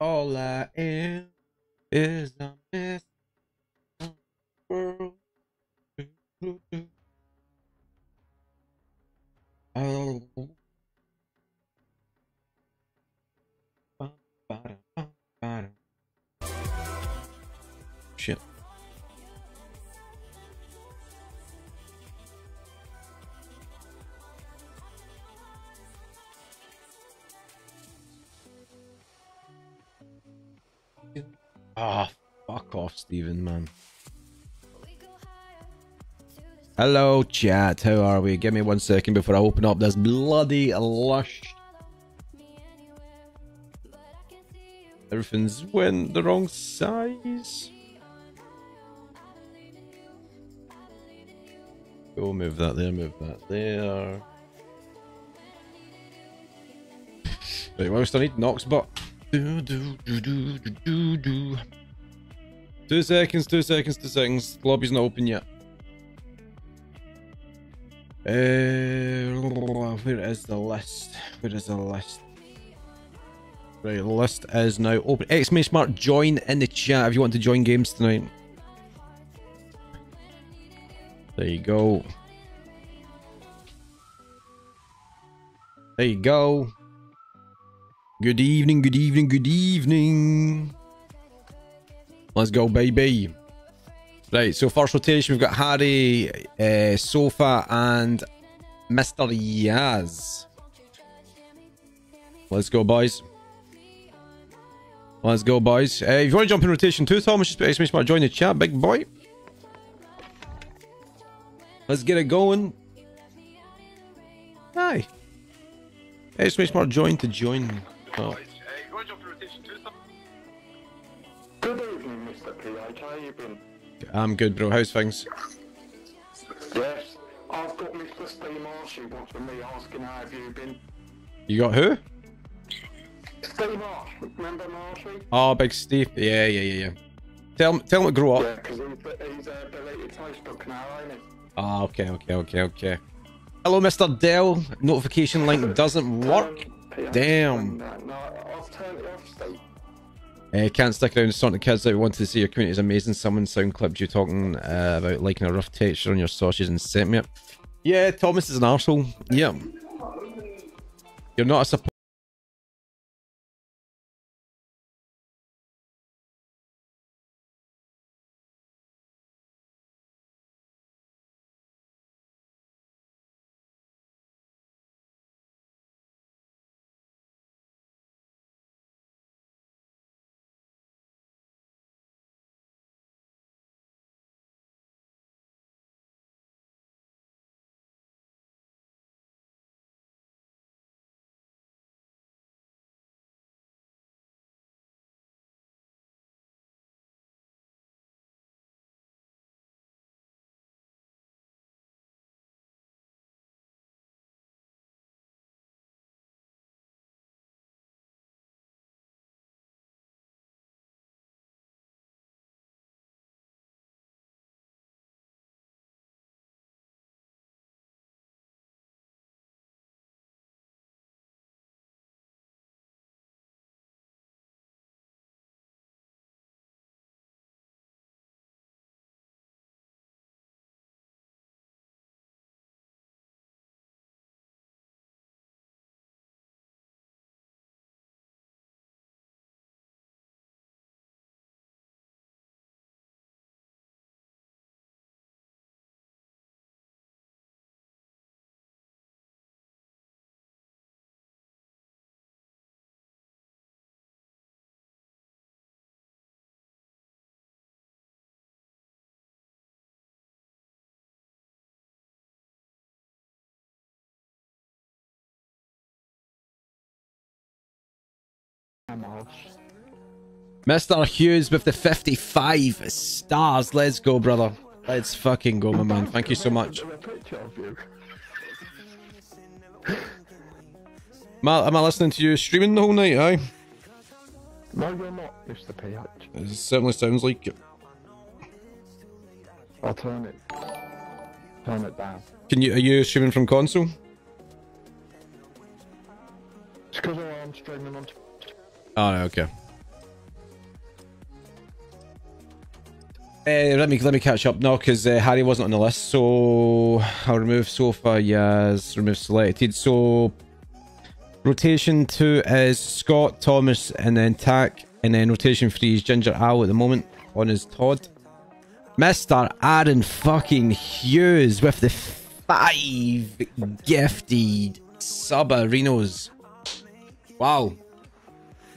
All I am is a mess. Steven, man. Hello, chat. How are we? Give me one second before I open up this bloody lush. Everything's went the wrong size. Go move that there, move that there. Right, whilst I need Nox, but do, do, do, do, do, do. Two seconds, two seconds, two seconds. Lobby's not open yet. Uh, where is the list? Where is the list? Right, the list is now open. Exclamation mark join in the chat if you want to join games tonight. There you go. There you go. Good evening, good evening, good evening. Let's go, baby. Right, so first rotation, we've got Harry, uh, Sofa, and Mr. Yaz. Let's go, boys. Let's go, boys. Uh, if you want to jump in rotation too, Thomas, just exclamation mark, join the chat, big boy. Let's get it going. Hi. Exclamation mark, join to join. Oh. Good evening, Mr. PH. How you been? I'm good, bro. How's things? Yes, I've got Mr. Steve Marshy watching me asking how have you been. You got who? Steve Marsh, remember Marshy? Oh, Big Steve. Yeah, yeah, yeah, yeah. Tell him, tell him to grow up. Yeah, because he's, he's uh, deleted Facebook now, ain't he? Ah, okay, okay, okay, okay. Hello, Mr. Dell. Notification link doesn't work. Damn. No, I've turned it off, Steve. Uh, can't stick around and sort the kids out. Wanted to see your community is amazing. Someone sound clipped you talking uh, about liking a rough texture on your sausages and sent me it. Yeah, Thomas is an arsehole. Yeah. You're not a support. Mr. Hughes with the 55 stars. Let's go, brother. Let's fucking go, my man. Thank you so much. A picture of you. Am I, am I listening to you streaming the whole night, aye? No, you're not, Mr. PH. It certainly sounds like it. I'll turn it. Turn it down. Can you, are you streaming from console? It's because I'm streaming on. Ah, oh, no, okay. Uh, eh, let me let me catch up now because uh, eh, Harry wasn't on the list, so I'll remove sofa. Yes, remove selected. So rotation two is Scott Thomas, and then Tack, and then rotation three is Ginger Al at the moment on his Todd. Mister Aaron fucking Hughes with the five gifted subarinos. Wow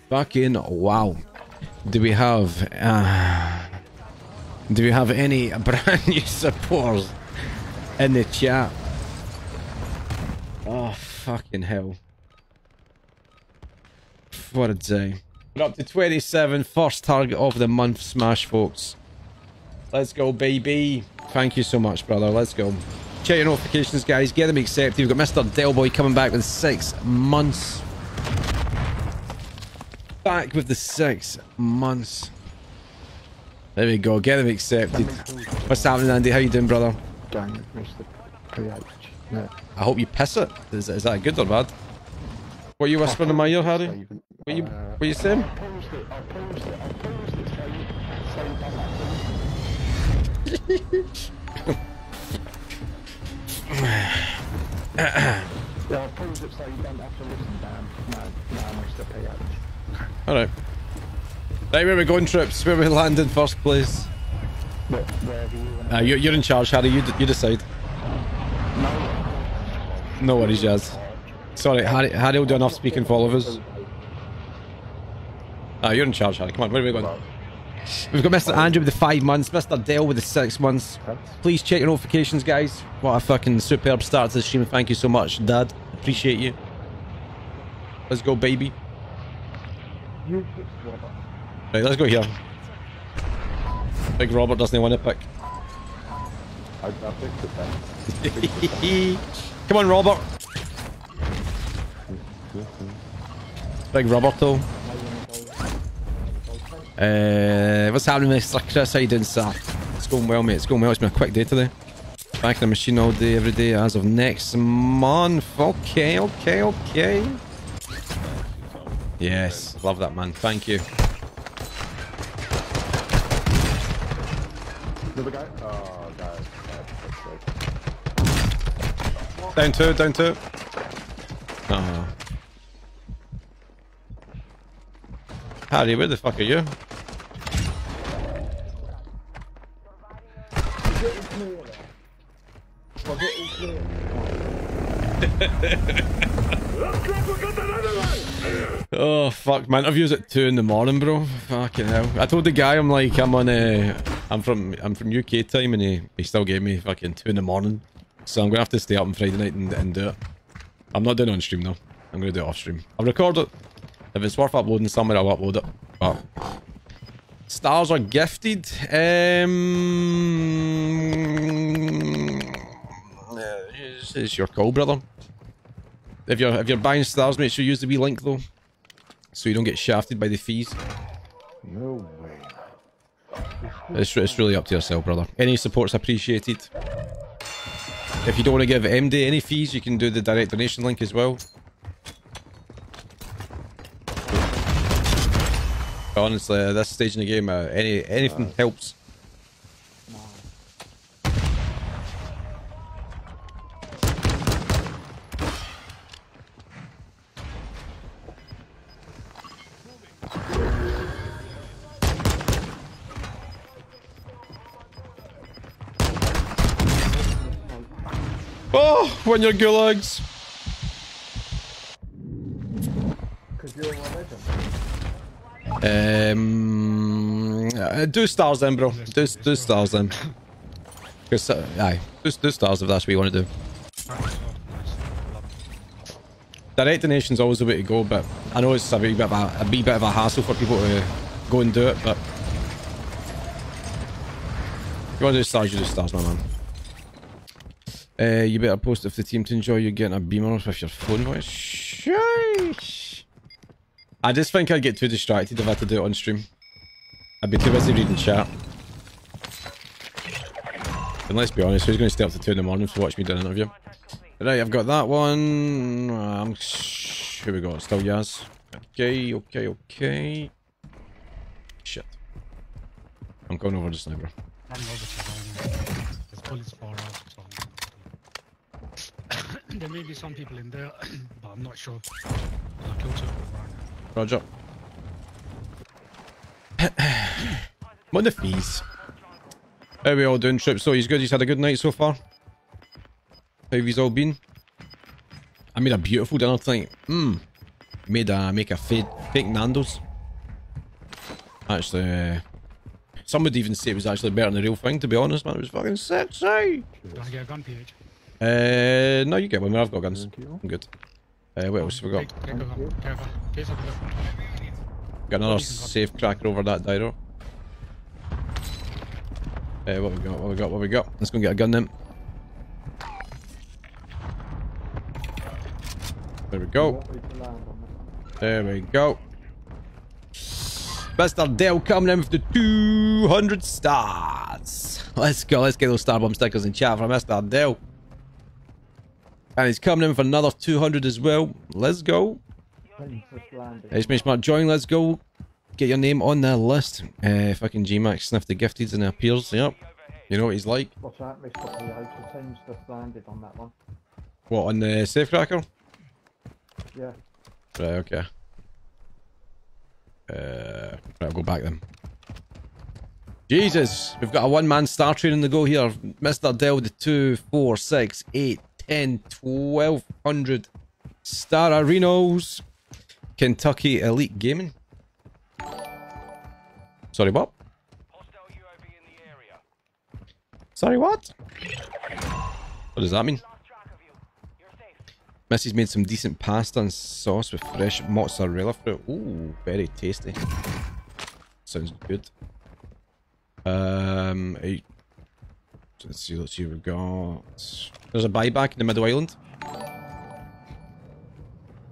fucking wow. Do we have? Uh, do we have any brand new supporters in the chat? Oh, fucking hell. What a day. We're up to 27, first target of the month, Smash, folks. Let's go, baby. Thank you so much, brother. Let's go. Check your notifications, guys. Get them accepted. We've got Mr. Delboy coming back with six months. Back with the six months. There we go. Get them accepted. What's happening, Andy? How you doing, brother? Gang, Mr. PH. No, I hope you piss it. Is, is that good or bad? What are you whispering in my ear, Harry? What you, what you saying? I paused it, I paused it, it, so you, so you done that. yeah, I paused it so you don't have to listen, Dan. No, no. PH. Alright. Right, where we going, Trips? Where we landing first place? You want Uh, you're, in charge, Harry. You, you decide. No, worries, Jazz. Sorry, Harry, Harry will do enough speaking for all of us. Ah, you're in charge, Harry. Come on, where are we going? We've got Mr. Andrew with the five months, Mr. Dale with the six months. Please check your notifications, guys. What a fucking superb start to the stream. Thank you so much, Dad. Appreciate you. Let's go, baby. Robert. Right, let's go here. Big Robert doesn't want to pick. I, I picked. Come on, Robert. Big Roberto. Uh, what's happening, Mr. Chris? How you doing, sir? It's going well, mate. It's going well. It's been a quick day today. Back in the machine all day, every day, as of next month. Okay, okay, okay. Yes, love that, man. Thank you. Another guy? Oh, guys. That's Down two, down two. Oh. Harry, where the fuck are you? Oh fuck, my interview's at two in the morning, bro. Fucking hell. I told the guy I'm like I'm on uh I'm from I'm from UK time and he, he still gave me fucking two in the morning. So I'm gonna have to stay up on Friday night and, and do it. I'm not doing it on stream though. I'm gonna do it off stream. I'll record it. If it's worth uploading somewhere I'll upload it. But stars are gifted. Um uh, it's your call, brother. If you're if you're buying stars, make sure you use the wee link though. So you don't get shafted by the fees. No way. It's, it's really up to yourself, brother. Any support's appreciated. If you don't want to give MD any fees, you can do the direct donation link as well. But honestly, at this stage in the game, uh, any anything helps. When you're legend. Um, uh, do stars then, bro. Do, do stars then. Because, uh, aye, do, do stars if that's what you want to do. Direct donation's always the way to go, but I know it's a wee bit of a, a wee bit of a hassle for people to go and do it, but if you want to do stars, you do stars, my man. Uh, you better post if the team to enjoy you getting a beamer with your phone voice. Sheesh. I just think I'd get too distracted if I had to do it on stream. I'd be too busy reading chat. And let's be honest, who's going to stay up to 2 in the morning to watch me do an interview? Right, I've got that one. Um, here we go, still Yaz. Okay, okay, okay. Shit. I'm going over just now, bro. running over to Rhino. There's bullets far out, so there may be some people in there, but I'm not sure. I'm closer to Rhino. Roger. what the fees? How we all doing, Trip? So he's good. He's had a good night so far. How have you all been? I made a beautiful dinner tonight. Mmm. Made a make a fake, fake Nando's. Actually, uh, some would even say it was actually better than the real thing. To be honest, man, it was fucking sexy. Do I get a gun, PH? Uh, no, you get one. I've got guns. Thank you. I'm good. Uh, what else have we got? Take, take a gun. Take a gun. Case of the gun. Got another safe cracker over that Dyro. Uh, what we got? What we got? What we got? Let's go and get a gun then. There we go. want me to land on this? There we go. Mr. Dale coming in with the 200 stars. Let's go. Let's get those star bomb stickers in chat for Mr. Dale. And he's coming in for another 200 as well. Let's go. Hey, Smash Smart, join. Let's go. Get your name on the list. Uh, fucking G-Max sniff the gifted and it appears. Yep. You know what he's like. Watch out, Mr. PH. The plane's just landed on that one. What, on the safecracker? Yeah. Right, okay. Uh, right, I'll go back then. Jesus, we've got a one-man star training to go here. Mr. Dell with the 2, 4, 6, 8, 10, 1200 star arenos. Kentucky Elite Gaming. Sorry, what? Sorry, what? What does that mean? Missy's made some decent pasta and sauce with fresh mozzarella fruit. Ooh, very tasty. Sounds good. Um. Let's see, let's see what we've got. There's a buyback in the middle island.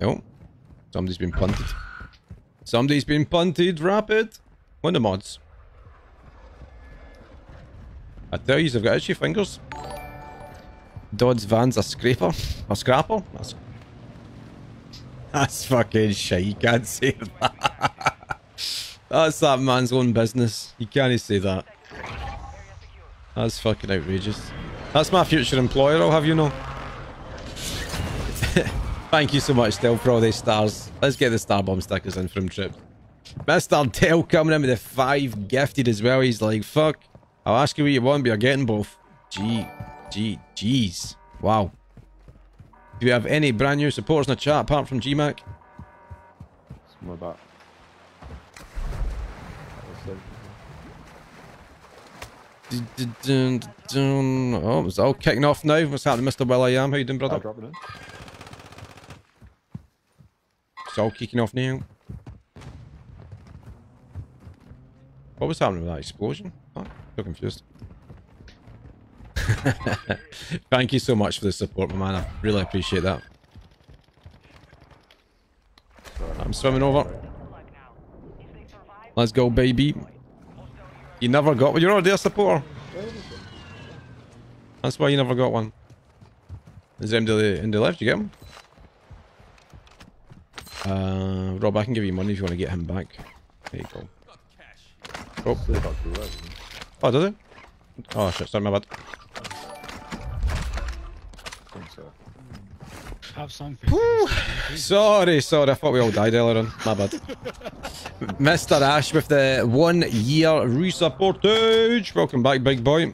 Oh, somebody's been punted. Somebody's been punted. Rapid. One of the mods. I tell you, they've got itchy fingers. Dodds Van's a scraper? A scrapper? That's, that's fucking shit. You can't say that. That's that man's own business. You can't say that. That's fucking outrageous. That's my future employer, I'll have you know. Thank you so much, Del, for all these stars. Let's get the star bomb stickers in from Trip. Mr. Del coming in with the five gifted as well. He's like, fuck. I'll ask you what you want, but you're getting both. Gee, gee, jeez. Wow. Do we have any brand new supporters in the chat apart from GMAC? Somewhere back. That was safe. Dun, dun, dun, dun. Oh, it's all kicking off now. What's happening, Mr. Well I Am? How you doing, brother? I'll brother? drop it in. It's all kicking off now. What was happening with that explosion? Oh, so confused. Thank you so much for the support, my man. I really appreciate that. I'm swimming over. Let's go, baby. You never got one. You're already a supporter. That's why you never got one. Is there in the, in the left? You get him? Uh, Rob, I can give you money if you want to get him back. There you go. Oh, oh does it? Oh shit, sorry, my bad. Have something. Sorry, sorry, I thought we all died earlier on. My bad. Mr. Ash with the one year resupportage. Welcome back, big boy.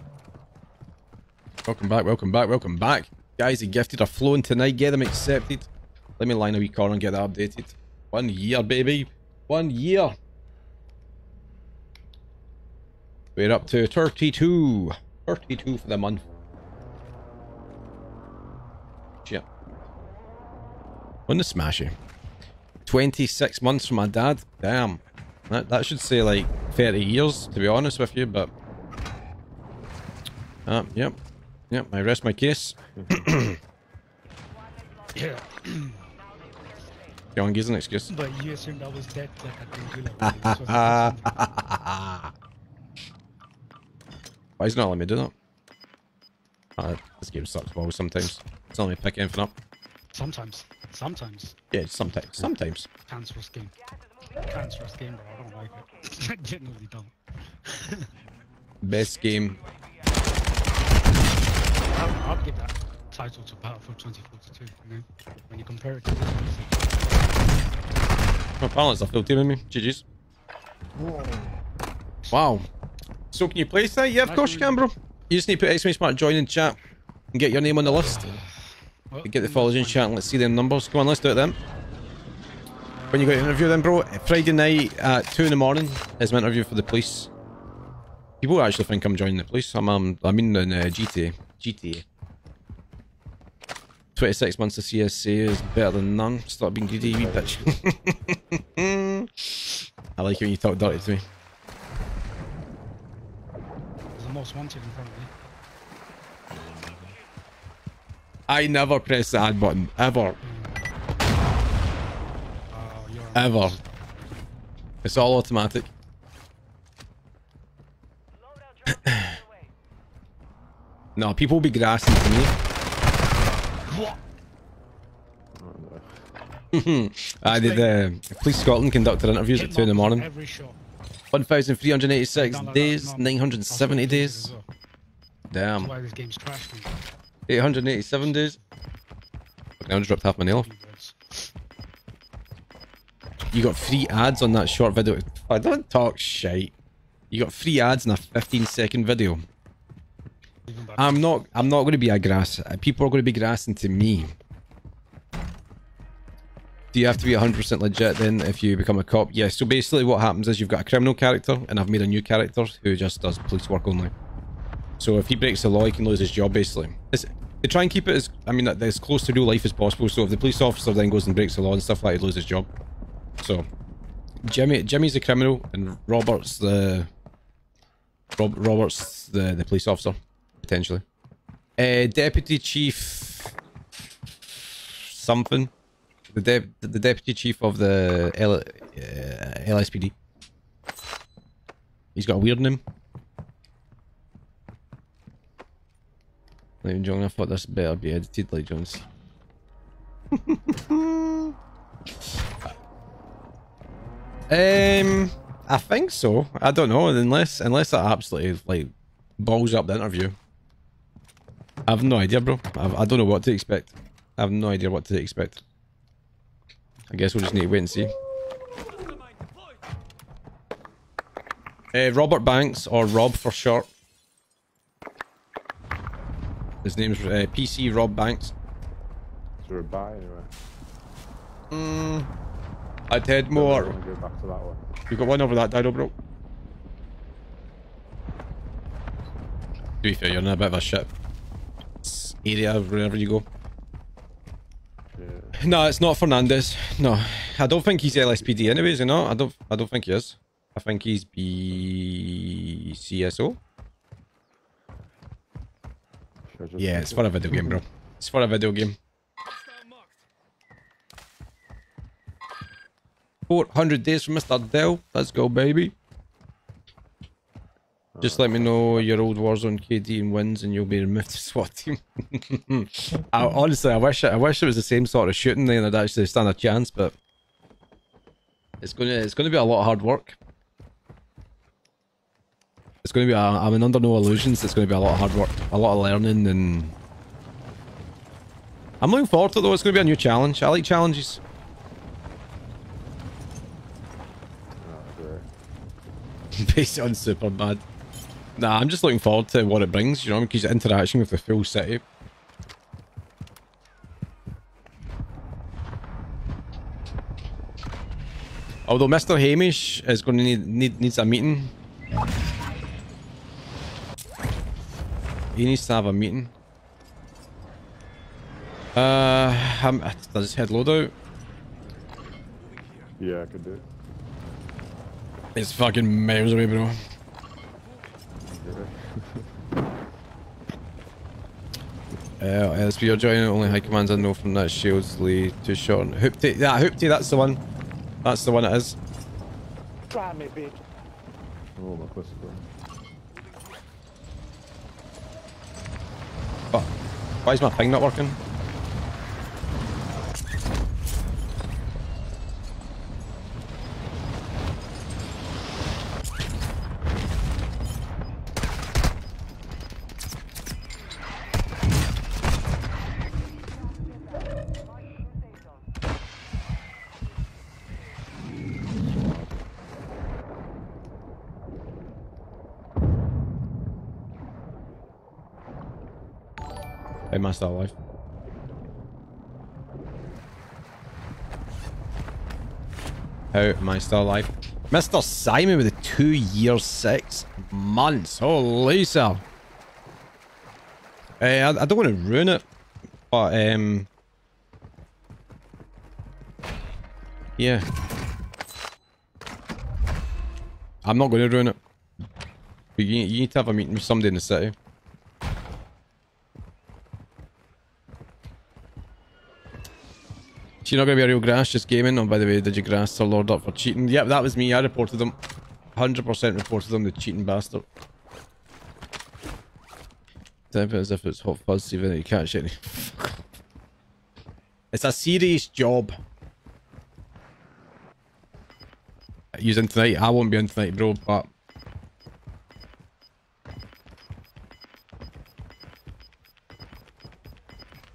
Welcome back, welcome back, welcome back. Guys, the gifted are flowing tonight. Get them accepted. Let me line a wee corner and get that updated. One year, baby. One year. We're up to 32. 32 for the month. On the smashy. 26 months from my dad. Damn. That, that should say like 30 years, to be honest with you, but... Uh, yep. Yep, I rest my case. Yeah, Young is an excuse. but you assumed I was dead like I didn't do like this was the Why is he not letting me do that? Uh, this game sucks balls sometimes. It's not let me pick anything up. Sometimes, sometimes, Yeah, sometimes. Sometimes. cancerous game. Cancerous game, but I don't like it. I genuinely don't. Best game. I would give that title to Battlefield 2042. You know, when you compare it to this, it's My balance are full teaming me. GG's. Whoa. Wow. So can you play tonight? Yeah, of course you can, bro. You just need to put exclamation mark join in chat and get your name on the list. Get the followers in chat and let's see them numbers. Come on, let's do it then. When you got an interview then, bro? Friday night at 2 in the morning is my interview for the police. People actually think I'm joining the police. I'm, um, I mean in uh, GTA. GTA. 26 months of CSA is better than none. Stop being greedy, you bitch. I like it when you talk dirty to me. There's the most wanted in front of me. I never press the add button. Ever. Oh, Ever. It's all automatic. no, people will be grassing to me. I did uh, Police Scotland conducted interviews at 2 in the morning. 1,386 Done like days, that, no. 970 As days. Damn. That's why this game's crashed. man. 887 days. Okay, I just dropped half my nail. Keyboards. You got free ads on that short video. I don't talk shite. You got free ads in a 15 second video. I'm not. I'm not going to be a grass. People are going to be grassing to me. Do you have to be 100% legit then if you become a cop? Yeah. So basically, what happens is you've got a criminal character, and I've made a new character who just does police work only. So if he breaks the law, he can lose his job. Basically, it's, they try and keep it as I mean as close to real life as possible. So if the police officer then goes and breaks the law and stuff like, that, he loses his job. So Jimmy, Jimmy's the criminal, and Robert's the Rob, Robert's the the police officer potentially. Uh, deputy chief something. The de- the deputy chief of the L- uh, LSPD. He's got a weird name. Not even joking. I thought this better be edited like Jones. um, I think so. I don't know unless unless that absolutely like balls up the interview. I have no idea, bro. I've, I don't know what to expect. I have no idea what to expect. I guess we'll just need to wait and see. Uh, Robert Banks, or Rob for short. His name's uh, PC Rob Banks. Is there a buy anyway? Mm, I'd head more. want go back to that one. You've got one over that dido, bro. To be fair, you're in a bit of a shit area wherever you go. Yeah. No, it's not Fernandez. No, I don't think he's LSPD anyways, you know? I don't I don't think he is. I think he's BCSO. Should I just Yeah, it's it? for a video game, bro. It's for a video game. 400 days from Mr. Dell. Let's go, baby. Just let me uh, know your old Warzone KD and wins, and you'll be removed to SWAT team. I, honestly, I wish I wish it was the same sort of shooting, then I'd actually stand a chance. But it's gonna it's gonna be a lot of hard work. It's gonna be. A, I'm under no illusions. It's gonna be a lot of hard work, a lot of learning, and I'm looking forward to it. Though it's gonna be a new challenge. I like challenges. Based on super bad. Nah, I'm just looking forward to what it brings, you know, because interaction with the full city. Although Mr. Hamish is going to need, need needs a meeting. He needs to have a meeting. Uh, um, does his head load out? Yeah, I could do it. It's fucking miles away, bro. Uh, LSP, you're joining only high commands I know from that shields lead to short. Hoopty, yeah, Hoopty, that's the one. That's the one it is. Try me, bitch. Oh, my pussy. But why is my thing not working? Hey, still alive? How I still alive? Mr. Simon with the two years, six months. Holy sir. Uh, I, I don't want to ruin it, but um, yeah, I'm not going to ruin it. But you, you need to have a meeting with somebody in the city. She's not going to be a real grass, just gaming. Oh, by the way, did you grass Sir Lord up for cheating? Yep, that was me. I reported them. 100% reported them, the cheating bastard. Type it as if it's hot fuzz, see if you catch any. it's a serious job. Using tonight. I won't be in tonight, bro, but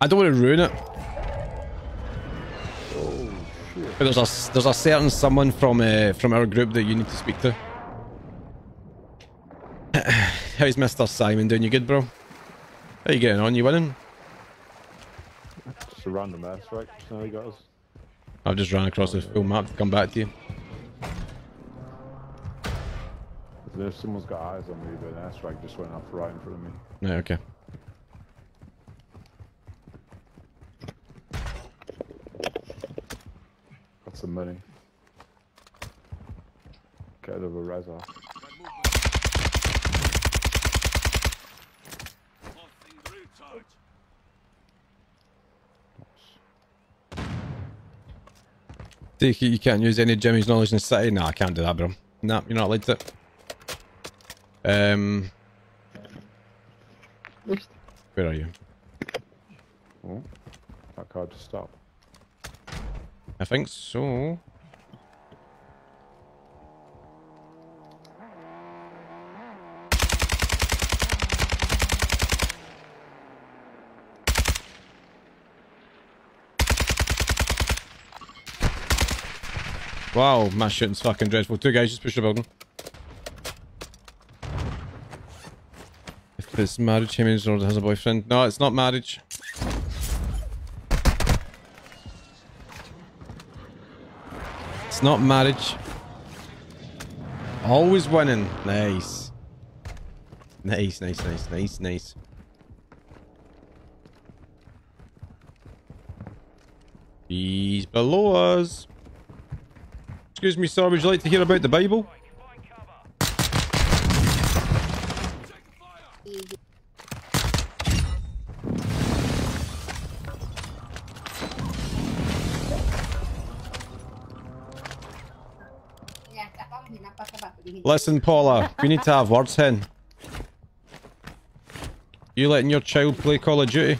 I don't want to ruin it. But there's a there's a certain someone from uh, from our group that you need to speak to. How's Mr. Simon doing? You good, bro? How you getting on? You winning? Just a random airstrike. Now he got us. I've just ran across the full map to come back to you. If someone's got eyes on me, but an airstrike just went off right in front of me. Right, okay. Some money. Get out of a res off. Take it you can't use any of Jimmy's knowledge in the city? Nah, I can't do that, bro. Nah, you're not allowed to. Um, where are you? Oh, that car just stopped. I think so. Wow, mass shooting's fucking dreadful. Two guys just pushed the building. If it's marriage, he means or has a boyfriend. No, it's not marriage. It's not marriage. Always winning. Nice. Nice, nice, nice, nice, nice. He's below us. Excuse me, sir. Would you like to hear about the Bible? Listen, Paula, we need to have words, hen. You letting your child play Call of Duty?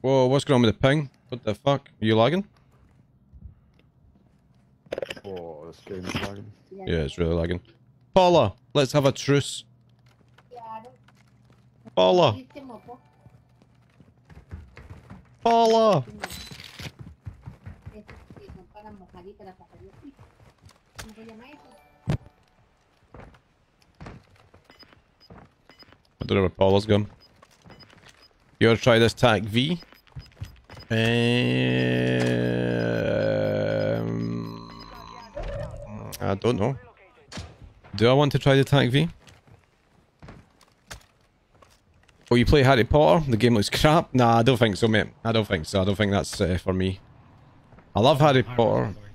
Whoa, what's going on with the ping? What the fuck? Are you lagging? Oh, this game is lagging. Yeah, it's really lagging. Paula, let's have a truce. Paula, Paula. I don't know where Paula's gone. You wanna try this TAC V? Um, I don't know. Do I want to try the TAC V? Oh, you play Harry Potter? The game looks crap? Nah, I don't think so, mate. I don't think so. I don't think that's uh, for me. I love Harry High Potter. rise, by the way.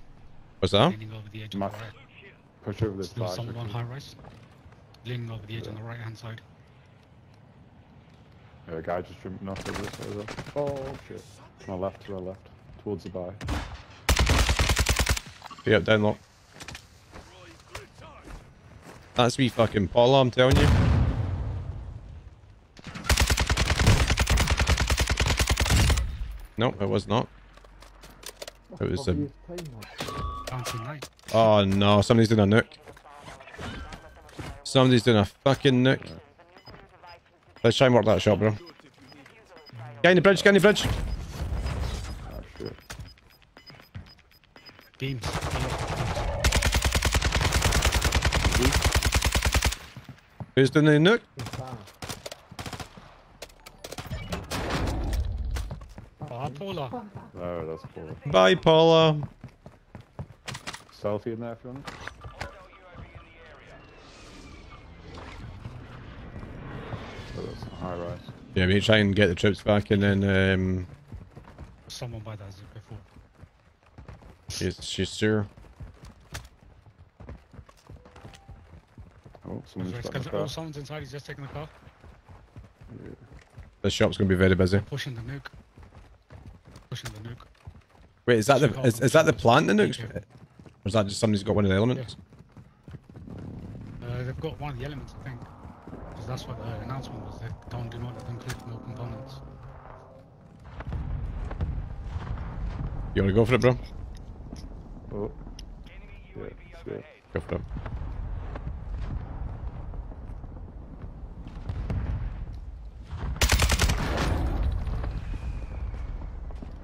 What's that? Leaning over the edge on the right. Push over this Still side. someone on high rise. Leaning over the edge on the right hand side. Yeah, a guy just jumping off over this side. Oh shit. To my left, to my left. Towards the buy. Yep, down low. That's me fucking Paula, I'm telling you. No, it was not. It was a... Oh no, somebody's doing a nuke. Somebody's doing a fucking nuke. Let's try and work that shot, bro. Get in the bridge, Get in the bridge. Beam. Who's doing the nook? Bye, Paula. No, that's Paula. Bye, Paula. Selfie in there if you want. Oh, that's a high rise. Yeah, we try and get the troops back, and then um, Someone by that zip before. she's she's sure. Oh, someone's It's in the car. oh, someone's inside. He's just taking the car, The shop's gonna be very busy. pushing the nuke. Pushing the nuke. Wait, is that the is, is that the plant the nukes? Yeah. Or is that just somebody's got one of the elements? Uh, they've got one of the elements, I think. Because that's what the announcement was. They don't do not include no components. You wanna go for it, bro? Oh. Yeah, yeah. Go for it.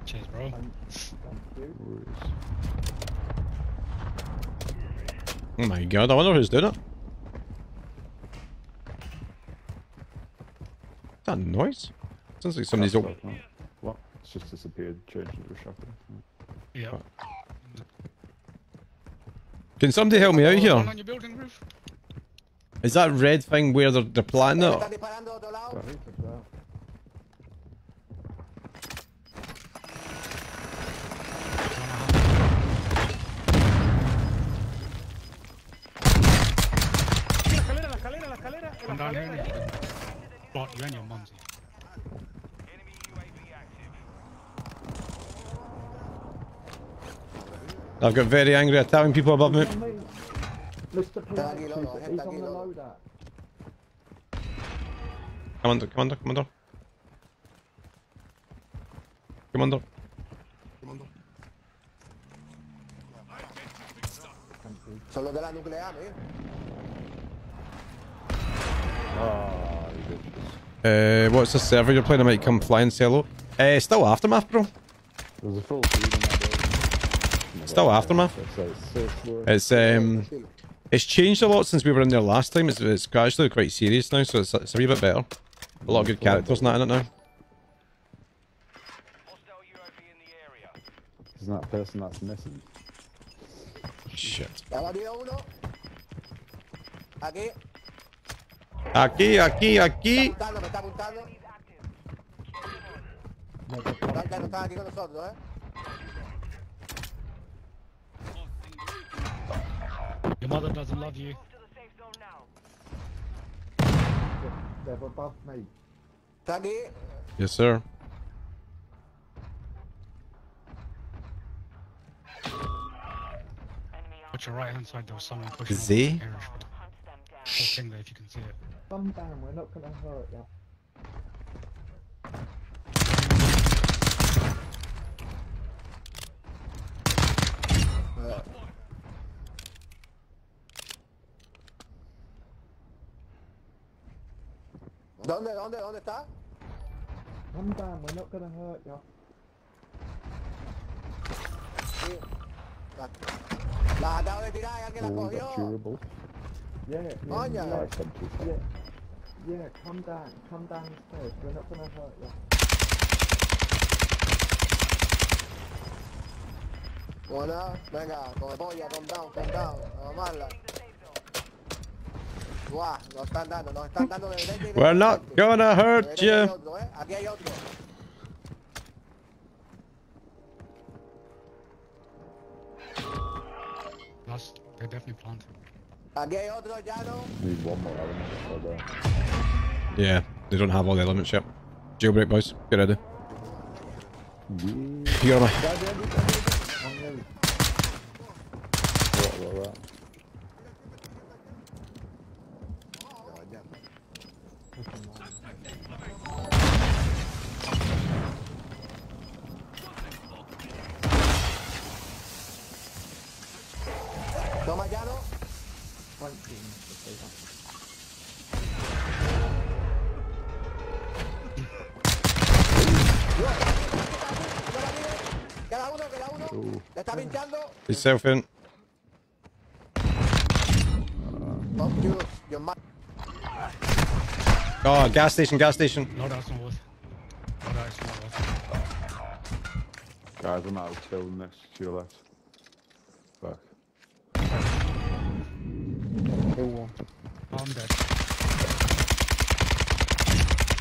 Cheers, bro. Worries. Oh my god, I wonder who's doing it. Is that noise? Sounds like somebody's That's open. like. What? It's just disappeared, changed into a shotgun. Yeah. Can somebody help me out One here? on your building roof. Is that red thing where they're, they're planting it? Están disparando de otro lado. Sorry, check it out. Come down here. And- you and your mumsy. I've got very angry Italian people above me. Están aquí, loco, hay gente aquí, loco. Come under, come under, come under. Come under. Uh, what's the server you're playing? I might come fly and say hello. Uh, still Aftermath, bro. There's a full feed in that building. Still Aftermath. It's like six floors. It's um, it's changed a lot since we were in there last time. It's, it's actually quite serious now, so it's, it's a wee bit better. A lot of good characters and that in it now. Isn't that person that's missing? Shit. Ha batido uno. Aquí. Aquí, aquí, aquí. Apuntando, me está apuntando. Están, ya no están aquí con nosotros, ¿eh? Your mother doesn't love you. Está aquí. Yes, sir. Watch your right hand side. There was someone pushing. Is thing there, if you can see it. Calm down, we're not gonna hurt you. ¿Dónde, dónde, dónde está? Calm down, we're not gonna hurt you. Sí. La- Las acabo de tirar y alguien las Oh, cogió. Durable. Yeah, yeah, Coño. yeah, Nice, thank you. yeah, yeah, calm down, calm down the stairs, we're not gonna hurt you. Una, venga, come polla, calm down, calm down. A mamarla. Guau, nos están dando, nos están dando de derecha y de We're not frente. gonna De hurt derecha hay you. otro, ¿eh? Aquí hay otro. That's they're definitely planted. Aquí hay otro, llano. Need one more element so. Yeah, they don't have all the elements yet. Jailbreak, boys. Get ready. Yeah. You got me. Pinchando. Yourself in. Oh, you, your ma- gas station, gas station. No, that's not worth. No, that's not worth. Guys, I'm out of kill next to your left. Back. Kill one. I'm dead.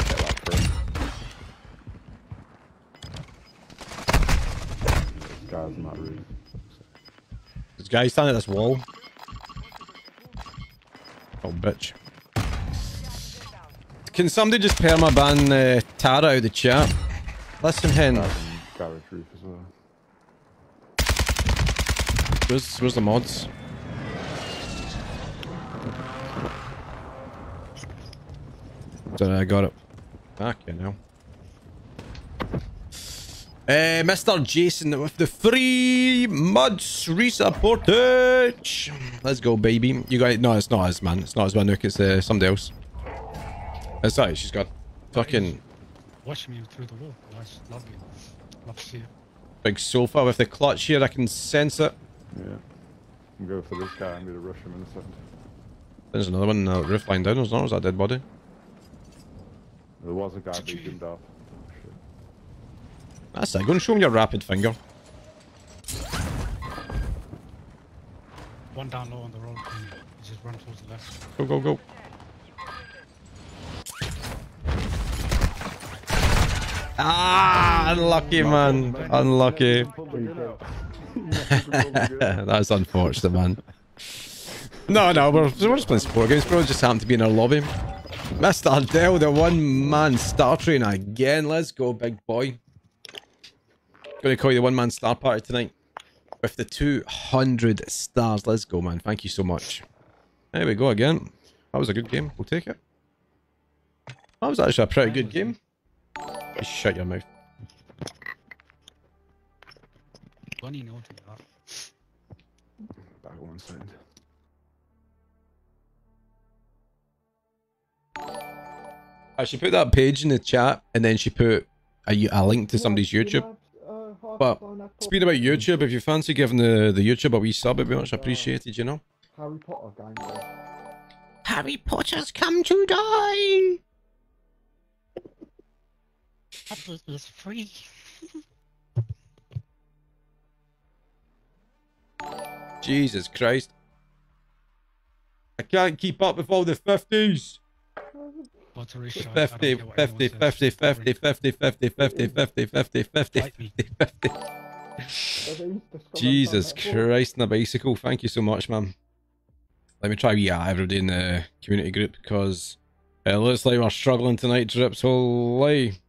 Get that first. Guys, on that roof. This guy standing at this wall. Oh, bitch. Can somebody just permaban uh, Tara out of the chat? Listen, hen. Garage roof as well. Where's, where's the mods? Sorry, I got it. Back you know. Uh, Mr. Jason with the free mods resupportage. Let's go, baby. You got it. No, it's not us, man. It's not us, Manuk. It's uh, somebody else. That's right. She's got fucking Watching me through the wall. Nice, lovely. Love to see it. big sofa with the clutch here. I can sense it. Yeah. I'm going for this guy. I'm going to rush him in a second. There's another one. Uh, roof line down. There's not. Was that dead body? There was a guy that jumped off. That's it. Go and show him your rapid finger. One down low on the road. just run towards the left. Go, go, go. Ah, unlucky, man. Unlucky. That's unfortunate, man. No, no, we're, we're just playing sport games, bro. Just happened to be in our lobby. Mr. Ardell, the one-man star train again. Let's go, big boy. Gonna call you the one-man star party tonight. With the 200 stars. Let's go, man. Thank you so much. There we go again. That was a good game. We'll take it. That was actually a pretty good game. Just shut your mouth. Bunny know to that. Back one second. Uh, she put that page in the chat and then she put a, a link to somebody's YouTube. But speaking about YouTube, if you fancy giving the, the YouTube a wee sub, it'd be much appreciated, you know? Harry Potter gang. Harry Potter's come to die! Apple is free. Jesus Christ. I can't keep up with all the 50s. Shot. 50, 50, 50, 50, 50, 50, 50, 50, 50, 50, 50. There's a Easter scroll Jesus on that wall. Christ on a bicycle. Thank you so much, man. Let me try yeah everybody in the community group because it looks like we're struggling tonight, Drips. Holy.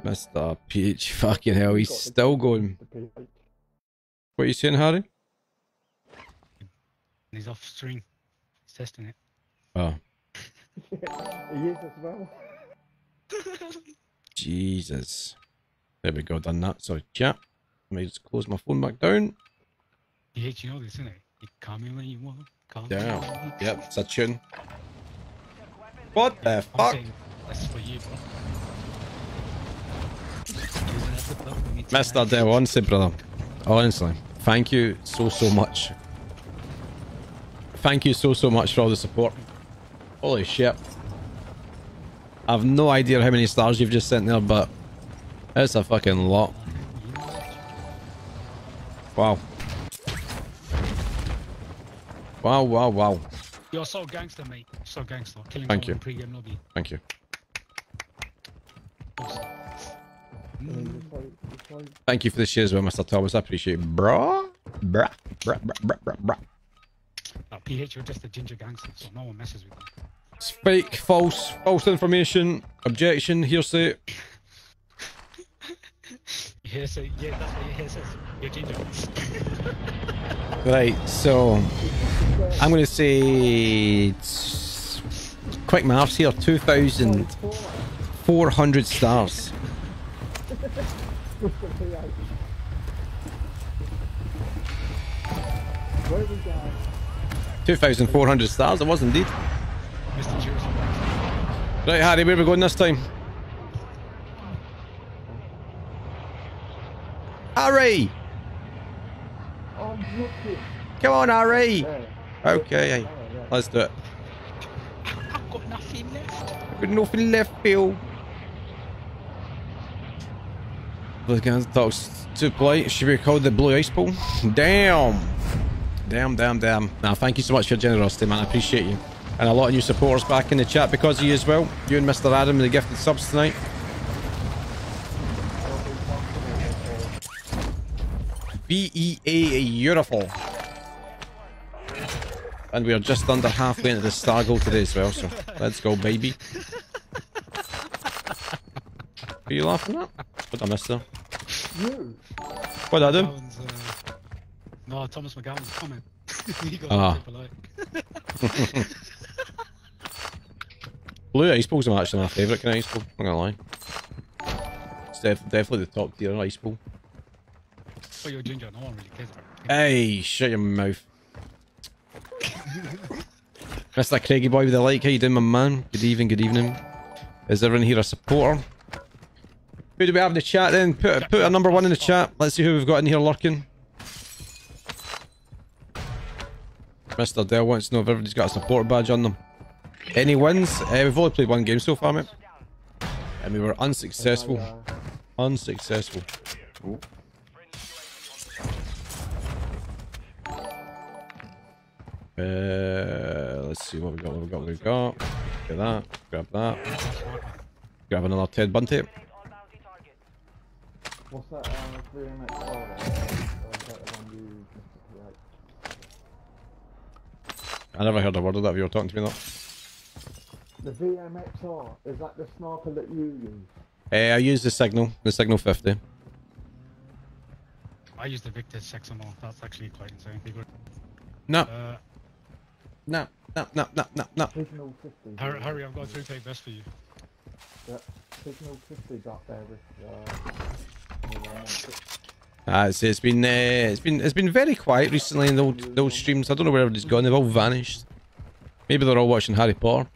Mr. Peach, fucking hell, he's still going. What are you saying, Harry? He's off string. He's testing it. Oh, He is as well. Jesus. There we go, done that. So, chat. Let me just close my phone back down. You hate you know this, is innit? You call me when you want. Call me Down. when you want. Yep, it's a tune. What the I'm fuck? That's for you, bro. Using as a club, we need to Missed that manage. day honestly, brother. Honestly, thank you so, so much. Thank you so, so much for all the support. Holy shit. I've no idea how many stars you've just sent there, but it's a fucking lot. Wow. Wow, wow, wow. You're so gangster, mate. So gangster. Killing Thank you. in pre-game lobby. Thank you. Awesome. And then it's like, it's like, Thank you for the share as well, Mr. Thomas. I appreciate it. Bruh. Bruh. Bruh, bruh, bruh, bruh, bruh. Uh, PH, you're just a ginger gangster, so no one messes with you. It's fake, false, false information, objection, hearsay. You hear say, yeah, that's what your hair says. You're ginger. Right, so I'm going to say quick maths here 2,400 stars. are we going? 2,400 stars, it was indeed. Right, Harry, where are we going this time? Harry! Come on, Harry! Okay, let's do it. I've got nothing left. I Got nothing left, Bill. The guy talks too polite. Should we call the Blue Ice Bowl. Damn. Damn, damn, damn. Now, thank you so much for your generosity, man. I appreciate you. And a lot of new supporters back in the chat because of you as well. You and Mr. Adam the gifted subs tonight. BEA beautiful. And we are just under halfway into the star goal today as well, so let's go, baby. Are you laughing at? What I missed there? You! What did I do? Uh, no, Thomas McGowan's comment. he got Ah. Blue ice balls are actually my favourite kind of ice ball. I'm not gonna lie. It's def- definitely the top tier ice ball. Oh, you're ginger. No one really cares about it. Hey, shut your mouth. Mr. Craigie boy with the like, how you doing, my man? Good evening, good evening. Is everyone here a supporter? Who do we have in the chat then? Put, put a number one in the chat. Let's see who we've got in here lurking. Mr. Dell wants to know if everybody's got a support badge on them. Any wins? Uh, we've only played one game so far, mate. And we were unsuccessful. Unsuccessful. Uh, let's see what we got. What we got. What we got. Get that. Grab that. Grab another Ted Bunty. What's that, uh, 3MX car there? Or is that the one you just, like... I never heard a word of that. If you were talking to me, though. The VMXR, is that the sniper that you use? Uh, I use the signal. The signal 50. I use the Victor Sexamo. That's actually quite insane. Be good. No. Uh, No. No. No. No. No. No. Signal 50. hurry, hurry, I've got three take best for you. Yeah, Signal 50's up there with, uh... the Uh, it's, it's been uh, it's been it's been very quiet recently in the old, the old streams. I don't know where everybody's gone. They've all vanished. Maybe they're all watching Harry Potter.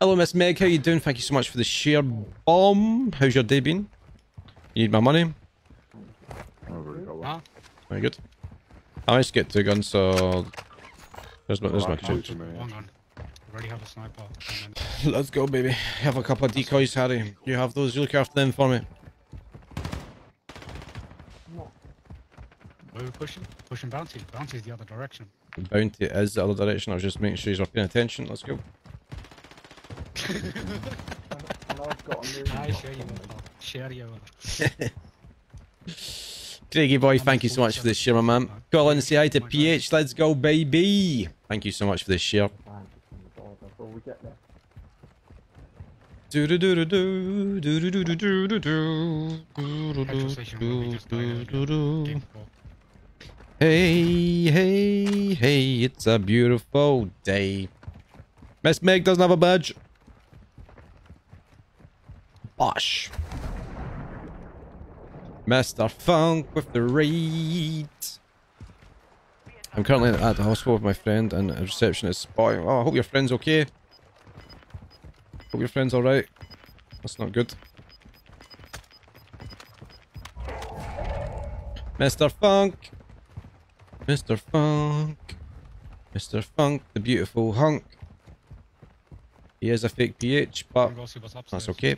Hello, Miss Meg. How you doing? Thank you so much for the share bomb. How's your day been? You need my money? I've already got one. Huh? Very good. I managed to get two guns, so there's my there's my Alright, two. one for me. Already have a sniper. Let's go, baby. Have a couple of decoys, Harry. You have those. You look after them for me. Where are we pushing? Pushing bounty. Bounty's the other direction. Bounty is the other direction. I was just making sure you're paying attention. Let's go. And, and I've got a new... I share you. Share you. Craigie boy, thank you so much for this share, my man. Colin, say hi to PH. Let's go, baby. Thank you so much for this share. Thanks from the door before we get there. Do do do do do do do do do do do do Hey, hey, hey, it's a beautiful day. Miss Meg doesn't have a badge. Bosh. Mr. Funk with the raid. I'm currently at the hospital with my friend and a receptionist spotting. Oh, I hope your friend's okay. Hope your friend's alright. That's not good. Mr. Funk. Mr. Funk. Mr. Funk, the beautiful hunk. He is a fake PH, but We'll go see what's upstairs. that's okay.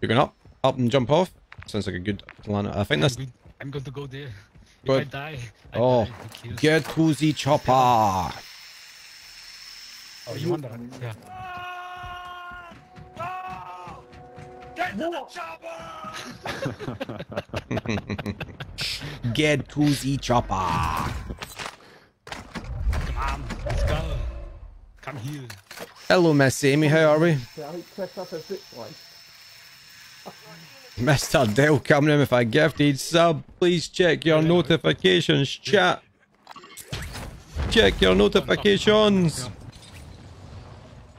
You're going up? Up and jump off? Sounds like a good plan. I think I'm that's... good. I'm going to go there. If Good. I die, I Oh, die. Get cozy chopper! Oh, you want that? Yeah. Get cozy chopper! Come on, let's go. Come here. Hello, Miss Amy, how are we? So I press up a zip line. Mr. Dale coming in with a gifted sub. Please check your notifications, chat. Check your notifications.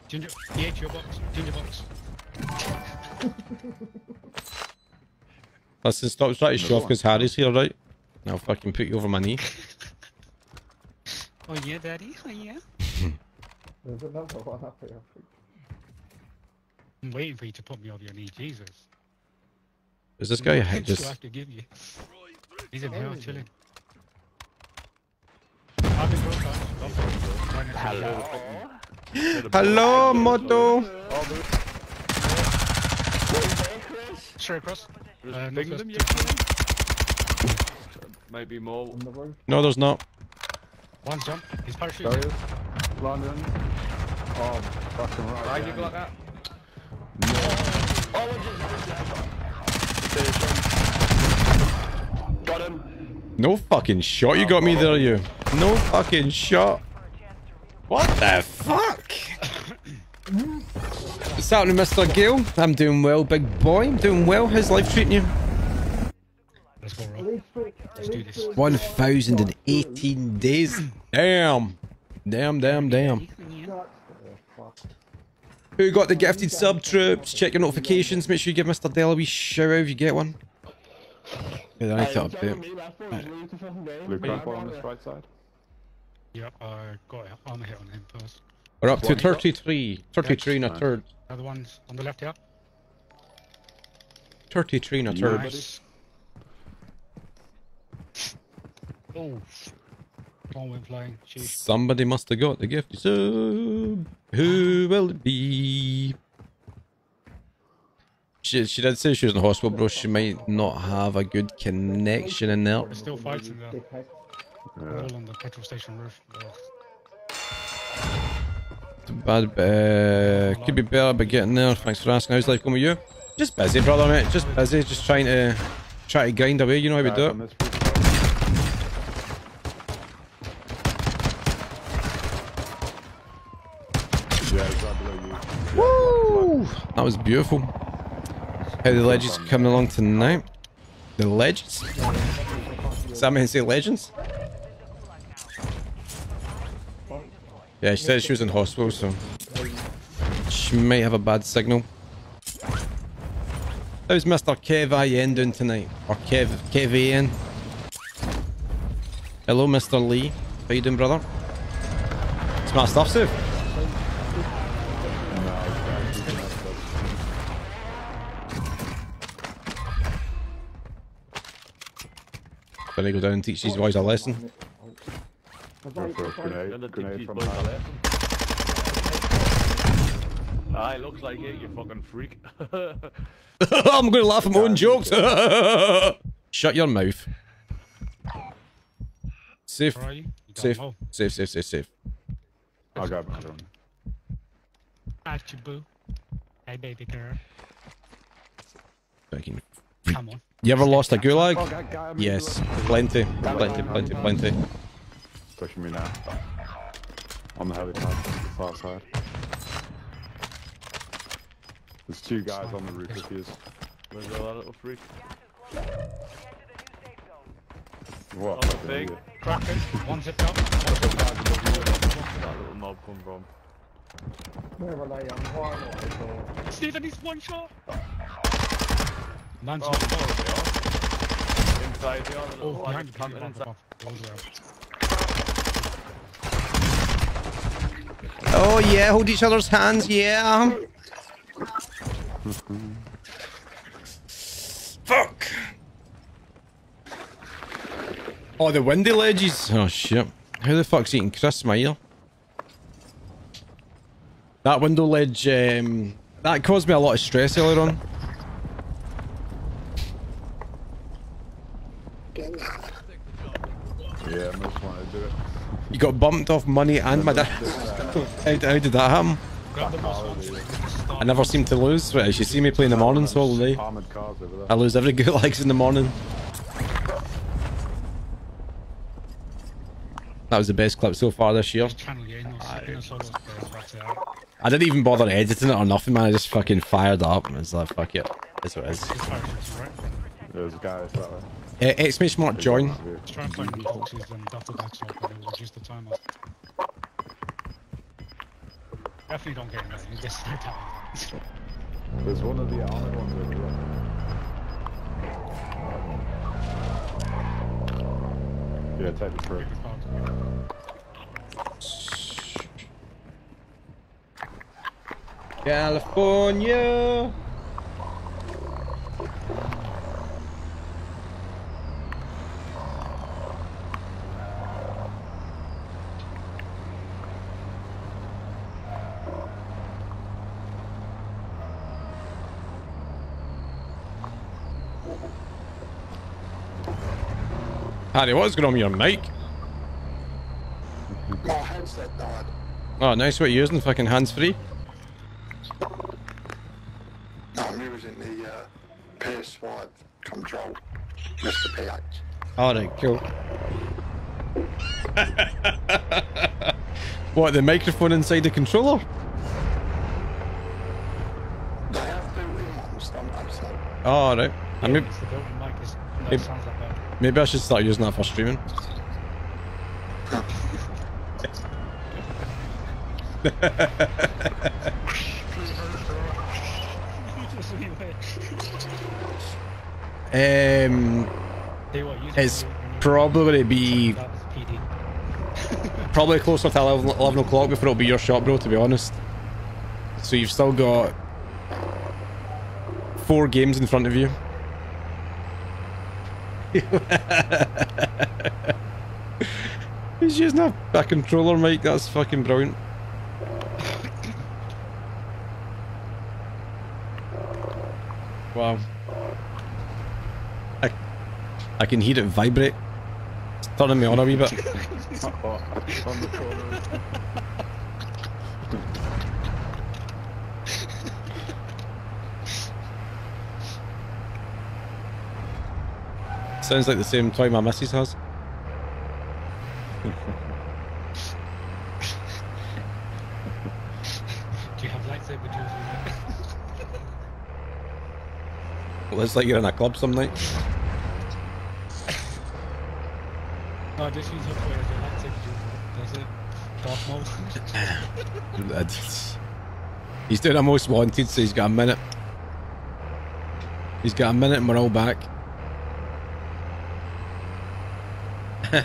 Ginger, PH, your box. Ginger box. Listen, stop trying to show off because Harry's here, right? I'll fucking put you over my knee. Oh yeah, daddy. Oh yeah. There's another one up here. I think. I'm waiting for you to put me over your knee, Jesus. Is this guy What hints do I just... have to give you? He's in here chilling. I've been broke out. Go for it. Right next to you. Hello, Moto! Straight across. Just Uh, ping them, yeah. Maybe more. On the roof. No, there's not. One's jump. He's There parachuting. he is. Landing. Oh, fucking right. Right, you behind got that? Got him. No fucking shot you got me there, you. No fucking shot. What the fuck? What's happening, Mr. Gill? I'm doing well, big boy. I'm doing well. How's life treating you? Let's go, Rob. Let's do this. 1,018 days. Damn. Damn, damn, damn. Who got the gifted sub troops? Check your notifications. Make sure you give Mr. Dell a wee shout out if you get one. Yeah, I thought about it. Blue crack on this right side. Yep, I got it. I'm hit on him first. We're up to 33. 33 and a third. Other one's on the left here. 33 and a third. Nice. Oh. One went flying. Sheesh. Somebody must have got the gifted sub. Who will it be? She, she did say she was in the hospital, bro. She might not have a good connection in there. There's still fights in there. Dickhead. All on the petrol station roof. Ugh. Bad, uh, could be better, but getting there. Thanks for asking. How's life going with you? Just busy, brother, mate. Just busy. Just trying to try to grind away. You know how we do it. this blue side. Yeah, he's right below you. Yeah, Woo! That was beautiful. How the legends coming along tonight? The legends? Does that mean say legends? Yeah, she said she was in hospital, so she might have a bad signal. How's Mr. Kev IN doing tonight? Or Kev Kev AN? Hello, Mr. Lee. How you doing, brother? It's my stuff, Sue. Gonna go down and teach these boys a lesson. Go for a grenade. Gonna Grenade from boys a high. Aye, looks like it, you fucking freak. I'm gonna laugh at my own jokes. Shut your mouth. Safe, you? You got safe, safe, safe, safe, safe. I'll go behind him. Archie boo. Hey, baby girl. Fucking- Come on. You ever lost a gulag? Oh, guy, guy, I'm in Yes, the- plenty, plenty, plenty, plenty. Pushing me now. On the helipad, far side. There's two guys on the roof with you. Where's that little freak? What? On the thing. Cracker. One zipped up. Where's that little mob come from? Where were they on fire? or- Stephen, he's one shot. Man's Oh, on oh, they are. Inside the other Oh, little behind you, camping behind you, inside. above, above. Oh yeah, hold each other's hands, yeah. Fuck. Oh, the windy ledges. Oh shit. How the fuck's eating Chris my ear? That window ledge, um, that caused me a lot of stress earlier on. Yeah, most want to do it. You got bumped off money and my dad. How, how did that happen? Grab the most ones. I never seem to lose. Right, you see me play in the mornings all day. Armored cars over there. I lose every good legs in the morning. That was the best clip so far this year. Channel yeah, no second or solo. That's it. I didn't even bother editing it or nothing, man. I just fucking fired up and it's like, fuck it. That's what it is. His parachutes right. There's guys that way. Uh, X me smart join. Let's try and find the boxes and duffel bags so I can reduce the timer. Definitely don't get anything. Just no time. There's one of the armored ones over there. Yeah, take the truck. California. Harry, what's going on with your mic? My headset died. Oh, nice. What you're using? Fucking hands free. No, I'm using the uh, PS5 control, Mr. PH. All right, cool. what? The microphone inside the controller? They have built-in ones, don't they? So All right. I mean, It's the built-in mic. It's, that Yep. sounds like that. Maybe I should start using that for streaming. Um, it's probably to be probably closer to 11, 11 o'clock before it'll be your shot, bro, to be honest. So you've still got four games in front of you. He's using a, a controller mic, that's fucking brilliant. Wow. I, I can hear it vibrate. It's turning me on a wee bit. Oh, it's on the corner. Sounds like the same toy my missus has. Do you have lightsaber duels? Well, it's like you're in a club some night. No, use your toy as your lightsaber duels. Does it? Darth Maul. He's doing a most wanted, so he's got a minute. He's got a minute and we're all back. you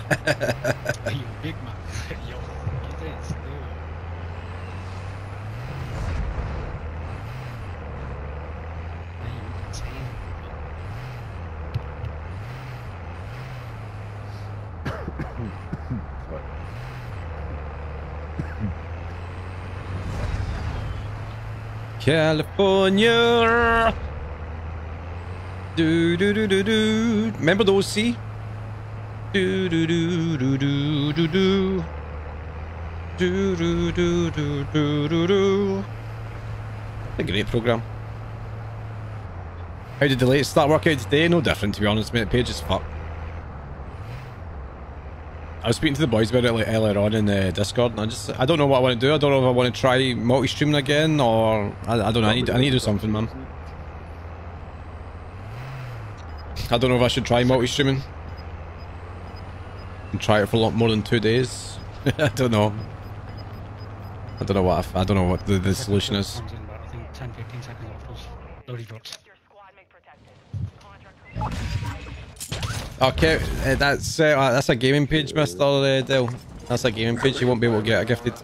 big man. Yo, you did still. Man, you insane. California. Do do do do do. Remember those C? Do do do do do do do. Do do do do do do do. A great program. How did the late start work out today? No different to be honest, mate. Page is fucked. I was speaking to the boys about it like earlier on in the Discord, and I just I don't know what I want to do. I don't know if I want to try multi-streaming again or I, I don't know. I need I need to do something, man. I don't know if I should try multi-streaming and try it for a lot more than two days. I don't know. I don't know what I, I don't know what the, the solution is. Comes in about, I think 10 15 seconds after those loading drops. Your squad mate protected. Contract Okay, uh, that's uh, that's a gaming page, Mister uh, Dell. That's a gaming page. You won't be able to get a gifted.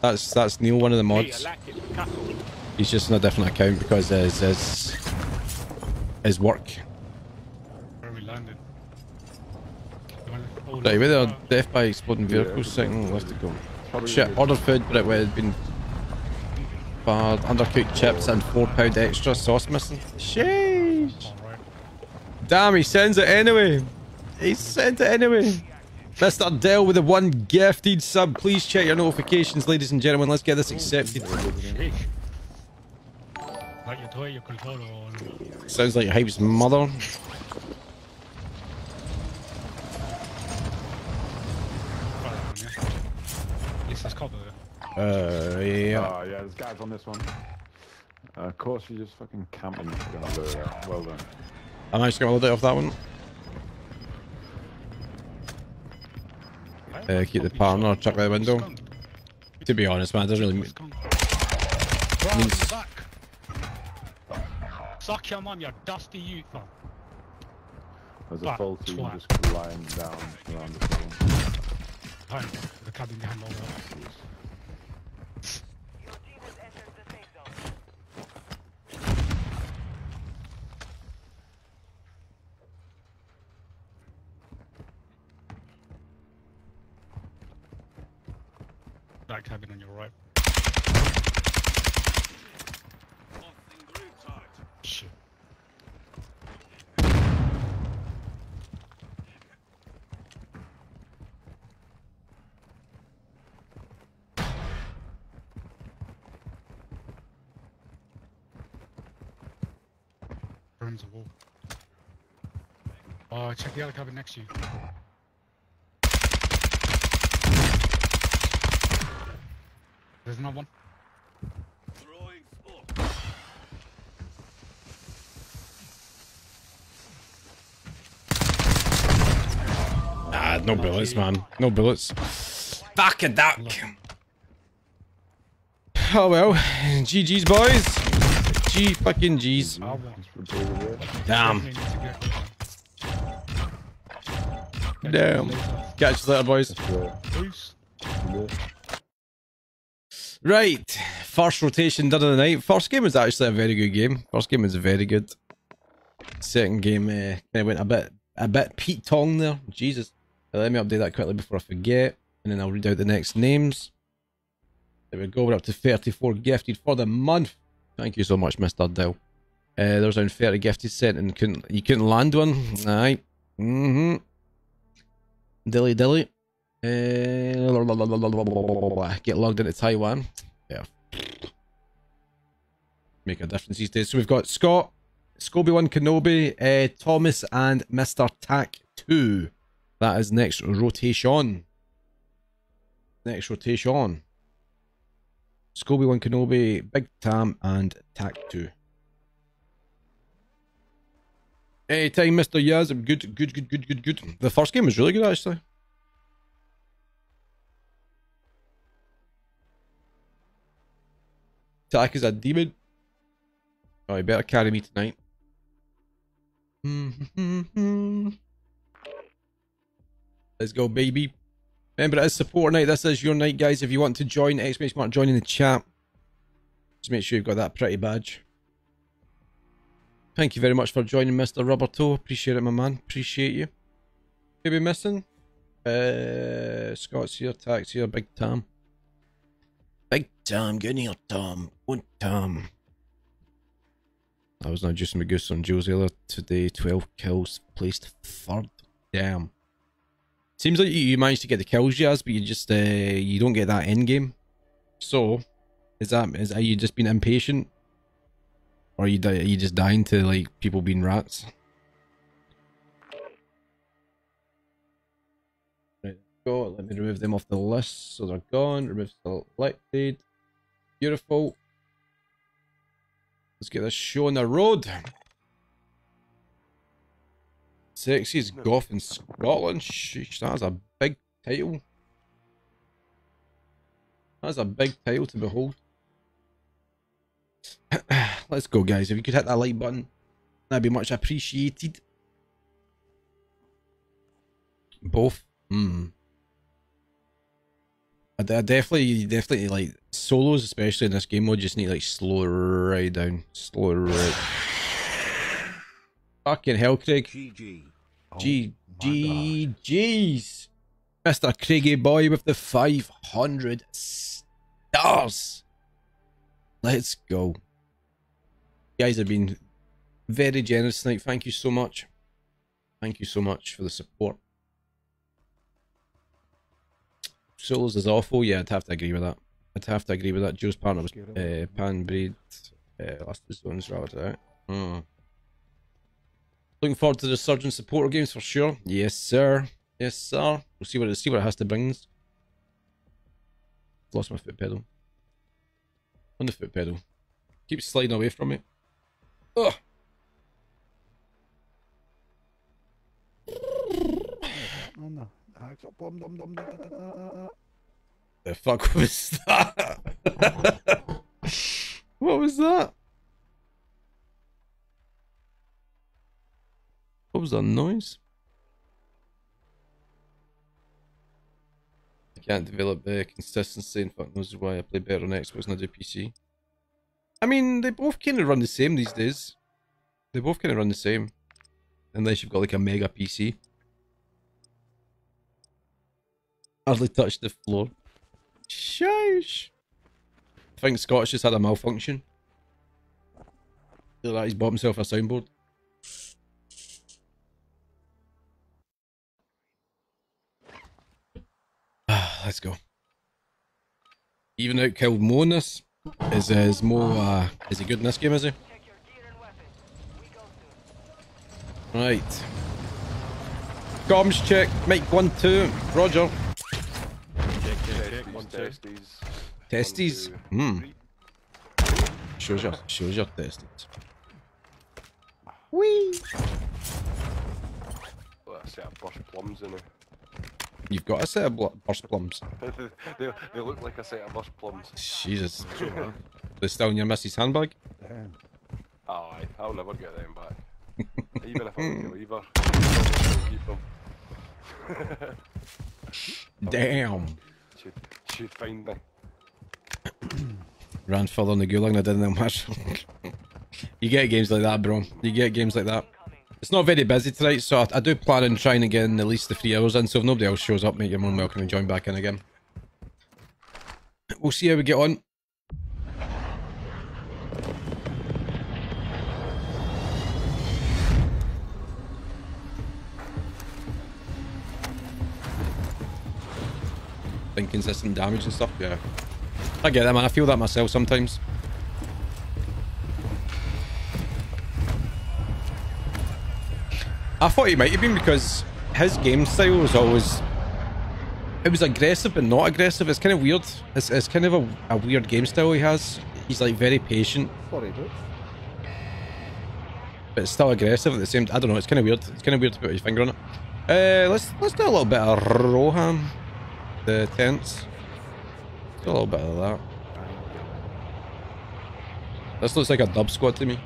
That's that's Neil, one of the mods. He's just on a different account because his his, his work. Where we landed. You wanna- oh, Right, where uh, there death by exploding vehicles sitting left to go. Probably Shit, ordered food, but it would have been bad. Undercooked chips and four pound extra sauce missing. Sheesh. Damn, he sends it anyway. He sent it anyway. Mr. Dell with the one gifted sub. Please check your notifications, ladies and gentlemen. Let's get this accepted. Sheesh. Like your toy, your controller, or Sounds like Hype's mother. Right, yeah. At least it's. Uh, yeah. Oh, yeah, there's guys on this one. Uh, of course, you're just fucking camping. Gonna blur it. Well done. I managed to get a little bit off that one. Uh, keep the partner, chuck by the window. To be honest, man, it doesn't really mean. Bro, means- you're back. Suck your mum, you dusty youth. Oh, There's a Fuck, full team just lying down around the corner. Behind the. That cabin on your right. Shit. Behind the wall. Oh, check the other cabin next to you. There's another one. Ah, no bullets, man. No bullets. Back a duck. Oh well. GG's, boys. G fucking G's. Damn. Damn. Catch you later, boys. Right. First rotation done of the night. First game was actually a very good game. First game was very good. Second game uh, kind of went a bit a bit Pete Tong there. Jesus. Let me update that quickly before I forget. And then I'll read out the next names. There we go. We're up to 34 gifted for the month. Thank you so much, Mr. Dill. Uh, 30 gifted sent and couldn't you couldn't land one. Aye. Mm-hmm. Dilly dilly. Uh, get logged into Taiwan. Yeah. Make a difference these days. So we've got Scott, Scobie One Kenobi, uh, Thomas, and Mr. Tack 2. That is next rotation. Next rotation. Scobie One Kenobi, Big Tam, and Tack 2. Anytime, Mr. Yaz. Good, good, good, good, good, good. The first game was really good, actually. Tack is a demon. Oh, you better carry me tonight. Let's go, baby. Remember, it is support night. This is your night, guys. If you want to join, exclamation mark, join in the chat. Just make sure you've got that pretty badge. Thank you very much for joining, Mr. Rubber Toe. Appreciate it, my man. Appreciate you. Who we missing? Uh, Scott's here, Tax here, Big Tom. Big Tom, good here, Tom. Good Tom. I was not juicing my goose on Jules earlier today. 12 kills, placed third. Damn. Seems like you, managed to get the kills, Jazz, but you just uh, you don't get that end game. So, is that is are you just being impatient, or are you are you just dying to like people being rats? Right, go. Let me remove them off the list, so they're gone. Remove selected. Beautiful. Let's get this show on the road. Sexiest golf in Scotland. Sheesh, that's a big title. That's a big title to behold. Let's go, guys. If you could hit that like button, that'd be much appreciated. Both. Hmm. I, I definitely, definitely like solos, especially in this game mode. Just need like slow right down, slow right. Fucking hell, Craig. GG. G G G's. Mr. Craigie boy with the 500 stars. Let's go. You guys have been very generous tonight. Thank you so much. Thank you so much for the support. Solos is awful. Yeah, I'd have to agree with that. I'd have to agree with that. Joe's partner was uh, pan breed. Uh, last zones routed out. Looking forward to the Surgeon supporter games for sure. Yes, sir. Yes, sir. We'll see what it see what it has to bring us. Lost my foot pedal. On the foot pedal. Keep sliding away from me. Ugh. The fuck was that? what was that? Was that noise? I can't develop the consistency. In fact, knows why I play better on Xbox than I do PC. I mean, they both kind of run the same these days. They both kind of run the same. Unless you've got like a mega PC. Hardly touched the floor. Shush. I think Scott's just had a malfunction. Feel like he's bought himself a soundboard. Let's go. Even out killed Mo in this. Is, is Mo, uh, is he good in this game, is he? Check your gear and weapons. We go soon. Right. Comms check. Mic one two. Roger. Check, check, check. One, two. Testes. Testes. Hmm. two, Shows your shows your testes. three. Oh, a set of burst plums in it. You've got a set of burst plums. they, they look like a set of burst plums. Jesus. They're still in your missus' handbag. Damn. Aye, I'll never get them back. Even if I was to leave her, I'll keep them. Damn. She'd, she'd find me. Ran further in the gulag and I didn't know much. you get games like that, bro. You get games like that. It's not very busy tonight, so I, I do plan on trying to get in at least the three hours in. So if nobody else shows up, mate, you're more than welcome to join back in again. We'll see how we get on. Inconsistent damage and stuff, yeah. I get that, man. I feel that myself sometimes. I thought he might have been because his game style was always. It was aggressive but not aggressive. It's kind of weird. It's, it's kind of a, a weird game style he has. He's like very patient, Sorry, but it's still aggressive at the same. I don't know. It's kind of weird. It's kind of weird to put your finger on it. Uh, let's let's do a little bit of Roham, the tents. Do a little bit of that. This looks like a dub squad to me.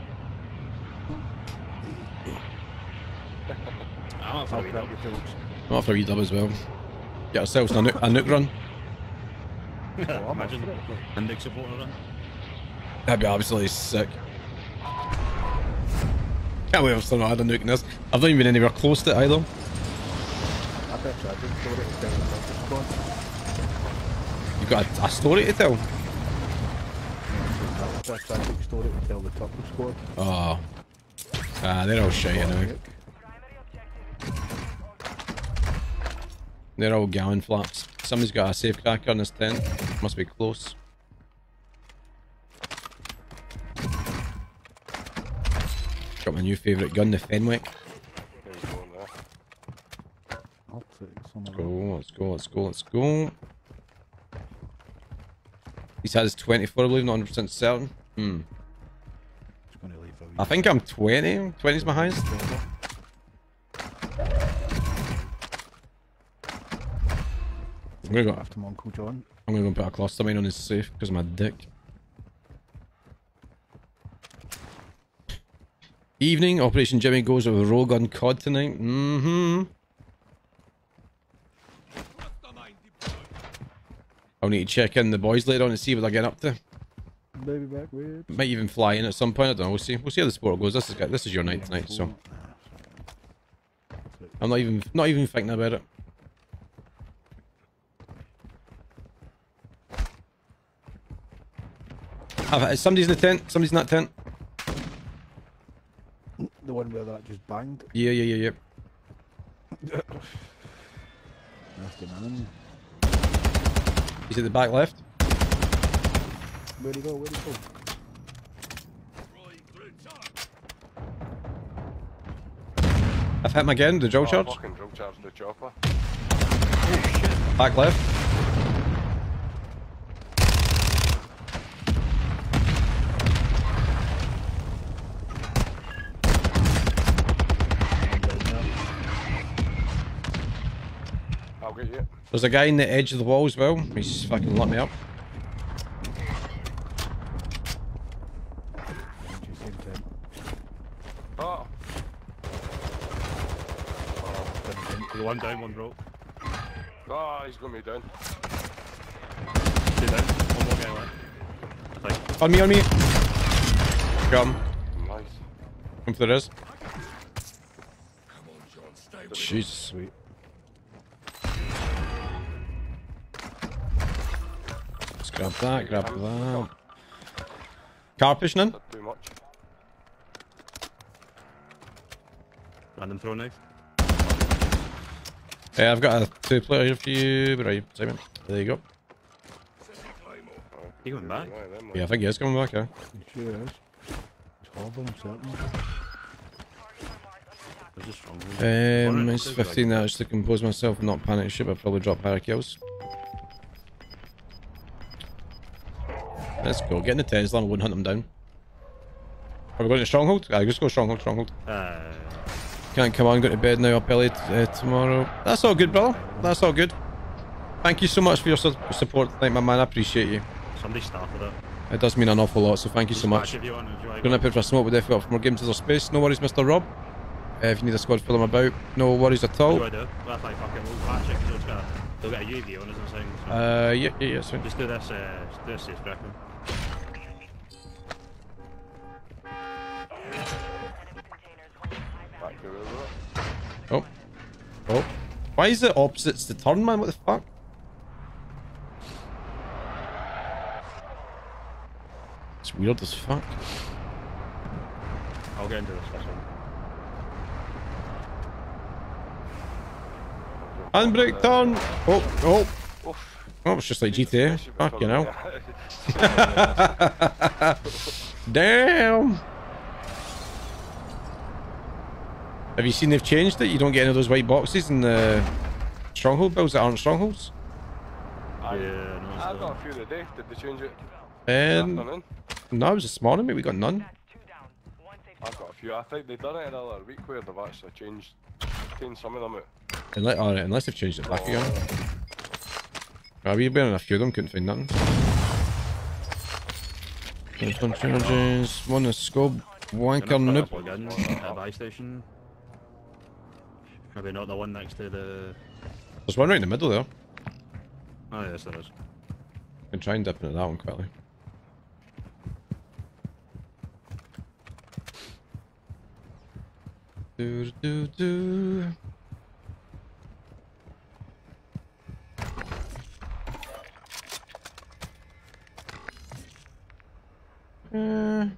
I'm up for a I'll wee grab dub. I'm up for a wee dub as well. Get ourselves a nuke, a nuke run. Imagine a Nick supporter run. That'd be absolutely sick. Can't believe I've still not had a nuke in this. I've not even been anywhere close to it either. I bet you I did throw it down the top squad. You've got a, a story to tell. I bet you I did store it to tell the top squad. Oh. Ah, they're all shy anyway. They're all gallon flaps. Somebody's got a safe cracker in this tent. Must be close. Got my new favourite gun, the Fenwick. You go. I'll take some of Go, let's go, let's go, let's go. He's had his 24, I believe, not 100% certain. Hmm. Just gonna leave I think I'm 20. 20 is my highest. I'm gonna go. after my Uncle John. I'm gonna go and put a cluster mine on his safe because of my dick. Evening, Operation Jimmy goes with a Rogue on COD tonight. Mm-hmm. I'll need to check in the boys later on and see what they're getting up to. Baby back with. Might even fly in at some point. I don't know. We'll see. We'll see how the sport goes. This is this is your night tonight, so I'm not even not even thinking about it. Somebody's in the tent. Somebody's in that tent. The one where that just banged. Yeah, yeah, yeah, yeah. Nasty man. He's at the back left. Where'd he go? Where'd he go? I've hit him again. The drill Oh, charge. fucking drill charge the chopper. Back left. I'll get you. There's a guy in the edge of the wall as well. He's fucking lit me up. Just same time. Oh, The one down, one broke. oh, he's got me down. Two down. One more guy left. I think. On me, on me. Got him. Nice. Come for the res. Jesus. Sweet. Let's grab that, grab that. Car pushing in. Not too much. Random throw knife. Yeah, I've got a two player here for you. Where are you, Simon? There you go. He going back? Yeah, I think he is coming back, yeah. He sure is. It's horrible, I'm certain. There's the stronghold? Um, it's next to the 15 now, hours to compose myself and not panic ship. I'll probably drop higher kills. Let's go. Get in the Tesla and we won't hunt them down. Are we going to Stronghold? Aye, just go Stronghold, Stronghold. Uh, Can't come on, go to bed now, up early uh, tomorrow. That's all good, brother. That's all good. Thank you so much for your su- support tonight, my man. I appreciate you. somebody started it. It does mean an awful lot, so thank you so much. If you want to enjoy Going to put for a smoke with F up for more games to their space. No worries, Mr. Rob. Uh, if you need a squad for them about, no worries at What do all. I do? Well, if I fucking will patch it, 'cause it's got, they'll get a UV on? So Uh, yeah, yeah, yeah, sorry. just do this, uh, just do this safe Oh. Oh. Why is it opposites the turn, man? What the fuck? It's weird as fuck. I'll get into this first one. Handbrake turn! Oh, oh! Oh, it's just like GTA. Fuck, you know. Damn! Have you seen they've changed it? You don't get any of those white boxes in the stronghold builds that aren't strongholds? I, Yeah, no, it's I've got a few today. Did they change it? Um, Afternoon? no, it was this morning, mate. We got none. Two down. One safe I've got a few. I think they've done it another week where they've actually changed, changed some of them out. Unless, alright, unless they've changed it back again. Uh, we've been on a few of them, couldn't find nothing. There's one charges, one is scope, wanker Gonna noob. put a plug in at a buy station. Maybe not the one next to the. There's one right in the middle there. Oh yes, there is. can try and dip into that one quickly. Do do do. Uh,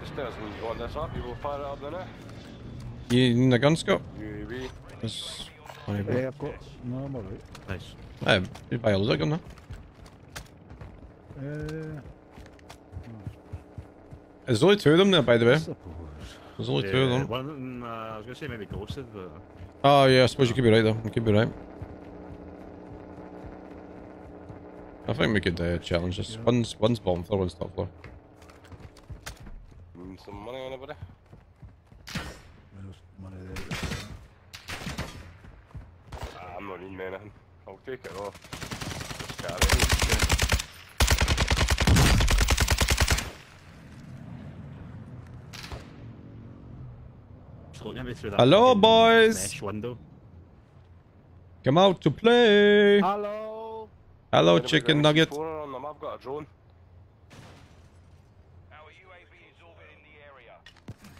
Just as when you want this up, you will fire it up the net. You need a gun scope? UAV. That's funny, Yeah, I've got... No, I'm alright. Nice. Uh, you buy a loader gun now. Uh, There's only two of them there, by the way. I suppose. There's only two of them. One of them, uh, I was gonna say maybe ghosted, but Oh yeah, I suppose you could be right though. You could be right. I think we could uh, challenge this. One's one's bottom floor, one's top floor. Need some money, anybody? There's money there. I'm not needing anything. I'll take it off. Just carry it. just looking at me through that. Hello, boys. Window. Come out to play. Hello! Hello, Anybody chicken nugget. C4 on them? I've got a drone. Our UAV is orbiting the area.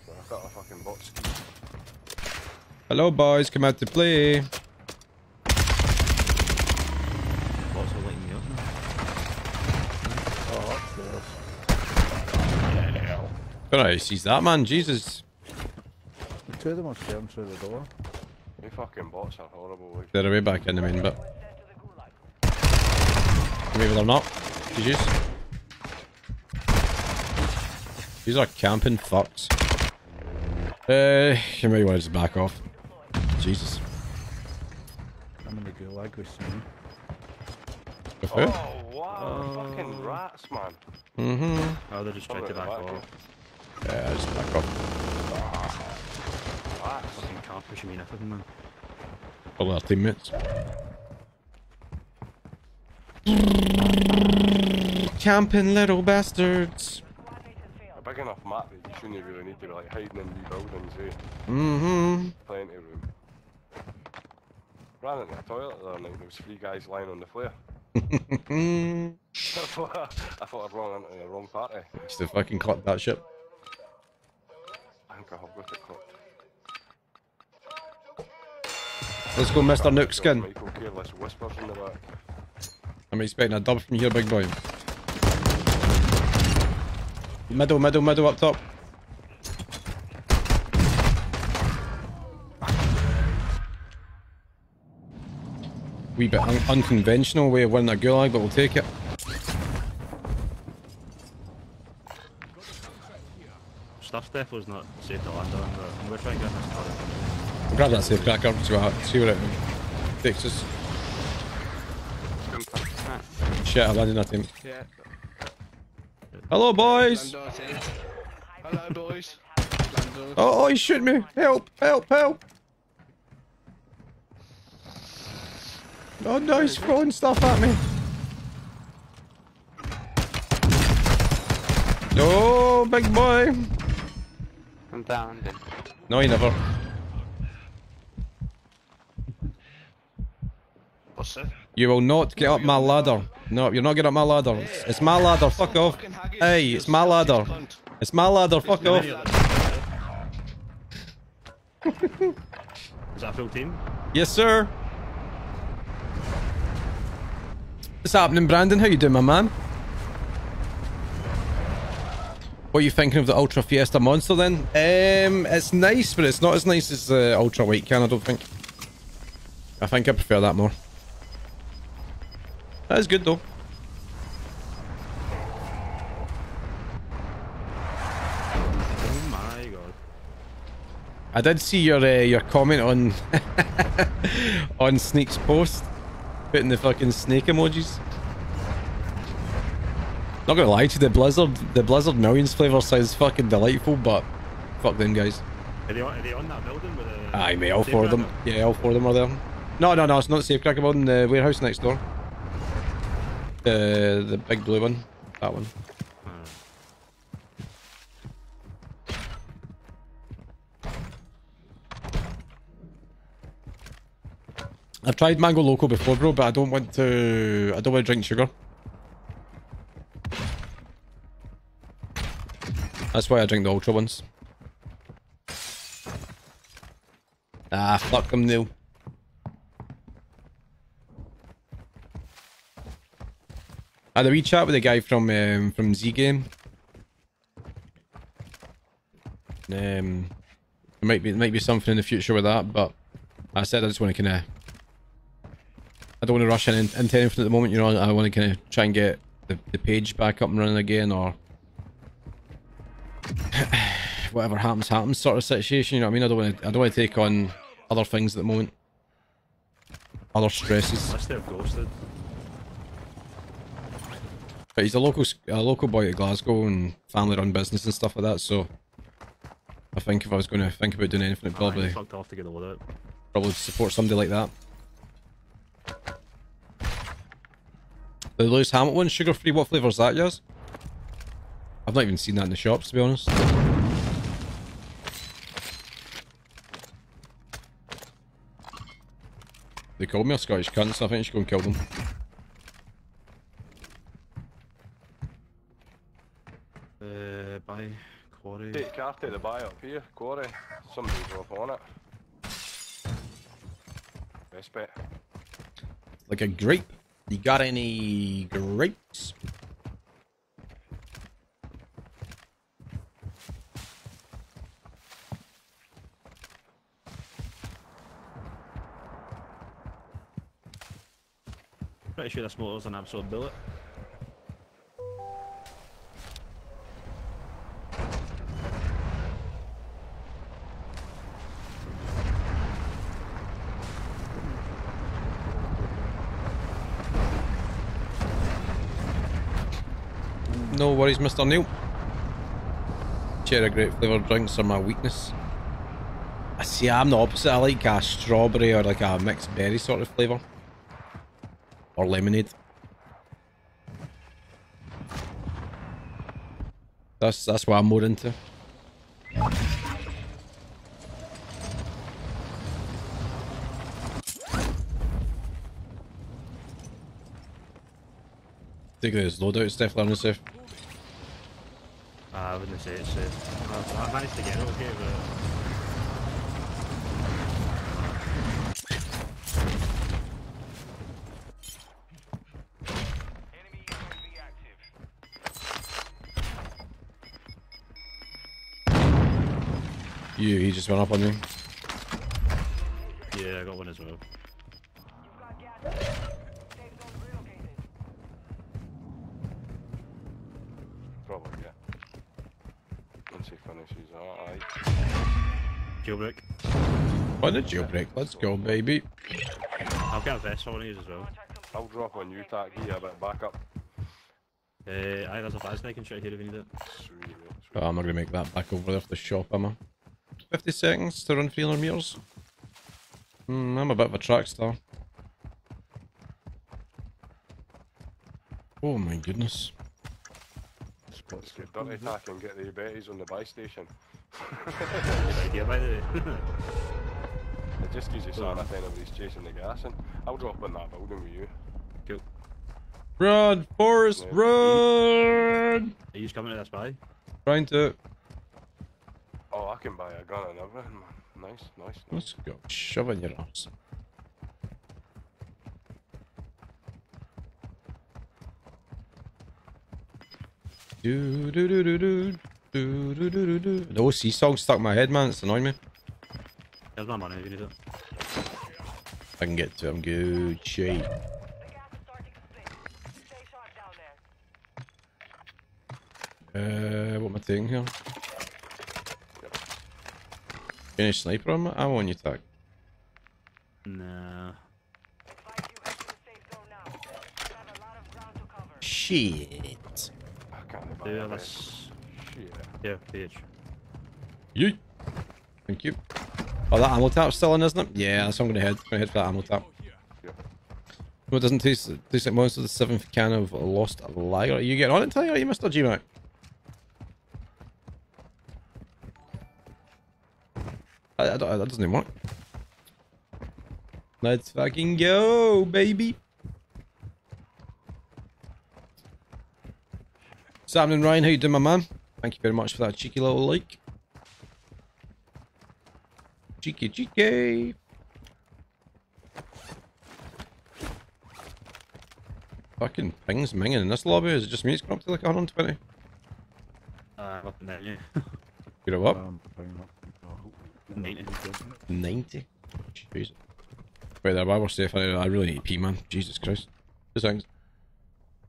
I've got a fucking box. Hello, boys. Come out to play. Lots of lighting me up. Oh, upstairs. Don't know how he sees that, man. Jesus. The two of them are staring through the door. They fucking bots are horrible. Like. They're way back in the main bit. Maybe they're not. Jesus. These are camping fucks. Uh, you may want to just back off. Jesus. I'm in the gulag with soon. With who? Oh wow, fucking rats, man. Mm-hmm. Oh, they just tried to back off. Yeah, just back off. Rats. Fucking car pushing me nothing, man. Probably our teammates. Camping little bastards. A big enough map that you shouldn't really need to be like hiding in wee buildings, eh? Mm-hmm. Plenty of room. Ran into the toilet the other night, there was three guys lying on the flare. I thought I thought I'd run into the wrong party. Just to fucking clip that shit. I think I have got it. Let's go, Mr. Nook Skin. Michael Careless whispers in the back. I'm expecting a dub from here, big boy. Middle, middle, middle, up top. Wee bit un unconventional way of winning a gulag, but we'll take it. Stuff depot's not safe to land on, but I'm gonna try and get this turret. Grab that safe cracker, see what, see what it takes us. Shit, I landed that team. Yeah. Hello, boys! Lando, I think. Hello, boys. Oh, oh, he's shooting me! Help, help, help! Oh no, he's throwing stuff at me. No, big boy. I'm down. Then. No, he never. What's that? You will not get up my ladder. No, you're not getting up my ladder. It's, it's my ladder. Fuck off. Hey, it's my ladder. It's my ladder. Fuck off. Is that a full team? Yes, sir. What's happening, Brandon? How you doing, my man? What are you thinking of the Ultra Fiesta Monster then? Um, it's nice, but it's not as nice as the Ultra White can, I don't think. I think I prefer that more. That is good though. Oh my god. I did see your uh, your comment on on Sneak's post, putting the fucking snake emojis. Not gonna lie to you, the Blizzard the Blizzard Millions flavor sounds fucking delightful, but fuck them guys. Are they on, are they on that building with the... Aye, mate, all four of them. Yeah, all four of them are there. No, no, no, it's not the safe cracker building. The warehouse next door. The the big blue one. That one. I've tried mango loco before, bro, but I don't want to. I don't want to drink sugar. That's why I drink the ultra ones. Ah, fuck them now. I had a wee chat with a guy from um, from Z Game. Um, there might be there might be something in the future with that, but I said I just want to kind of. I don't want to rush in, into anything at the moment, you know. I want to kind of try and get the, the page back up and running again, or whatever happens, happens sort of situation. You know what I mean? I don't want to. I don't want to take on other things at the moment. Other stresses. Unless they're ghosted. But he's a local a local boy at Glasgow and family run business and stuff like that. So I think if I was going to think about doing anything, Aye, probably off to get load out. probably support somebody like that. The Lewis Hamilton one, sugar free. What flavour is that, yours? I've not even seen that in the shops, to be honest. They called me a Scottish cunt, so I think I should go and kill them. Uh, by quarry. Take car to the buy up here, quarry. Somebody drove on it. Best bet. Like a grape. You got any grapes? Pretty sure this motor's an absolute bullet. No worries, Mr. Neil. Cherry grape flavoured drinks are my weakness. I see, I'm the opposite. I like a strawberry or like a mixed berry sort of flavour. Or lemonade. That's that's what I'm more into. Take this loadout, Steph, learning safe. Ah, I wouldn't say it's safe. I managed to get it okay, but... You, he just went up on me. Yeah, I got one as well. Probably, yeah. Once he finishes. issues. Aye. Jailbreak. On the jailbreak. Let's go, baby. I've got a vest for one of these as well. I'll drop on you, tack, give you a bit of backup. Uh, aye, there's a fast I can shoot here if you need it. Sweet, mate, sweet. Oh, I'm not gonna make that back over there for the shop, am I? 50 seconds to run 300 meters. Hmm, I'm a bit of a track star. Oh my goodness. Let's get dirty tack and get the betties on the buy station. Good by the way. It just gives you something if anybody's chasing the gas and I'll drop in that building with you. cool. Run, Forrest, Yeah. run! Are you just coming to this by? Trying to. Oh, I can buy a gun and everything, man. Nice, nice, nice. Let's go. Shove in your arse. Do do do do do do do do do do. The OC song stuck in my head, man. It's annoying me. There's no money if you need it. I can get to him. Good shape. The gas is starting to Finish sniper on I'm on you tag. Nah. Shit. Yeah, that's... Yeah, PH. Thank you. Oh, that ammo tap's still in, isn't it? Yeah, that's what I'm gonna head. I'm gonna head for that ammo tap. What doesn't taste, taste like monster, the seventh can of Lost Lager. Are you getting on it, Tiger? Are you, Mr. G-Mac? Mac? I, I that doesn't even work. Let's fucking go, baby. Sam and Ryan, how you doing, my man? Thank you very much for that cheeky little like. Cheeky, cheeky. Fucking pings minging in this lobby. Is it just me? It's gone up to like 120. Uh, up in there, yeah. Get it up. Um, bring up. 90. 90. Jesus. Wait there, while we're safe, I, I really need to pee, man. Jesus Christ. Two seconds.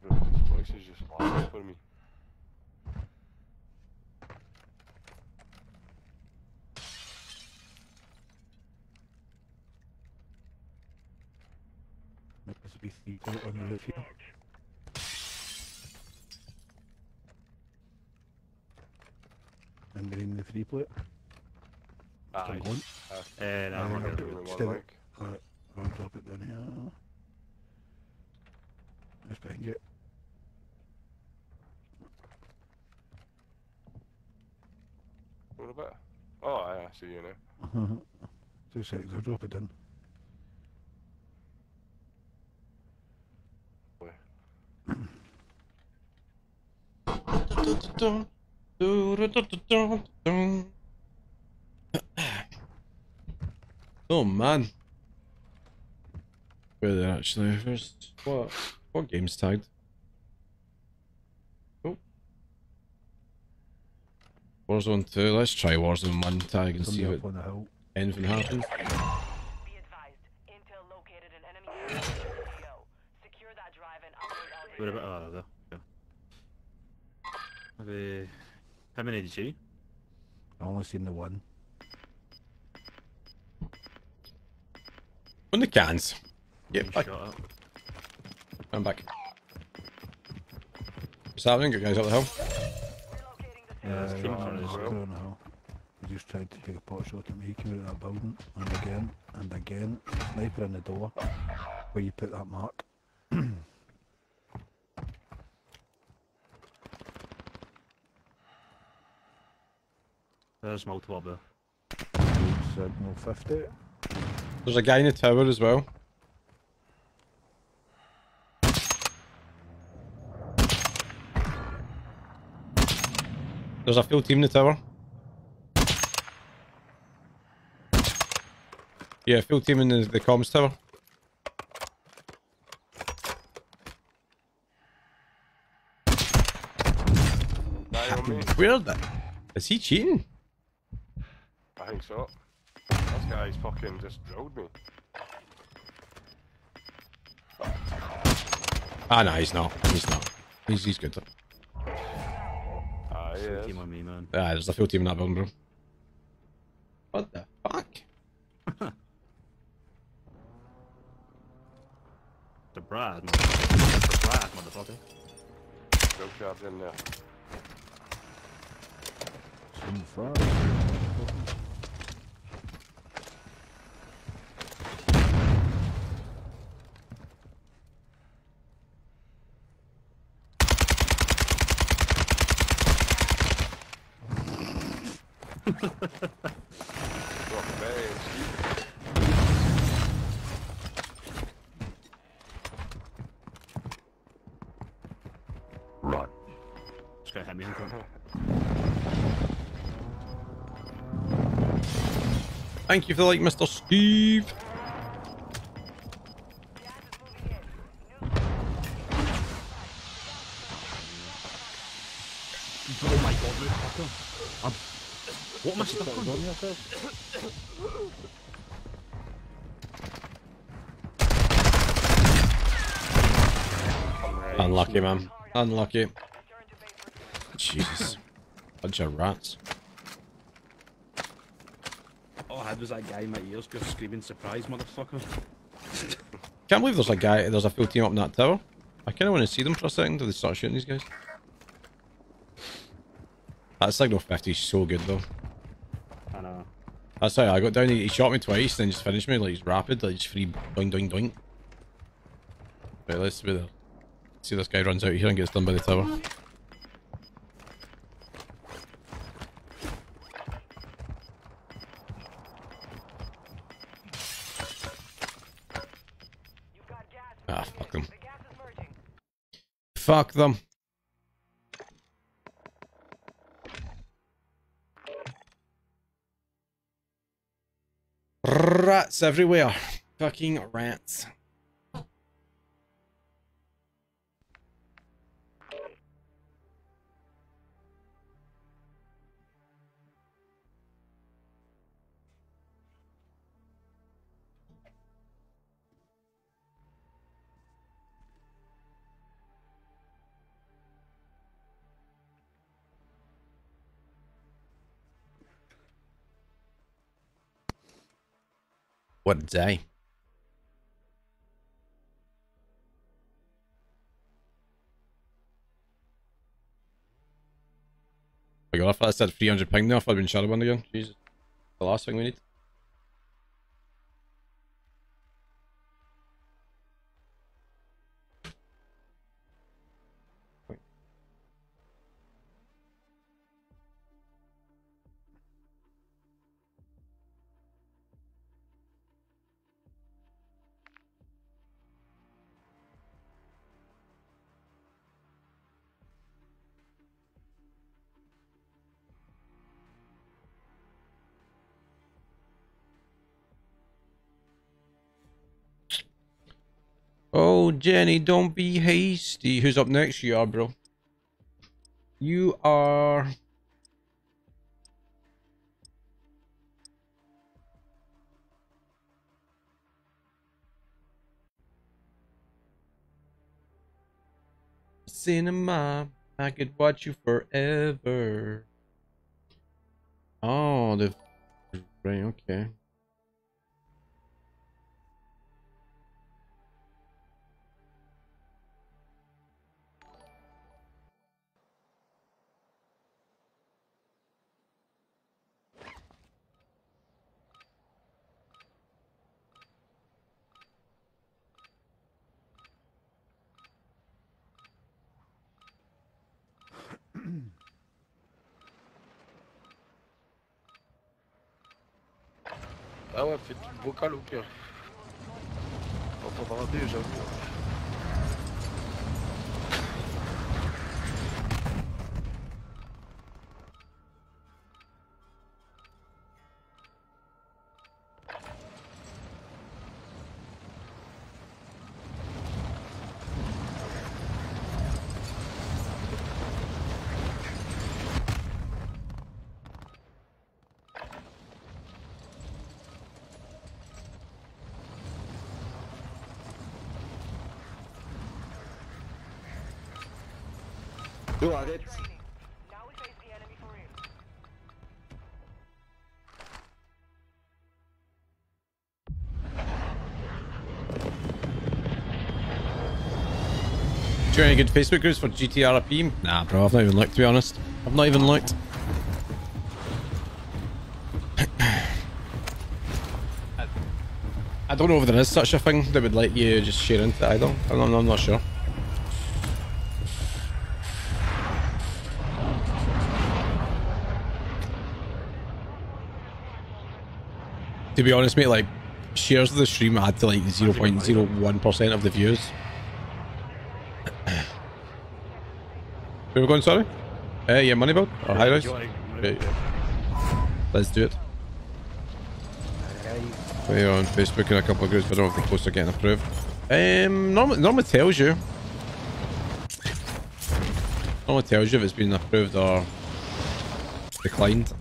This place is just laughing for me. Must be three on the roof here. And they're the free plate. Uh, I'm going. Uh, and I'm, I'm going to do. Alright, I'll drop it down here. That's I can. What about? Oh, I see you now. Uh-huh. Two seconds, I'll drop it down. Where? Oh man. Where they actually? Where's what? What game's tagged? Oh. Warzone 2. Let's try Warzone 1 tag and see what anything happens. What about oh, there? Yeah. Have a, how many did you? I only seen the one. On the cans. Get You back. shot? I'm back. What's happening? Good guys up the hill. Relocating Yeah, safe team yeah, yeah, I well. don't know. He just tried to take a pot shot at me. He came out of that building, and again, and again. Sniper in the door, where you put that mark. There's multiple up there. Signal 50. There's a guy in the tower as well. There's a full team in the tower. Yeah, full team in the, the comms tower. Die on me. Where the... Is he cheating? I think so. This guy's fucking just drilled me. Ah, no, he's not. He's not. He's, he's good. Aye, he full team on me, man. Ah, there's a full team in that building, bro. What the fuck? The Brad, motherfucker. The Brad, motherfucker. Go charge in there. Some far. Run. Me. Thank you for the like, Mr. Steve. What am I stuck on? Done yourself? Unlucky, man. Unlucky. Jesus. Bunch of rats. All I had was that guy in my ears just screaming, surprise, motherfucker. Can't believe there's a guy, there's a full team up in that tower. I kind of want to see them for a second till they start shooting these guys. That signal 50 is so good though. That's how I got down, he shot me twice, then just finished me like he's rapid, like just free doing doing doing. Right, let's be there. See this guy runs out here and gets done by the tower. Ah, fuck them. Fuck them. Rats everywhere. Fucking rats. What a day. I got off that said 300 ping now if I'd been shadowbanned again. Jesus. The last thing we need. Jenny, don't be hasty. Who's up next? You are, bro. You are. Cinema. I could watch you forever. Oh, the. Right, okay. Ah ouais, fais du vocal au pire. On t'entendra déjà. Two You are it. Trying Facebook groups for GTRP? Nah, bro, I've not even looked, to be honest. I've not even looked. I, I don't know if there is such a thing that would let you just share into it, I don't. I'm, I'm not sure. To be honest, mate, like shares of the stream add to like 0.01% of the views. Where we going, sorry? Uh, yeah, Moneybug? Or High Rise? Do you want to- Right. Let's do it. We're on Facebook and a couple of groups, but I don't know if the posts are getting approved. Um, normally, normally tells you. Normally tells you if it's been approved or declined.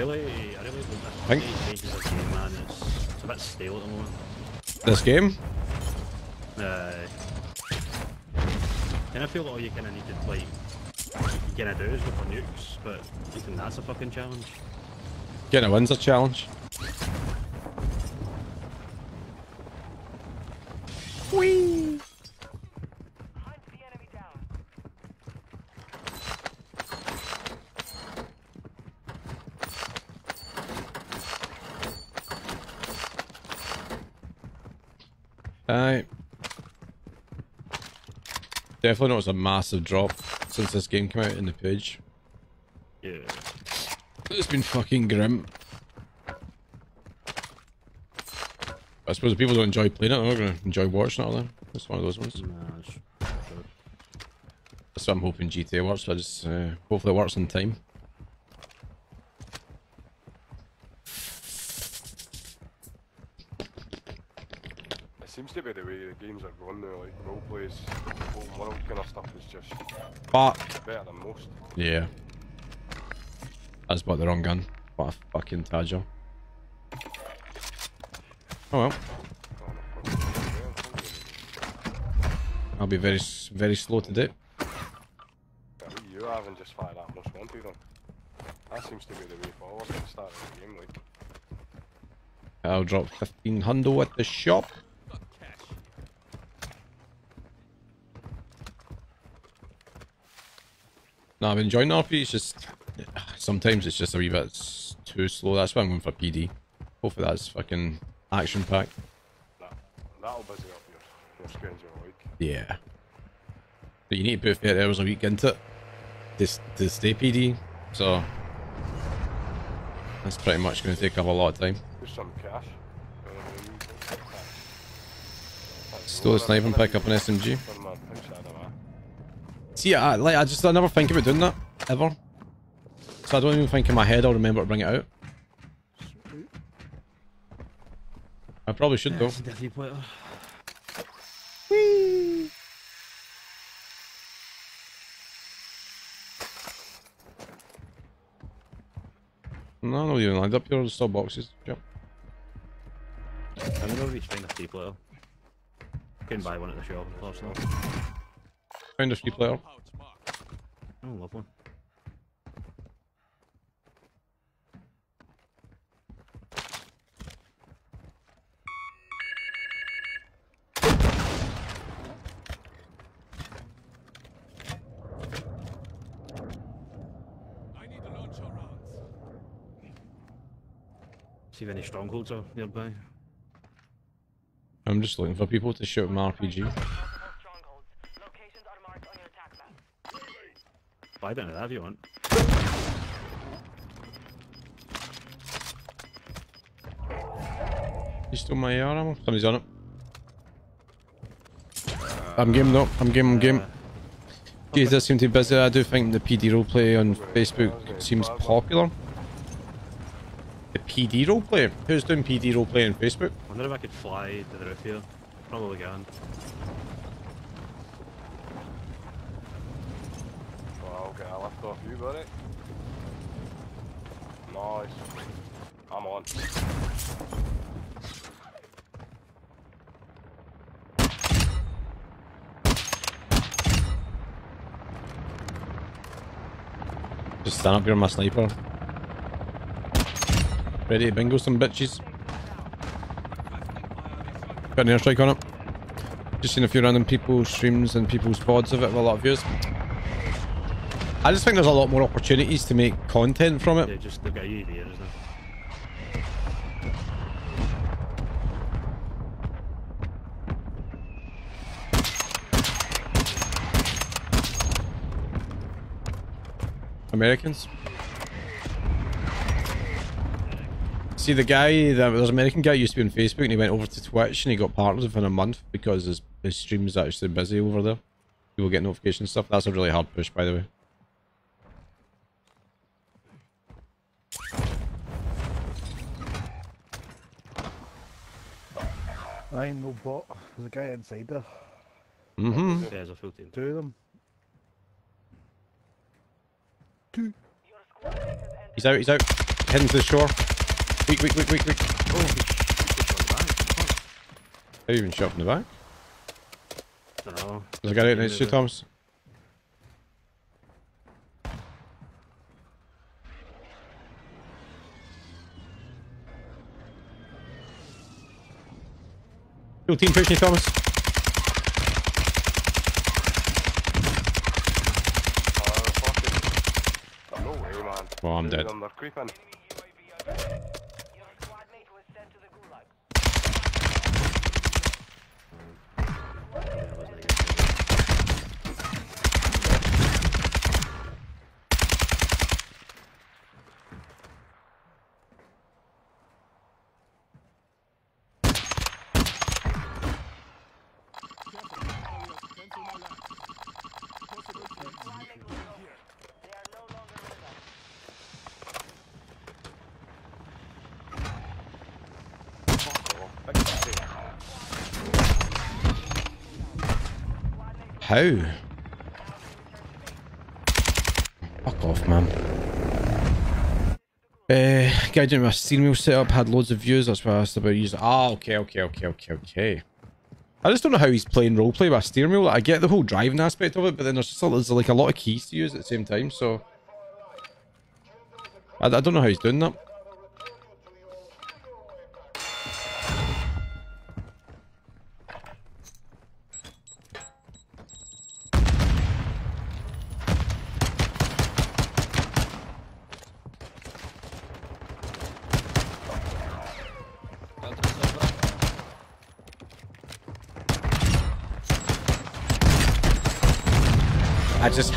I really, I really Think- this game, man. It's, it's a bit stale at the moment. This game? Uh, and I feel like all you kind of need to like, you kind of do is go for nukes, but even that's a fucking challenge. Getting a win's a challenge. Whee! Aye. Definitely noticed a massive drop since this game came out in the page. Yeah. It's been fucking grim. I suppose if people don't enjoy playing it, they're not going to enjoy watching it, are they? It's one of those ones. That's what I'm hoping GTA works, but I just uh, hopefully it works in time. To be the way the games are run now, like role plays, open world kind of stuff is just But better than most. yeah, I just bought the wrong gun. What a fucking Tajo. Oh well. I'll be very very slow to do. you haven't just fired that most wanted on. That seems to be the way forward at the start of the game, like. I'll drop 15 hundo at the shop. No, I'm enjoying RP. It's just sometimes it's just a wee bit too slow. That's why I'm going for PD. Hopefully that's fucking action packed. That'll busy up your, your schedule, like. Yeah. But you need to put 30 hours a week into it to, to stay PD. So that's pretty much going to take up a lot of time. Here's some cash. Steal a sniper and pick up an SMG. See, I, like, I just I never think about doing that ever. So I don't even think in my head I'll remember to bring it out. I probably should though. No, not even lined up here. There's still boxes. Yep. I'm gonna reach find a free player. Couldn't buy one at the shop, unfortunately. Found a free player. Oh, love one. See if any strongholds are nearby. I'm just looking for people to shoot my RPG. Buy that if you want. You stole my AR ammo? Somebody's on it. I'm game though. I'm game, I'm game. Uh, Geez, this seem to be busy. I do think the PD roleplay on Facebook seems popular. The PD roleplay? Who's doing PD roleplay on Facebook? I wonder if I could fly to the roof here. Probably can. Well, Off you, buddy. Nice. I'm on. Just stand up here with my sniper. Ready to bingo some bitches. Got an airstrike on it. Just seen a few random people's streams and people's pods of it with a lot of views. I just think there's a lot more opportunities to make content from Yeah, it. just they've got a UAV here, isn't it? Americans. See the guy, that there's an American guy used to be on Facebook and he went over to Twitch and he got partnered within a month because his, his stream's actually busy over there. People get notifications and stuff. That's a really hard push by the way. I ain't no bot. There's a guy inside there. Mm-hmm. Yeah, there's a full team. Two of them. Two. He's out, he's out. Heading to the shore. Weak, weak, weak, weak, weak. Oh, he shot from the back. How you even shot from the back? I Don't know. There's a guy out next to you, Thomas. Team pushing you, Thomas. No way, man. Oh, I'm dead. them, They're creeping. How? Fuck off, man. Uh, guy doing my steering wheel setup had loads of views. That's why I asked about using. Ah, okay, okay, okay, okay, okay. I just don't know how he's playing roleplay a steering wheel. Like, I get the whole driving aspect of it, but then there's just a, there's like a lot of keys to use at the same time. So I, I don't know how he's doing that.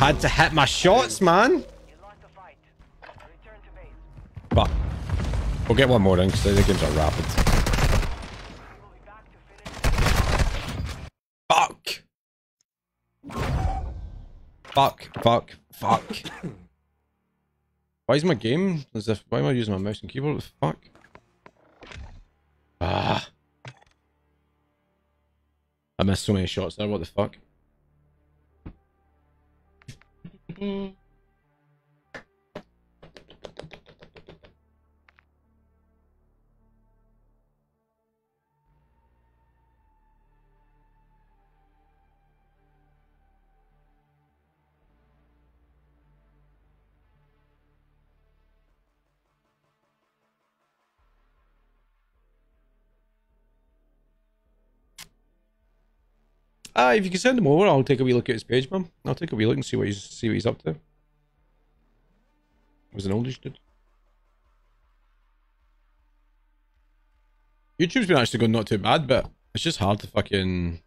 Had to hit my shots, man. But we'll get one more in because the games are rapid. Fuck. Fuck. Fuck. Fuck. Why is my game as if why am I using my mouse and keyboard? What the fuck? Ah. I missed so many shots there, what the fuck? Mm. Ah, if you can send him over, I'll take a wee look at his page, man. I'll take a wee look and see what he's see what he's up to. Was an oldish dude. YouTube's been actually going not too bad, but it's just hard to fucking.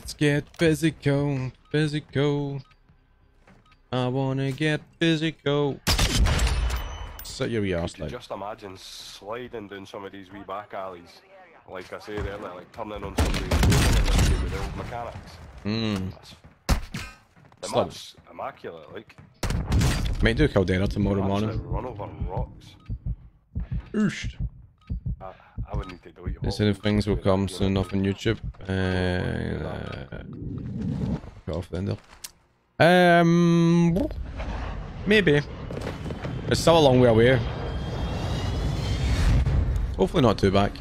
Let's get physical, physical. I wanna get physical. Sit your wee arse Could down. just imagine sliding down some of these wee back alleys? Like I said earlier, like turning on somebody's with the old mechanics. Mmm. The Stop. map's immaculate, like. Might do Caldera tomorrow Maps that morning. Run over rocks. Ooshed. I, would need to delete it. Instead of things will come soon enough on YouTube. Uh, cut off the ender. Um, maybe. It's still a long way away. Hopefully not too back.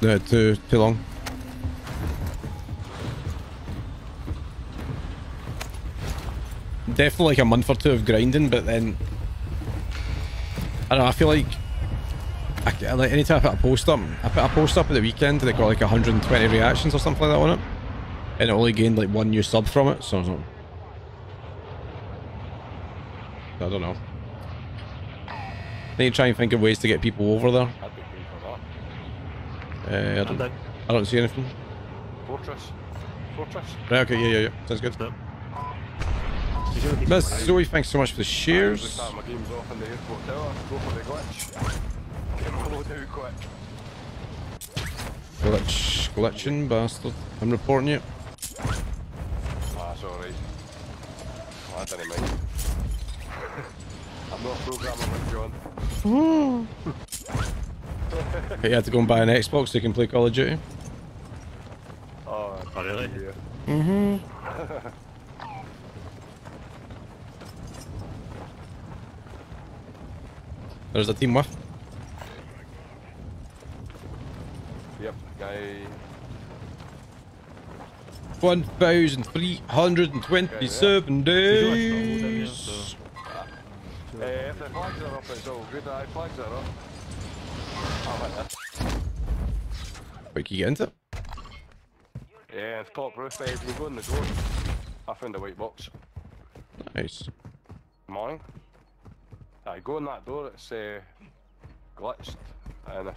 No, too too long. Definitely like a month or two of grinding, but then I don't know. I feel like I, I- like anytime I put a post up, I put a post up at the weekend that got like 120 reactions or something like that on it, and it only gained like one new sub from it. So, I don't know. Need to try and think of ways to get people over there. I'd be keen for that. Uh, I, don't, I don't see anything. Fortress. Fortress. Right, okay, yeah, yeah, yeah. Sounds good. Miss Zoe, thanks so much for the shares. Time my game's off in the airport tower, go for the glitch. Get load out quick. Glitch, glitching bastard. I'm reporting you. Ah, sorry. I didn't mind. I'm not programming with John. You had to go and buy an Xbox so you can play Call of Duty. Oh, Oh, really? Yeah. Mm-hmm. There's a team with. Yep, guy. 1,327 days. Uh, if the flags are up, it's all good. Aye, flags are up. Oh. Wait, can you get into it? Yeah, it's top roof. If you go in the door, I found a white box. Nice. Mine. I go in that door, it's uh, glitched, and if,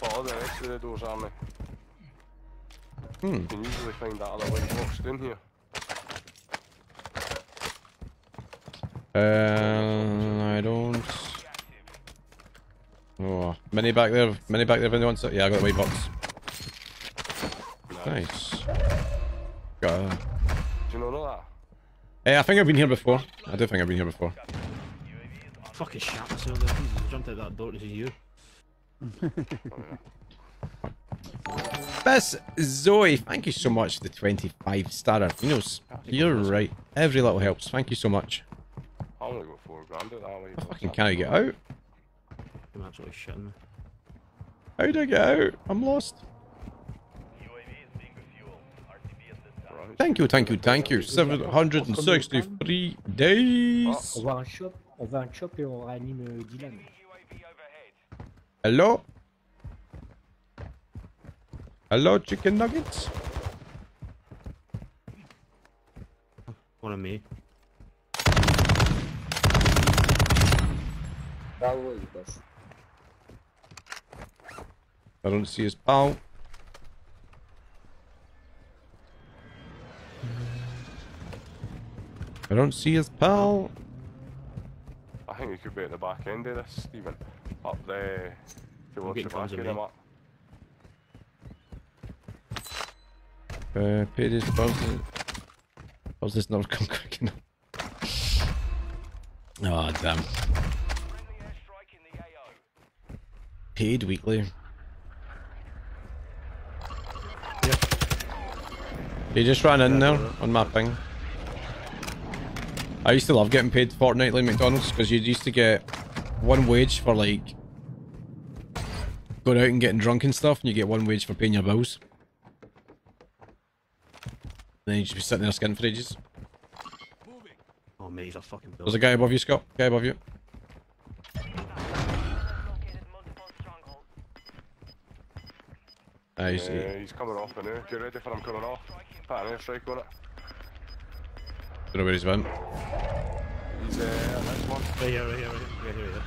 but all the the doors aren't. Hmm. You can usually find that other white box down here. Uh, I don't. Oh, mini back there. Mini back there. If anyone wants it. Yeah, I got the white box. Nice. Got. A... Do you know that? Hey, I think I've been here before. I do think I've been here before. Fucking shat myself there. Jesus, I jumped out that door to see you. Miss Zoe, thank you so much for the 25 star Arfinos. You're right. Every little helps. Thank you so much. I only got four grand at that white box. Fucking can I get out? I'm absolutely shitting. How do I get out? I'm lost. Thank you, thank you, thank you. 763 days. On va un shop, on va un shop et on réanime euh, Dylan. Hello? Hello, chicken nuggets? One of me. Bravo, il passe. I don't see his pal. I don't see his pal. I think you could be at the back end of this, Stephen. Up the towards the getting back tons of of the Uh, paid his buzzer. How's this not come quick enough? Oh, damn. Paid weekly. He just ran in there on my ping. I used to love getting paid fortnightly at McDonald's because you used to get one wage for like going out and getting drunk and stuff, and you get one wage for paying your bills. Then you just be sitting there skinning for ages. Oh, mate, he's a fucking bill. There's a guy above you, Scott. Guy above you. Ah, you see. Uh, he's coming off now. Get ready for him coming off. Put an airstrike on it. Don't know where he's went. He's uh, one. Right here, right here, right here, right here.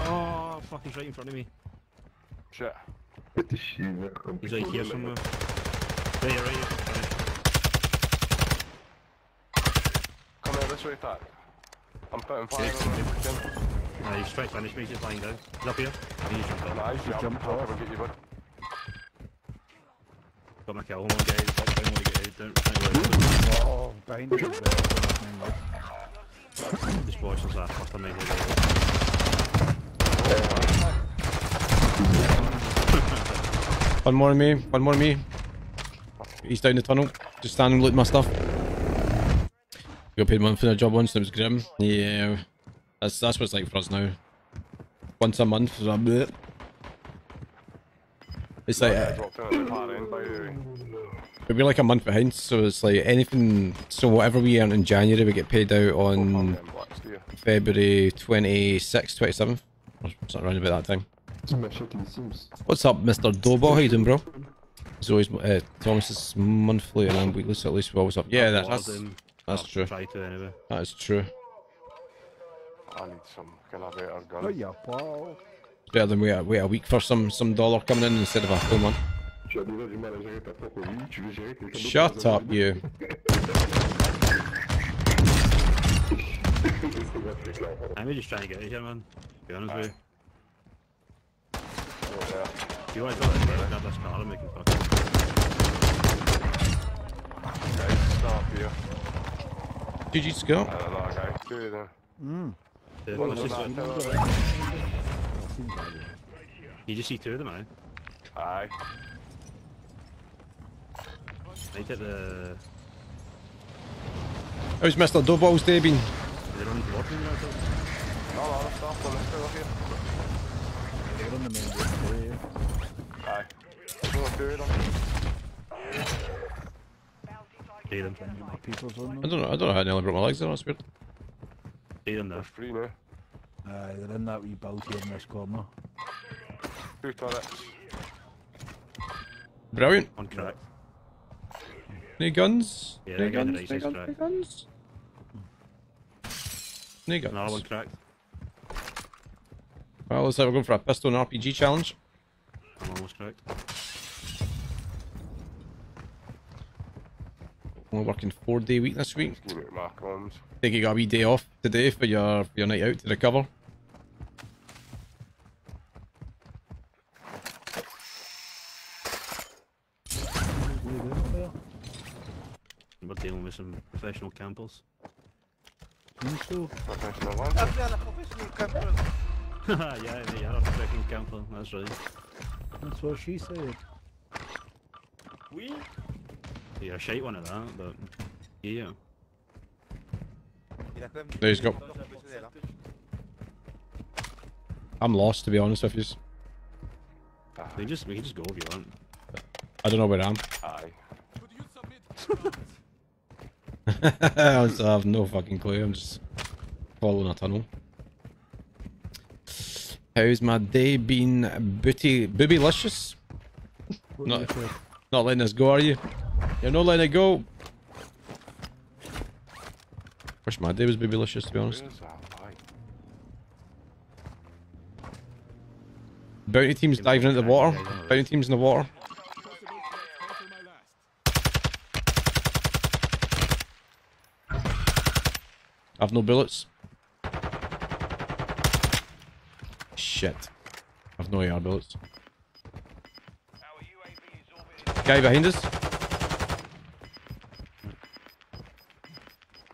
Oh, ah, fuck, he's right in front of me. Shit. The shit? He's like here somewhere. Right here, right here. Come here, this way, I'm putting fire on him. Uh, he's straight finished me, he's just lying down. He's up here. He's jumped up. Nah, he's jumped. jumped I'll off. come and get you, bud. Got my kill. Hold on, guys. Don't, don't want to get out. Don't, don't worry. Oh, behind you. there. Just watch this last first time I hit it. One more on me. One more on me. He's down the tunnel. Just standing looting my stuff. Got paid month for a job once and it was grim. Yeah. That's that's what it's like for us now. Once a month. It's like uh, we're like a month behind, so it's like anything. So whatever we earn in January, we get paid out on? February 26th, 27th, or something around about that time. What's up, Mr. Dobo? How you doing, bro? It's always uh, Thomas's monthly and I'm weekly, so at least we're always up. Yeah, that, that's um, that's I'll true. Try to anyway. That is true. I need some kind of better gun. Oh, yeah, pal. It's better than wait a, wait a week for some some dollar coming in instead of a full month. Shut up, you. I'm just trying to get out of here, man. To be honest with you. Oh, yeah. If you want to go this way, grab this car and we can fucking... Guys, stop here. GG to go. I don't know, guy. Two of them. Mm. Yeah, One's just- that tower. You just see two of them, eh? Aye. Right at the... How's Mr. Dobo's day been? Is it on the walking there? No, no, stop on this tower here. They're on the main road. there. Aye. There's only two of them. See them. My people's on I don't know. I don't know how I nearly broke my legs there. That's weird. See them There's there. three now. Aye, they're in that wee boat here in this corner. Two turrets. Brilliant. On crack. Any guns? Yeah, Any that guy in the guns? right Any guns? cracked. Any guns? Another one cracked. Well, looks like we're going for a pistol and RPG challenge. I'm almost cracked. Only working four day week this week. Give me my comms. Think you got a wee day off today for your for your night out to recover. We're dealing with some professional campers. Think so? Professional one. yeah, yeah, you're a freaking camper, that's right. That's what she said. You're a shite one of that, but yeah. There he's go. I'm lost to be honest with you. We can just we can just go if you want. I don't know where I am. Aye. I just have no fucking clue. I'm just following a tunnel. How's my day been, booty, boobylicious? What Not, not letting us go, are you? You're not letting it go. Wish my day was boobylicious, to be honest. Where's that light? Bounty team's diving into the water. Bounty team's in the water. I've no bullets. Shit. I've no AR bullets. Guy behind us.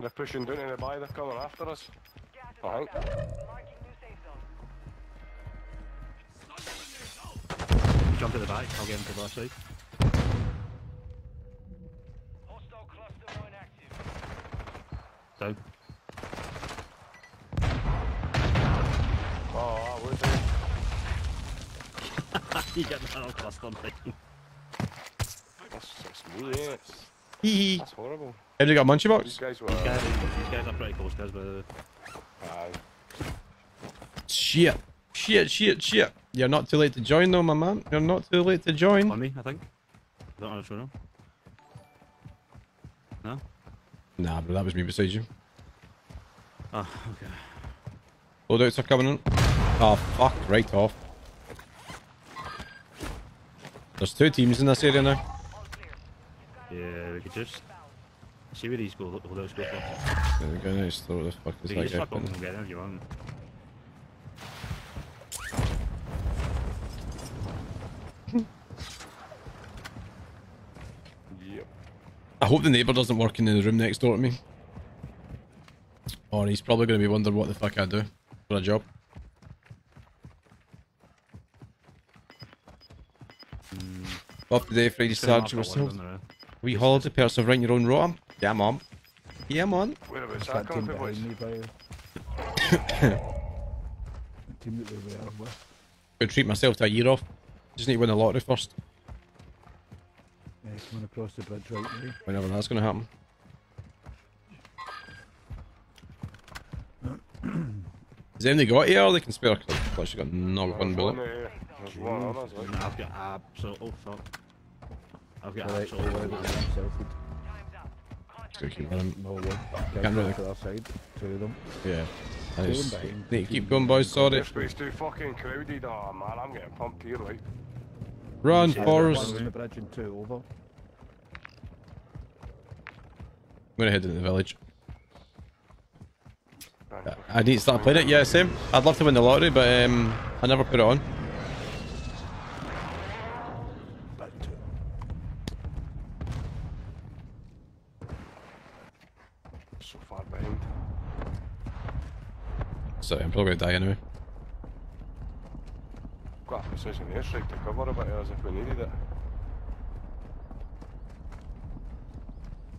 They're pushing down to the bay, they're coming after us. I think. Jump to the back, I'll get him to the left side. Down. Oh, I would do. you get that on cluster mine. That's so smooth, ain't it? Hee hee. That's horrible. Have you got a munchie These box? guys were. These guys, uh, these guys are pretty close guys, but Aye. Shit. Shit, shit, shit. You're not too late to join though, my man. You're not too late to join. on me, I think. I don't know what's going on. No? Nah, bro, that was me beside you. Oh, okay. Loadouts are coming in. Oh, fuck, right off. There's two teams in this area now. Yeah, we could just see where these go. Hold out, go for. There we go, nice. What the fuck is We that just fuck up putting? and get them if you want. Yep. I hope the neighbour doesn't work in the room next door to me. Or he's probably going to be wondering what the fuck I do for a job. Hmm. Off the day, Friday, Just gonna Saturday, knock that one yourself. Down there. We holiday person writing your own rota. Yeah, mom. Yeah, mom. Whereabouts That that team coming from, boys? behind me, by the team that we were with. Could treat myself to a year off. Just need to win the lottery first. Yeah, coming across the bridge right now. Whenever that's going to happen. Has anybody got here? Or they can spare. 'Cause I've actually got knocked one There's bullet. one there. One on us, like. Nah, I've got absolute. Oh fuck. I've got Alright, absolute. we're out self Just gonna keep running. No one. Can't Can't really- to their side. Two of them. Yeah. I Two just behind. need to keep going, boys. Sorry. This place too fucking crowded. Oh man, I'm getting pumped here, like. Run, One Forrest. on the bridge and two over. I'm gonna head into the village. Right, I need to start playing it. Yeah, same. I'd love to win the lottery, but um, I never put it on. Back two. So far behind. So I'm probably gonna die anyway. Got a precision airstrike to cover a bit of uh, us if we needed it.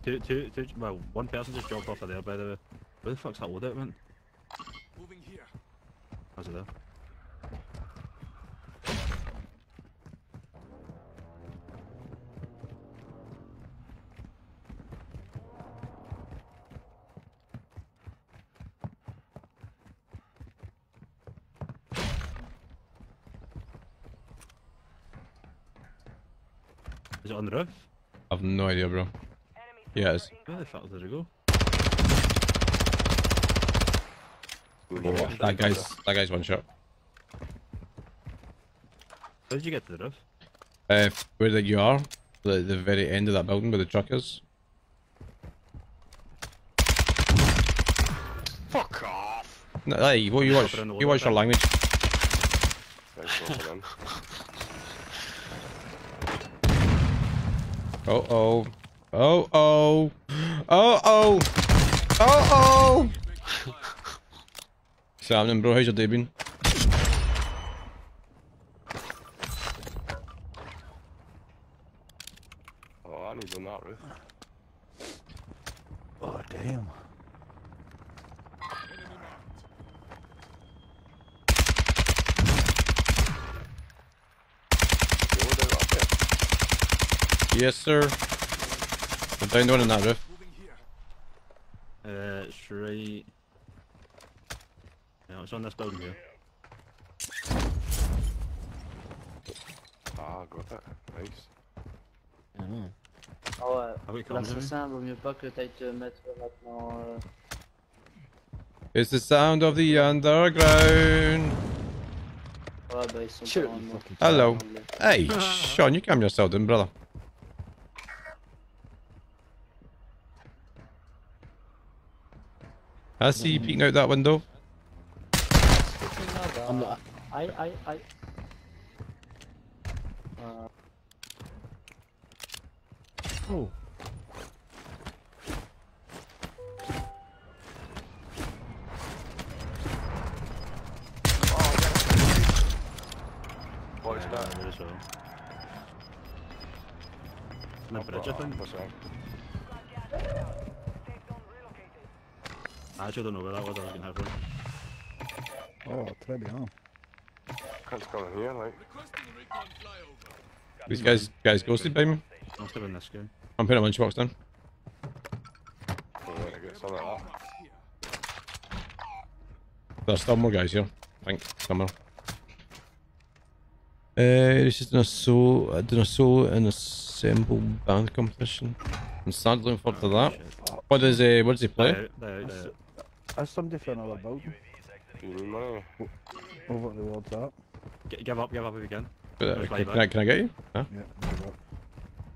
Two, two, two, well, one person just dropped off of there, by the way. Where the fuck's that loadout went? Moving here. How's it there? The roof? I've no idea, bro. Yeah, it's. Where the fuck did it go? That guy's that guy's one shot. How did you get to the roof? Uh, where that you are, the the very end of that building where the truck is. Fuck off! No, hey, what you watch? Put it on the You watch your language. Oh oh, oh oh, oh oh, oh oh. What's happening, bro? How's your Yes, sir. I'm down one in that roof. Moving. Uh, it's right. Yeah, it's on this building here. Ah, got it. Nice. Ah ouais. Oui, quand même. L'assassin, vaut mieux pas que t'ailles te mettre maintenant. euh, It's the sound of the underground. Ouais, bah ils sont Sure. pas vraiment- Hello. Hey, Sean, you calm yourself down, brother. I see you peeking out that window. I'm not- I, I, I. Uh, Oh. What's Yeah, that? there is one. On the bridge, I think. What's that? I actually don't know where that was. I was gonna have. Oh, très bien. Can't come in here, like. Requesting recon flyover. These guys, guys ghosted by me. Must have been this guy. I'm putting a lunchbox down. Oh, wait, I get some of that. There's still more guys here. I think somewhere. Uh, this is an assault, uh, an assault and assemble band competition. I'm starting looking forward to that. What does uh, what does he play? They out, they out, they out. Is somebody different another building? You need money? Over towards that. G- give up, give up if you can. Uh, can, can I, can I get you? Huh? Yeah, give up.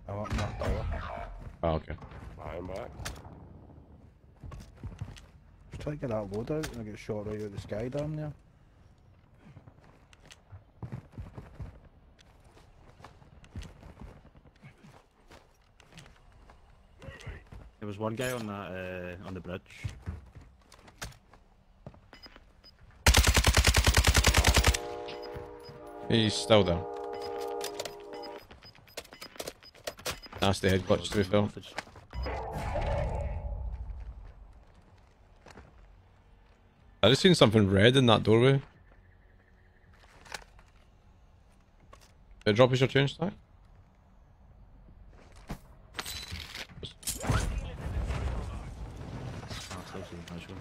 I'm up in that tower. Oh, okay. I'm back. Just try to get that load out and I get shot right out of the sky down there. There was one guy on that uh, on the bridge. He's still there. Nasty head clutch to be fair. I just seen something red in that doorway. Did drop us your change stack? Ah, still seeing visual.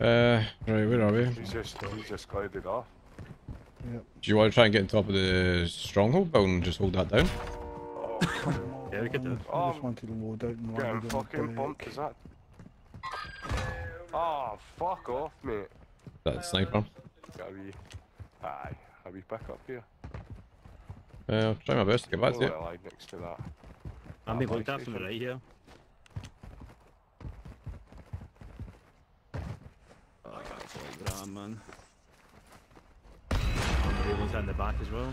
Uh, right, where are we? He's just, he's just glided off. Yep. Do you want to try and get on top of the stronghold building and just hold that down? Yeah, we could do it. I just wanted to load out and Getting land fucking bumped, is that? Oh, fuck off, mate. That sniper. Got a wee... Aye, a wee pick up here. Uh, I'll try my best to get back to Don't it. let next to that. I'm that being buy looked at from the station. right here. Oh, I got 40 grand, man. And the one's in the back as well.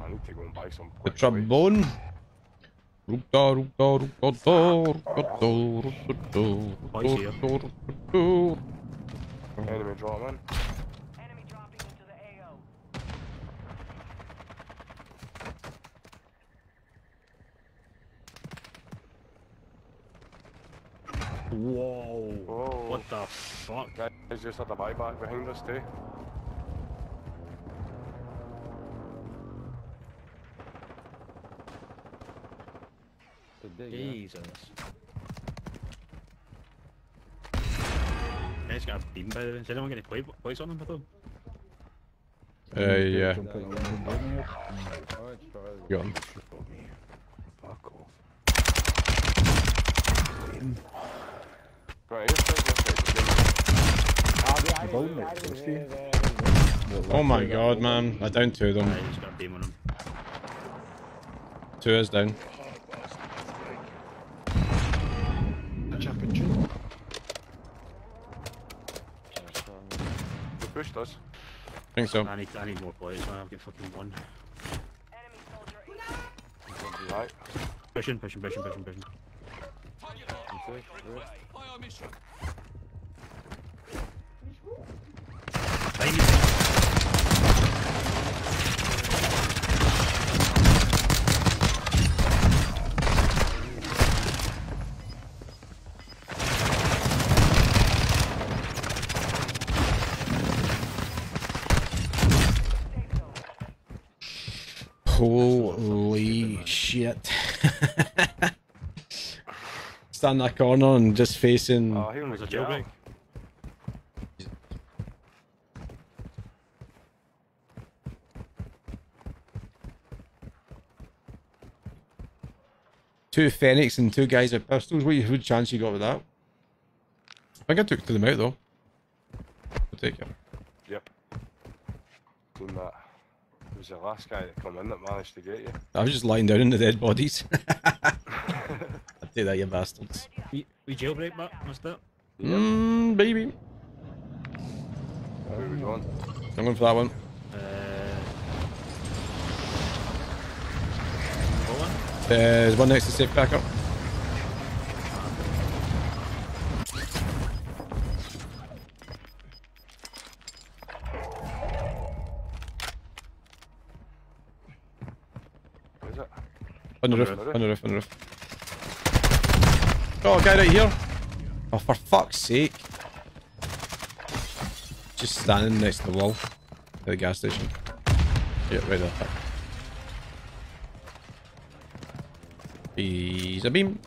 I need to go and buy some The quick trombone. Ruta, ruta, ruta, ruta, ruta, Boys here. ruta, ruta. Enemy drop in. Whoa. Whoa. What the fuck? Guys just had a buyback behind us too. Jesus. Guy's got a beam by the way. Is anyone getting play points on him at all? Uh, yeah. Jump the window down here. Got him. Fuck off. Right, here's The building next to us here. Oh my god, man. I downed two of them. Aye, he's got a beam on him. Two is down. They pushed us. I think so. I need, I need more players, man. I'll get fucking one. Right. Pushing, pushing, pushing, pushing, pushing. Behind you. Holy shit. Stand in that corner and just facing. Oh, he was a jailbreak. Two Phoenix and two guys with pistols. What, what chance you got with that? I think I took to them out though. I'll take it. Yep. Doing that. It was the last guy that come in that managed to get you. I was just lying down in the dead bodies. I'll that, you bastards. We, we jailbreak, Matt? What's that? Mmm, baby. Where are we going? I'm going for that one. Uh, one? Uh, there's one next to safe backup. Is it? On the roof, On the roof. on the roof, on the roof. Oh, a guy right here. Oh, for fuck's sake. Just standing next to the wall. At the gas station. Yeah, right there. He's a beam.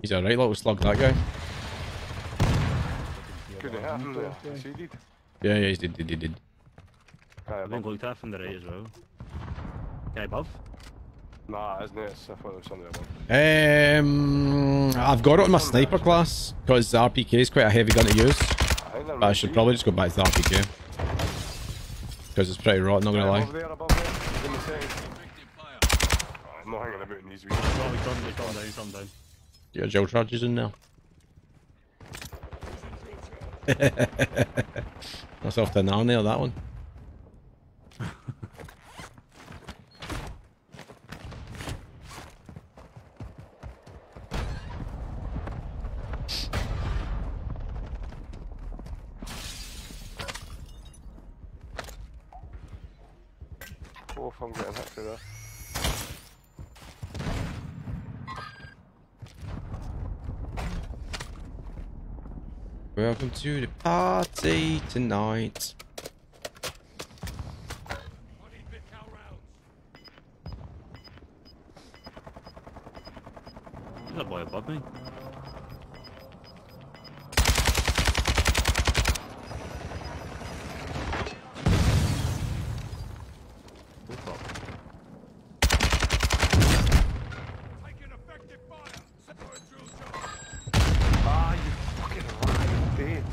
He's a right little slug, that guy. Couldn't hit him there. Yes, he did. Yeah, yeah, he did, did, did, did. Aye, I think looked at from the right as well. Guy above. Nah, isn't it? I thought there was something above. Um, I've got it on my sniper class because the RPK is quite a heavy gun to use. think there But I should probably just go back to the RPK because it's pretty raw. Not gonna lie. Above there, above there. He's in the second. I'm not hanging about in these weeks. Oh, he's gone, he's gone down, he's. Your gel charges in there. That's off the nail that one. Oh, if I'm getting hit through there. Welcome to the party tonight. There's a boy above me. Oh, fuck. Ah, you fucking right, dude.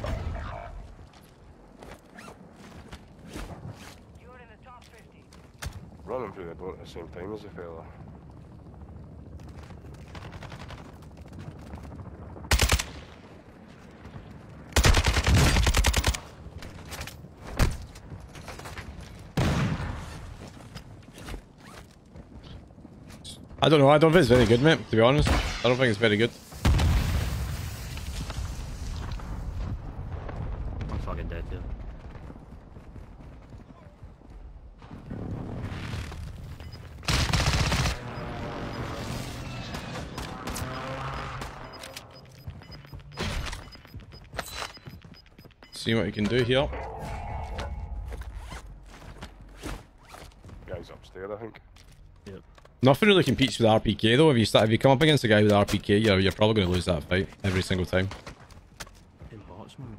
Running through the door at the same as the fella. I don't know. I don't think it's very good, mate. To be honest, I don't think it's very good. What you can do here. Guy's upstairs, I think. Nothing really competes with RPK though. If you start, if you come up against a guy with RPK, you're you're probably going to lose that fight every single time. In bots, man.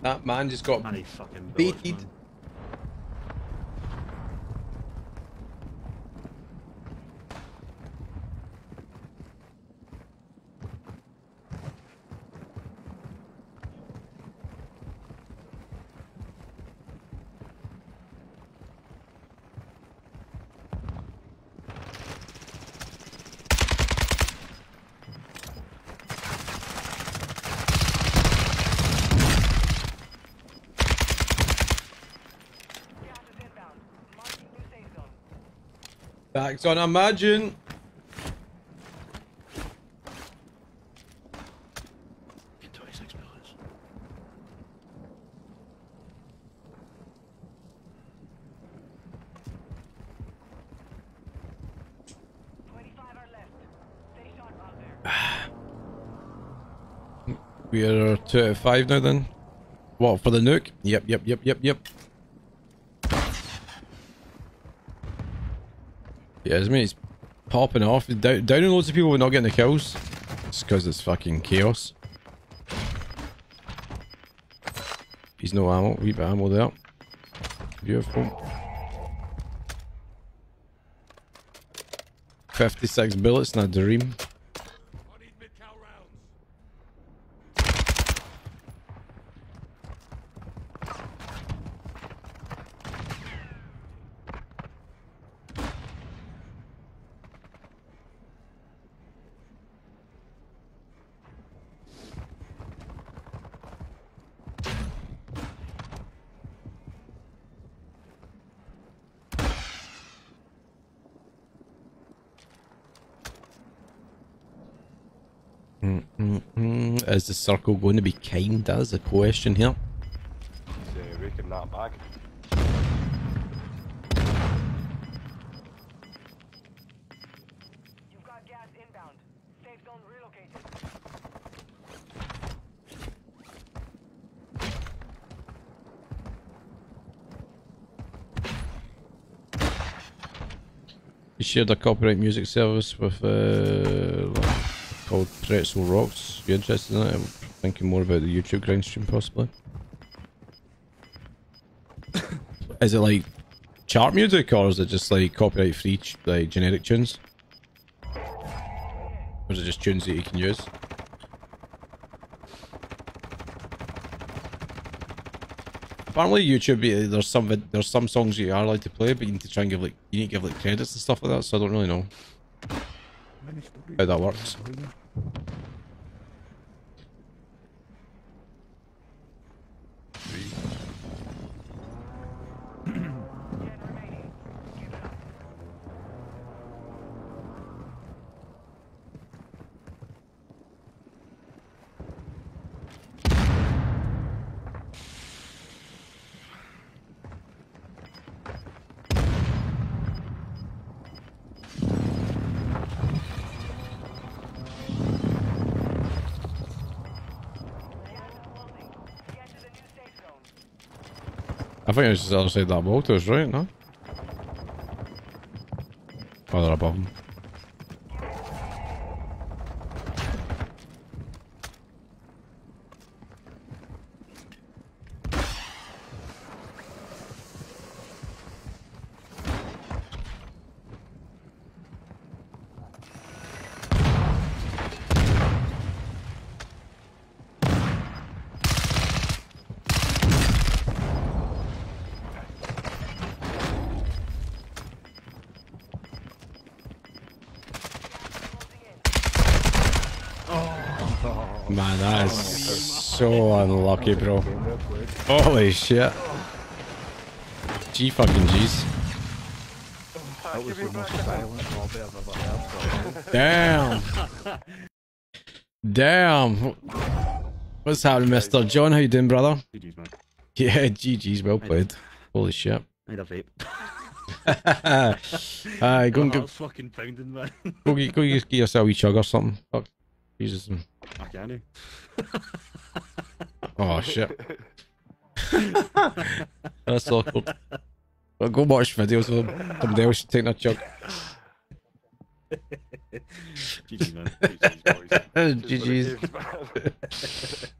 That man just got he fucking bullets, man. Back on Imagine. Get 26 bullets. We're two out of five now then. What for the nuke? Yep, yep, yep, yep, yep. Yeah, I mean it's popping off. Down, downing loads of people but not getting the kills. It's because it's fucking chaos. He's no ammo. We have ammo there. Beautiful. 56 bullets in a dream. circle going to be kind? That is the question here. He's uh, raking that back. shared a copyright music service with uh, called Pretzel Rocks. you're interested in that? I'm thinking more about the YouTube grind stream possibly. is it like chart music or is it just like copyright free like generic tunes? Or is it just tunes that you can use? Apparently YouTube, eh, there's some there's some songs you are allowed to play, but you need to try and give like you need to give like credits and stuff like that. So I don't really know how that works. I think it's just the other side of that boat is right, no? Oh, they're above them. Man, that is so unlucky, bro. Holy shit. G fucking G's. That was the most silent lobby I've ever heard. so- Damn. Damn. What's happening, Mr. John? How you doing, brother? GG's, man. Yeah, GG's well played. Holy shit. I need a vape. Aye, go and oh, My go, fucking pounding, man. go, get- go get get yourself a wee chug or something. Fuck. Jesus. I can eh? Oh, shit. That's awkward. Well, go watch videos of somebody else taking a chug. GG, man. GG's.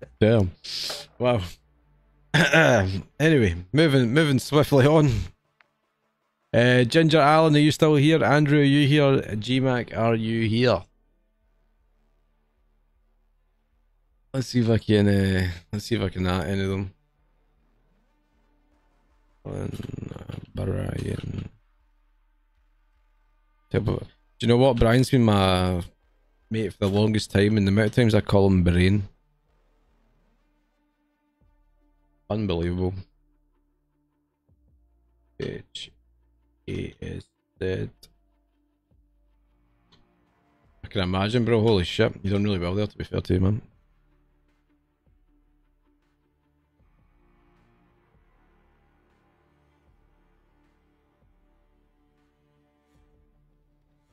Damn. Wow. anyway, moving moving swiftly on. Uh, Ginger Allen, are you still here? Andrew, are you here? GMAC, are you here? Let's see if I can. Uh, let's see if I can at any of them. Uh, Brian. Do you know what? Brian's been my mate for the longest time, and the amount of times I call him Brain. Unbelievable. H A S Z. I can imagine, bro. Holy shit. You done really well there, to be fair to you, man.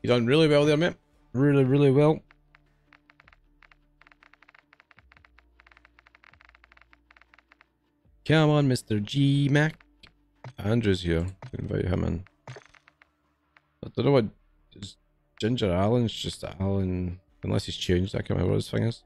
You done really well there, mate. Really, really well. Come on, Mr. G Mac. Andrew's here. Invite him in. I don't know what is Ginger Allen's just Allen unless he's changed. I can't remember what his thing is.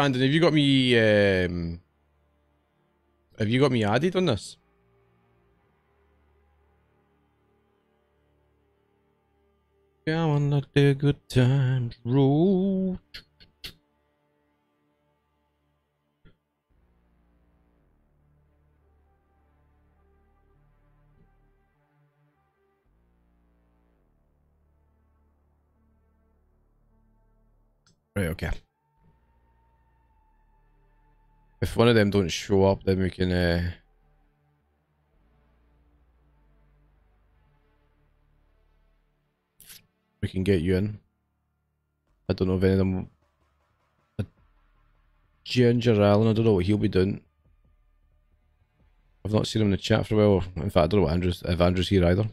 Brandon, have you got me? Um, have you got me added on this? Come on, let the good times roll. Right, okay. If one of them don't show up, then we can uh we can get you in. I don't know if any of them. Uh, Ginger Allen, I don't know what he'll be doing. I've not seen him in the chat for a while. In fact, I don't know what Andrew's, if Andrew's here either.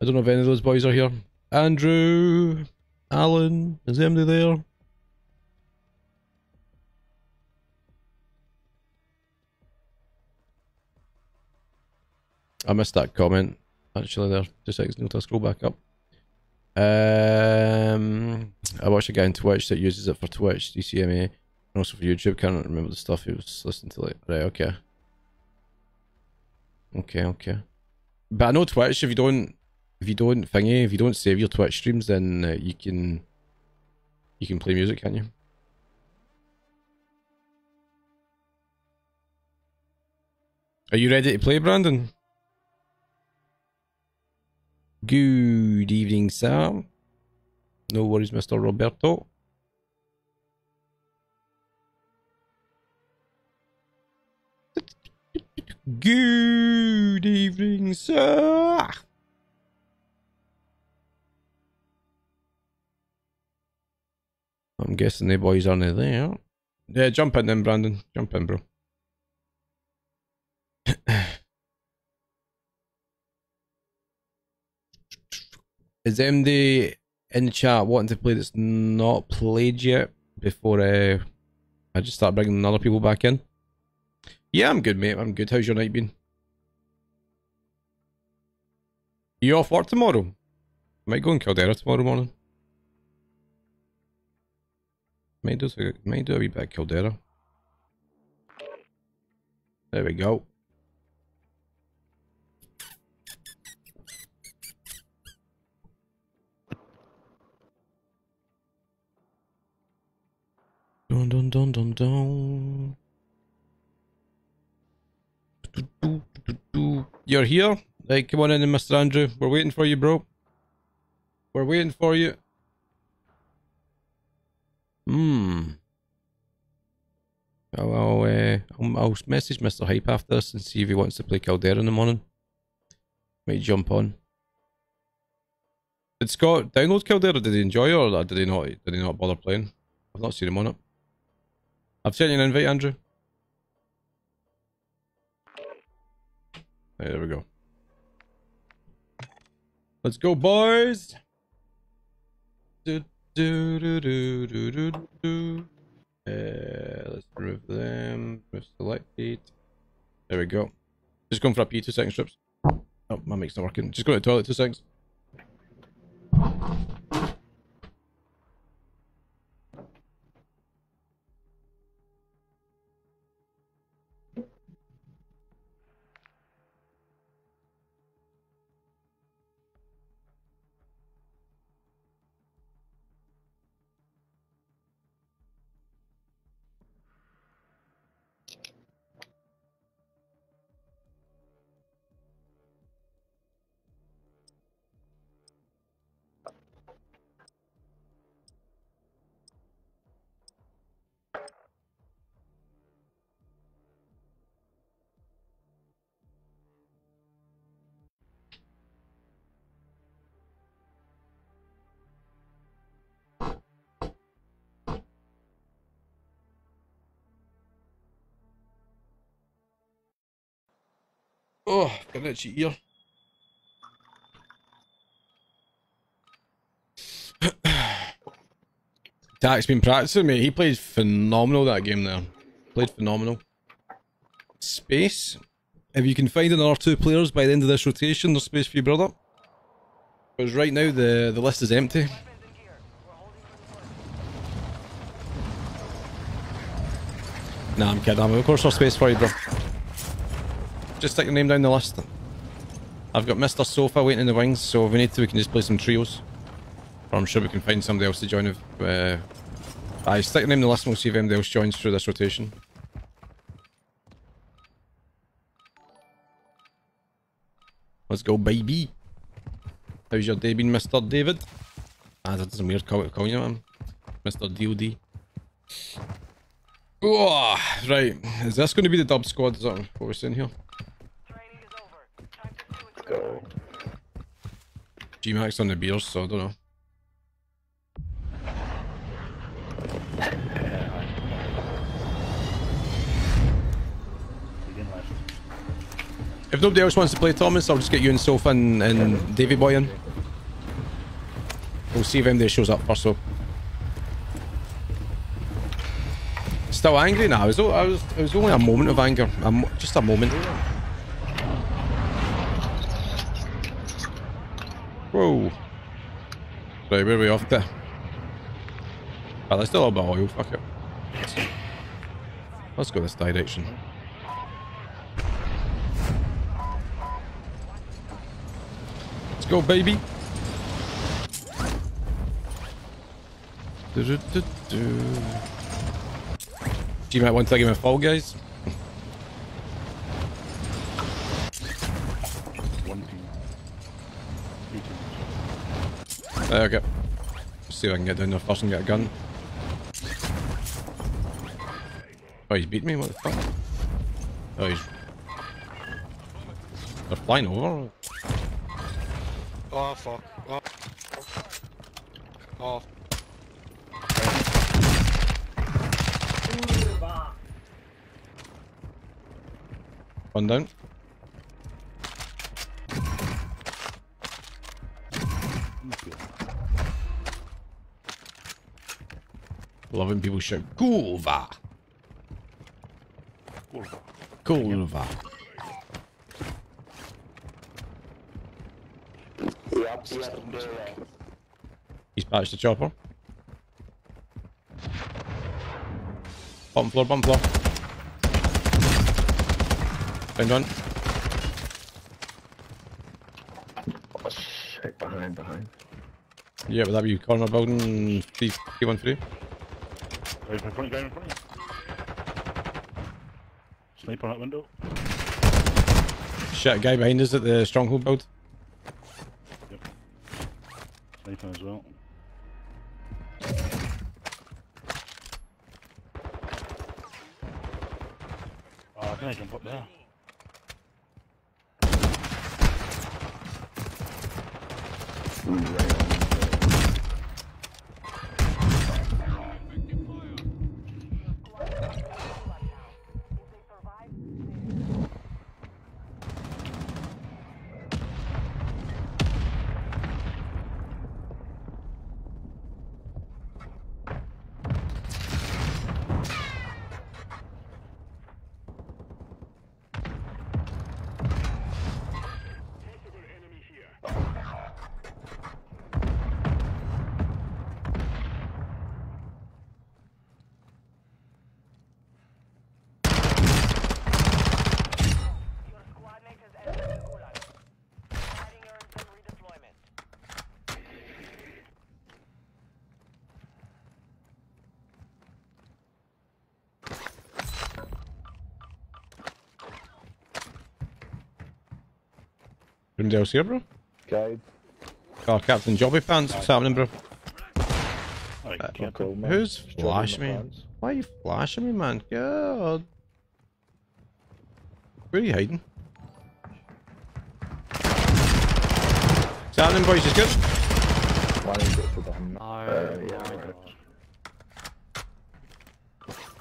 I don't know if any of those boys are here. Andrew, Alan, is MD there? I missed that comment actually there. Two seconds until I scroll back up. Um, I watched a guy on Twitch that uses it for Twitch, DCMA, and also for YouTube. Can't remember the stuff he was listening to. Like, right, okay, okay, okay. But I know Twitch. If you don't, if you don't thingy, if you don't save your Twitch streams, then uh, you can, you can play music, can't you? Are you ready to play, Brandon? Good evening, sir. No worries, Mr. Roberto. Good evening, sir. I'm guessing the boys aren't there. Yeah, jump in then, Brandon. Jump in, bro. Is MD in the chat wanting to play that's not played yet before uh, I just start bringing other people back in? Yeah, I'm good, mate. I'm good. How's your night been? You off work tomorrow? Might go in Caldera tomorrow morning. Might do, might do a wee bit of Caldera. There we go. Dun dun dun dun dun. You're here? Hey, come on in, Mr. Andrew. We're waiting for you, bro. We're waiting for you. Hmm. I'll, I'll, uh, I'll message Mr. Hype after this and see if he wants to play Caldera in the morning. Might jump on. Did Scott download Caldera? Did he enjoy it or did he not? Did he not bother playing? I've not seen him on it. I've sent you an invite, Andrew. Hey, there we go. Let's go, boys. Do, do, do, do, do, do, do. Uh, let's remove them. Remove selected. There we go. Just going for a pee, two seconds, strips. Oh, my mic's not working. Just go to the toilet, two seconds. Oh, got an itchy ear. Dak's been practicing, mate. He played phenomenal that game there. Played phenomenal. Space. If you can find another two players by the end of this rotation, there's space for you, brother. Because right now the, the list is empty. Nah, I'm kidding. Of course there's space for you, bro. Just stick your name down the list. I've got Mr. Sofa waiting in the wings, so if we need to, we can just play some trios. Or I'm sure we can find somebody else to join if... Uh... Aye, stick your name in the list and we'll see if anybody else joins through this rotation. Let's go, baby. How's your day been, Mr. David? Ah, that's a weird call you, man. Mr. DOD. Oh, right. Is this going to be the dub squad? Is that what we're saying here? go. G-Max on the beers, so I don't know. If nobody else wants to play Thomas, I'll just get you and Soph and, and Davy Boy in. We'll see if anybody shows up first, so. Still angry now. I was, was, it was only a moment of anger. A mo just a moment. Whoa. Right, where are we off to? Ah, there's still a bit of oil. Fuck it. Let's go this direction. Let's go, baby. Do-do-do-do. Do you might want to give fall, guys? One team. Two teams. Uh, Eh, okay. Let's see if I can get down there first and get a gun. Oh, he's beat me? What the fuck? Oh, he's... They're flying over. Oh fuck. Oh. Oh. One down. Loving people shout! Kulva. Yep, yep. He's patched the chopper. Bottom floor, bottom floor. Down one. Oh shit, behind, behind. Yeah, would that be corner building 3 313? Guys in front, guys in front. Sniper on that window. Shit, a guy behind us at the stronghold build. Sniper as well. Oh, can I jump up there? Anybody else here, bro? Guide. Oh, Captain Jobby Pants. What's happening, bro? Alright, Uh, jump cool, man. Who's flashing me? pants. Why are you flashing me, man? God. Where are you hiding? What's happening, boys? Just good? Why don't you for them? Oh, Uh, yeah. alright.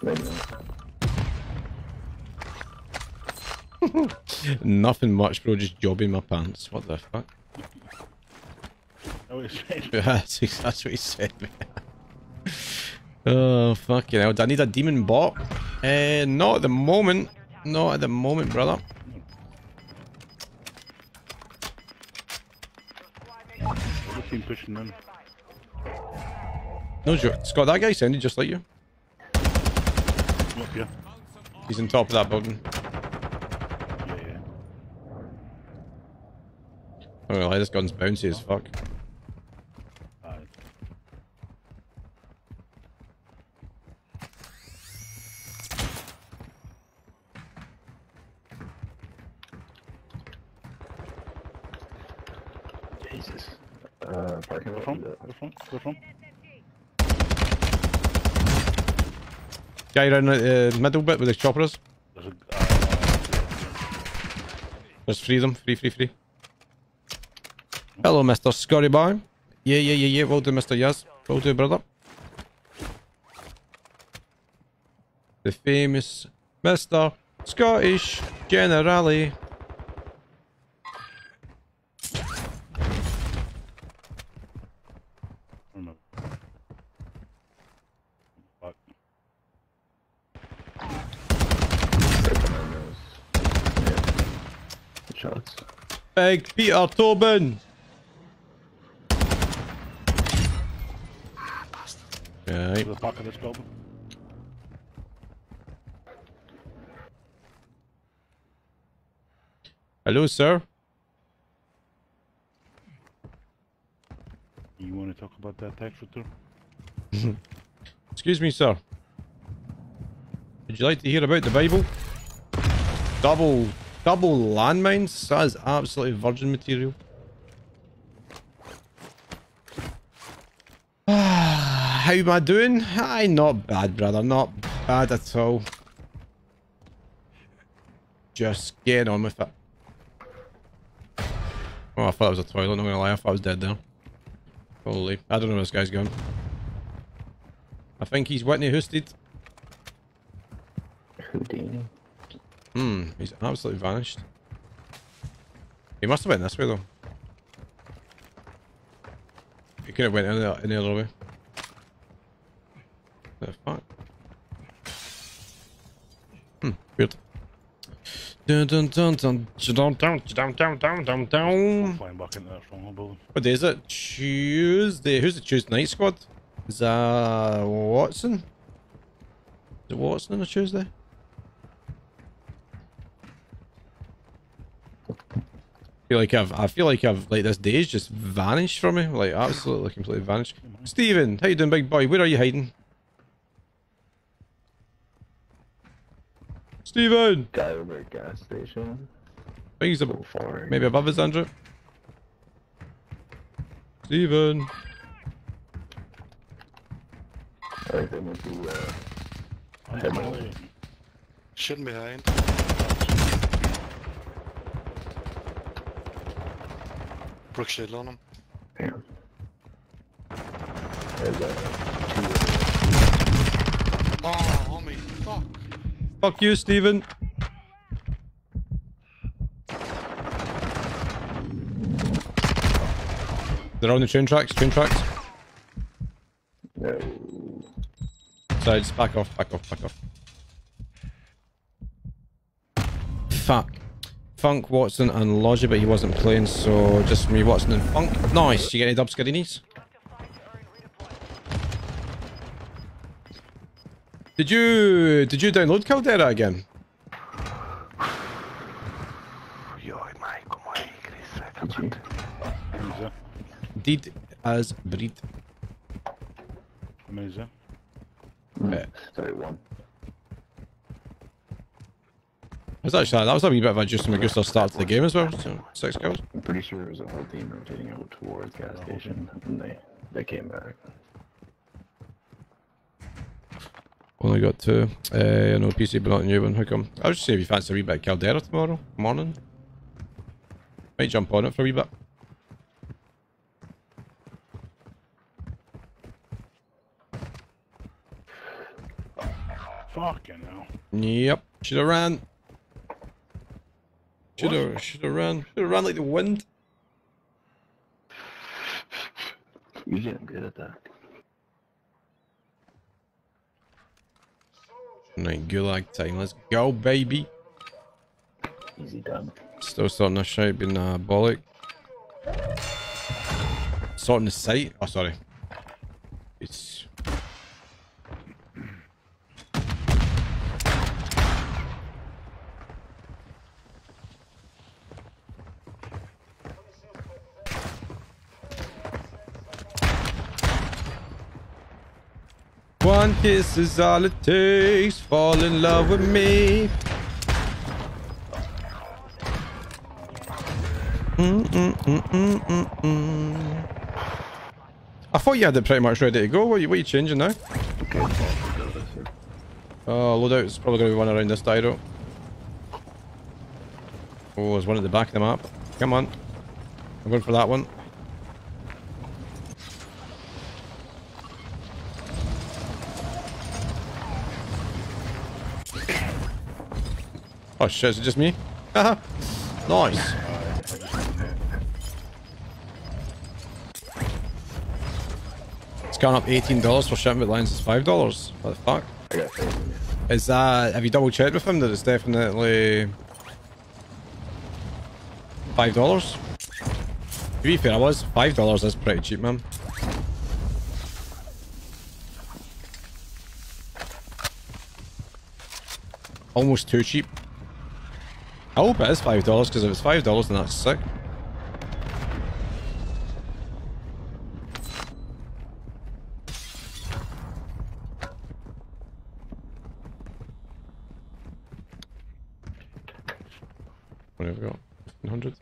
Maybe not. Nothing much, bro. Just jobbing my pants. What the fuck? Oh, that's, that's what he said, man. oh, fucking hell. Do I need a demon bot? Uh, not at the moment. Not at the moment, brother. Team pushing in. No joke. Scott, that guy sounded just like you. He's on top of that building. Yeah, yeah. I'm not gonna lie, this gun's bouncy as fuck. Aye. Jesus. Uh, parking Go lot. from, yeah. go from, go from. Guy around the uh, middle bit with the choppers. There's a. Uh, There's three of them. Free, free, free. Hello, Mr. Scotty boy. Yeah, yeah, yeah, yeah. Will do, Mr. Yes. Will do, brother. The famous Mr. Scottish Generale. Big Peter Tobin. Right. To the back of this building. Hello, sir. You want to talk about that tax return? Mm-hmm. Excuse me, sir. Would you like to hear about the Bible? Double, double landmines? That is absolutely virgin material. How am I doing? Aye, not bad, brother. Not bad at all. Just getting on with it. Oh, I thought it was a toilet, not gonna lie. I thought I was dead there. Holy. I don't know where this guy's going. I think he's Whitney Housted. Houdini. Hmm, he's absolutely vanished. He must have went this way though. He could have went any, any other way. The fuck? Hmm, weird. Dun dun dun dun dun dun dun dun dun dun dun. Flying back into that stronghold. What day is it? Tuesday. Who's the Tuesday night squad? Is that Watson? Is it Watson on a Tuesday? I feel like I've I feel like I've like this day's just vanished from me. Like absolutely completely vanished. Steven, how you doing, big boy? Where are you hiding? Steven! Guy over at gas station. I think he's ab- maybe above us, Andrew. Steven! I think they might be, uh, heading Shouldn't be behind. Brook shield on him. Damn. There's a Oh, homie. Fuck. Fuck you, Steven! They're on the train tracks, train tracks. No. Sides, back off, back off, back off. Fuck. Funk, Watson, and Logie, but he wasn't playing, so just me, Watson, and Funk. Nice. You get any dub skiddies? Did you did you download Caldera again? Did as breed. How many is that? Uh, Sorry, one. was actually that was a wee bit of a Justin Magusta start to the game as well. So six kills. I'm pretty sure it was a whole team rotating out towards gas station, and they they came back. Only got two. Uh, no PC, but not a new one. How come? I'll just see if you fancy a wee bit of Caldera tomorrow morning. Might jump on it for a wee bit. Fucking hell. Yep. Should have ran. Should have should have ran. Should have ran like the wind. Usually I'm good at that. Right, gulag time. Let's go, baby. Easy done. Still sorting this shape in uh, bollock. Sorting the site. Oh, sorry. It's. One kiss is all it takes. Fall in love with me. Mm, mm, mm. I thought you had it pretty much ready to go. What are you, what are you changing now? Oh, loadout's probably going to be one around this dyro. Oh, there's one at the back of the map. Come on. I'm going for that one. Oh shit, is it just me? Haha. nice. It's gone up $18 for shipping with lines is $5. What the fuck? Is that, have you double checked with him that it's definitely... Five dollars. To be fair, I was five dollars. That's pretty cheap, man. Almost too cheap. I hope it is five dollars because if it's five dollars, then that's sick. What have we got? 1500?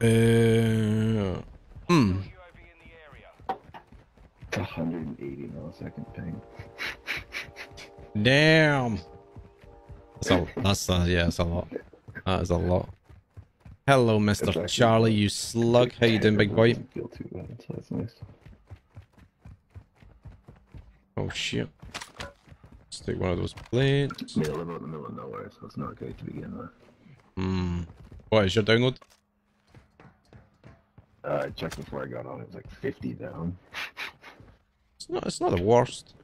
Uh, hmm. It's 180 millisecond ping. Damn. That's a, that's a, yeah, that's a lot. That is a lot. Hello, Mr. Charlie, you slug. How you doing, big boy? Feel too bad, that's nice. Oh shit. Let's take one of those plates. Yeah, I live out in the middle of nowhere, so it's not great to begin with. Hmm. What is your download? Uh, I checked before I got on. It was like 50 down. It's not. It's not the worst.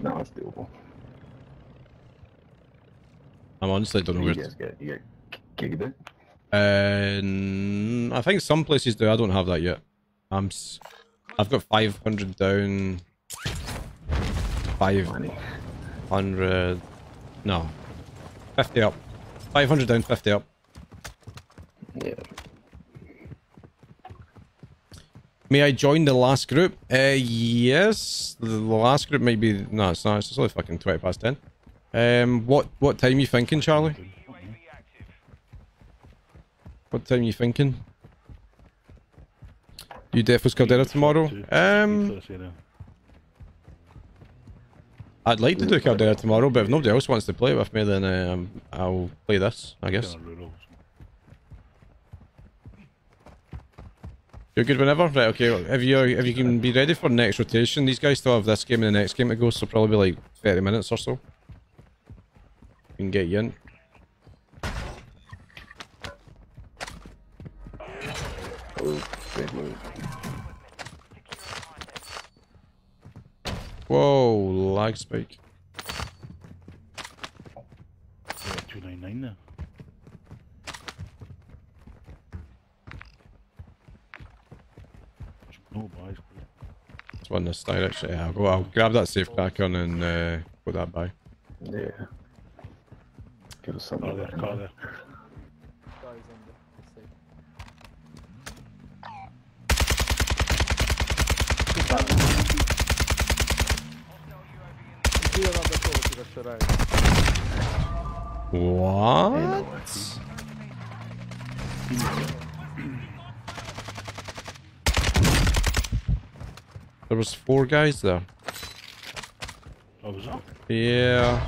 No, it's doable. I'm honestly don't know You where. guys get you get gigabit. Uh, I think some places do. I don't have that yet. I'm. S- I've got 500 down. 500. No. 50 up. 500 down, 50 up. Yeah. May I join the last group? Uh, yes. The, last group might be. No, it's not. It's only fucking 20 past 10. Um, what what time you thinking, Charlie? What time you thinking? You Defos Caldera tomorrow? Um, I'd like to do Caldera tomorrow, but if nobody else wants to play with me, then um, I'll play this, I guess. You're good whenever? Right, okay. If you if you can be ready for next rotation, these guys still have this game and the next game to go, so probably like 30 minutes or so. We can get you in. Whoa, lag spike. 299 there. No buys. Let's run this direction. Yeah, I'll go. I'll grab that safe back on and uh, put that by. Yeah. Give us something. Oh, there, car there. Guys on the safe. Tiro da solo ti lascerai. What? There was four guys there. Oh, was that? Yeah.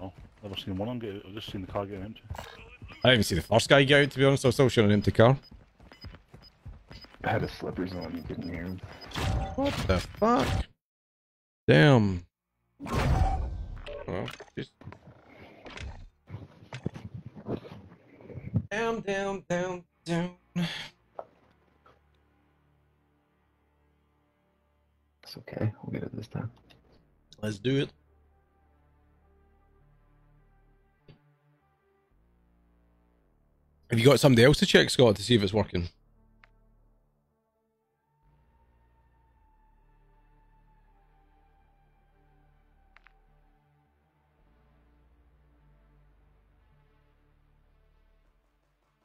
Oh, never seen one on get. I've just seen the car getting empty. I didn't even see the first guy get out, to be honest. I was still shooting an empty car. I had his slippers on. You couldn't hear him. What the fuck? Damn. Well, just... Down, down, down, Let's do it. Have you got somebody else to check, Scott, to see if it's working?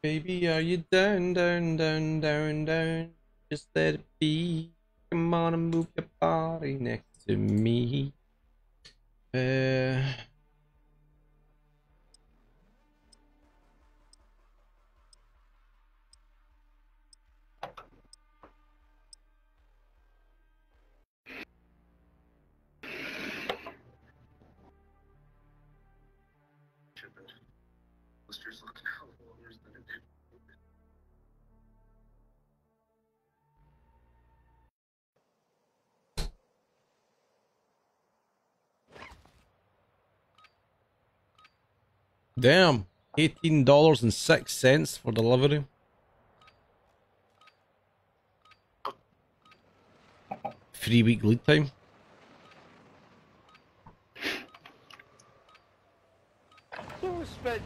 Baby, are you down, down, down, down, down? Just let it be. Come on and move your body next to me. Uh, Damn, $18.06 for delivery. Three week lead time. Spent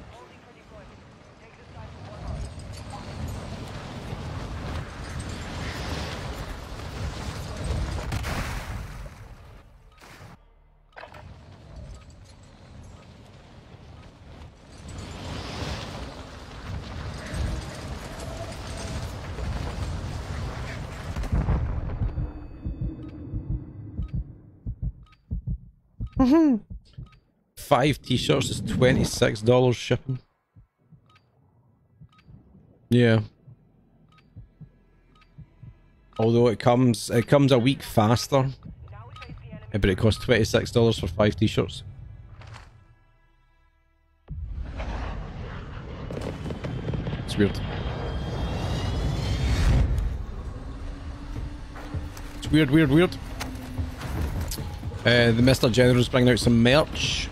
spin. Five t-shirts is twenty-six dollars shipping. Yeah. Although it comes it comes a week faster. But it costs twenty-six dollars for five t-shirts. It's weird. It's weird, weird, weird. Uh, the Mr. General's bringing out some merch.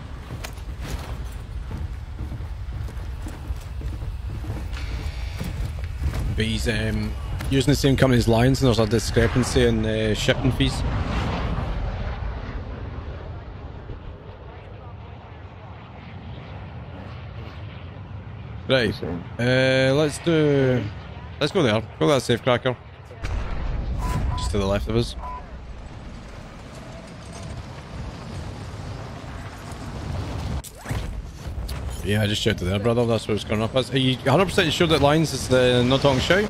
But he's um, using the same company as Lions and there's a discrepancy in uh, shipping fees. Right. Uh, let's do... Let's go there. Go that safe cracker. Just to the left of us. Yeah, I just shouted there, brother. That's what it's coming up. Are you 100% sure that Lions is the not talking show?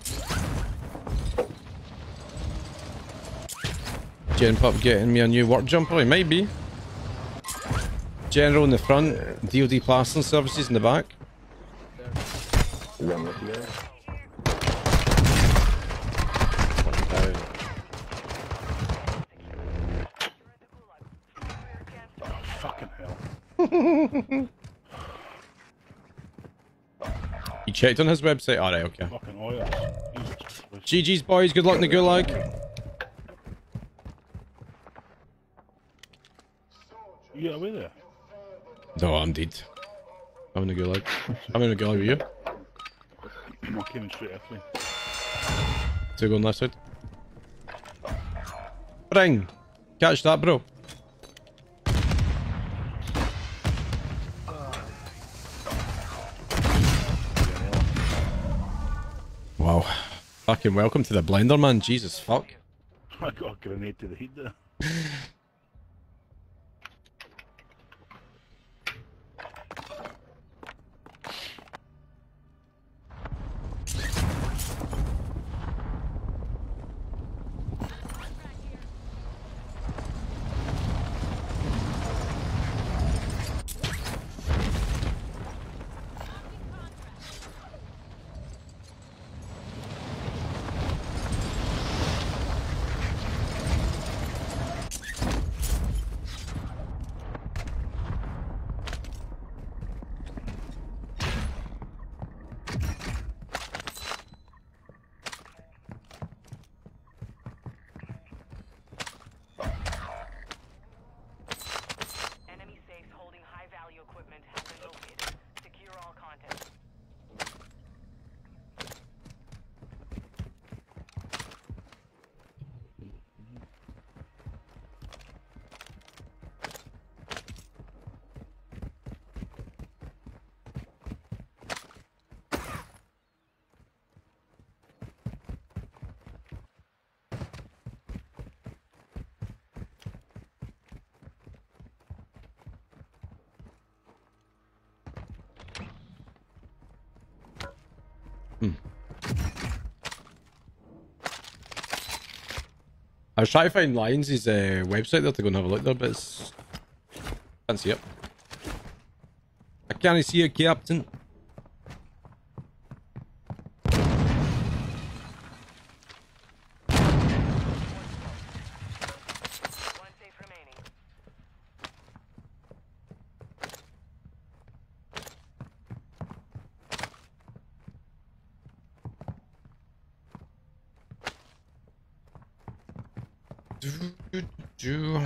Gen Pup getting me a new work jumper? It might be. General in the front, DoD plastering services in the back. One with you guys. Fucking hell. You checked on his website? Alright, okay. Fucking. GG's boys, good luck in the gulag. You get away there? No, I'm dead. I'm in the gulag. I'm in the gulag with you. I came in straight after me. Two going left side. Bring! Catch that, bro. Wow. Fucking welcome to the blender, man. Jesus fuck. I got a grenade to the head there. I was trying to find Lions' uh, website there to go and have a look there, but it's... Can't see it. I can't see it, Captain. Do-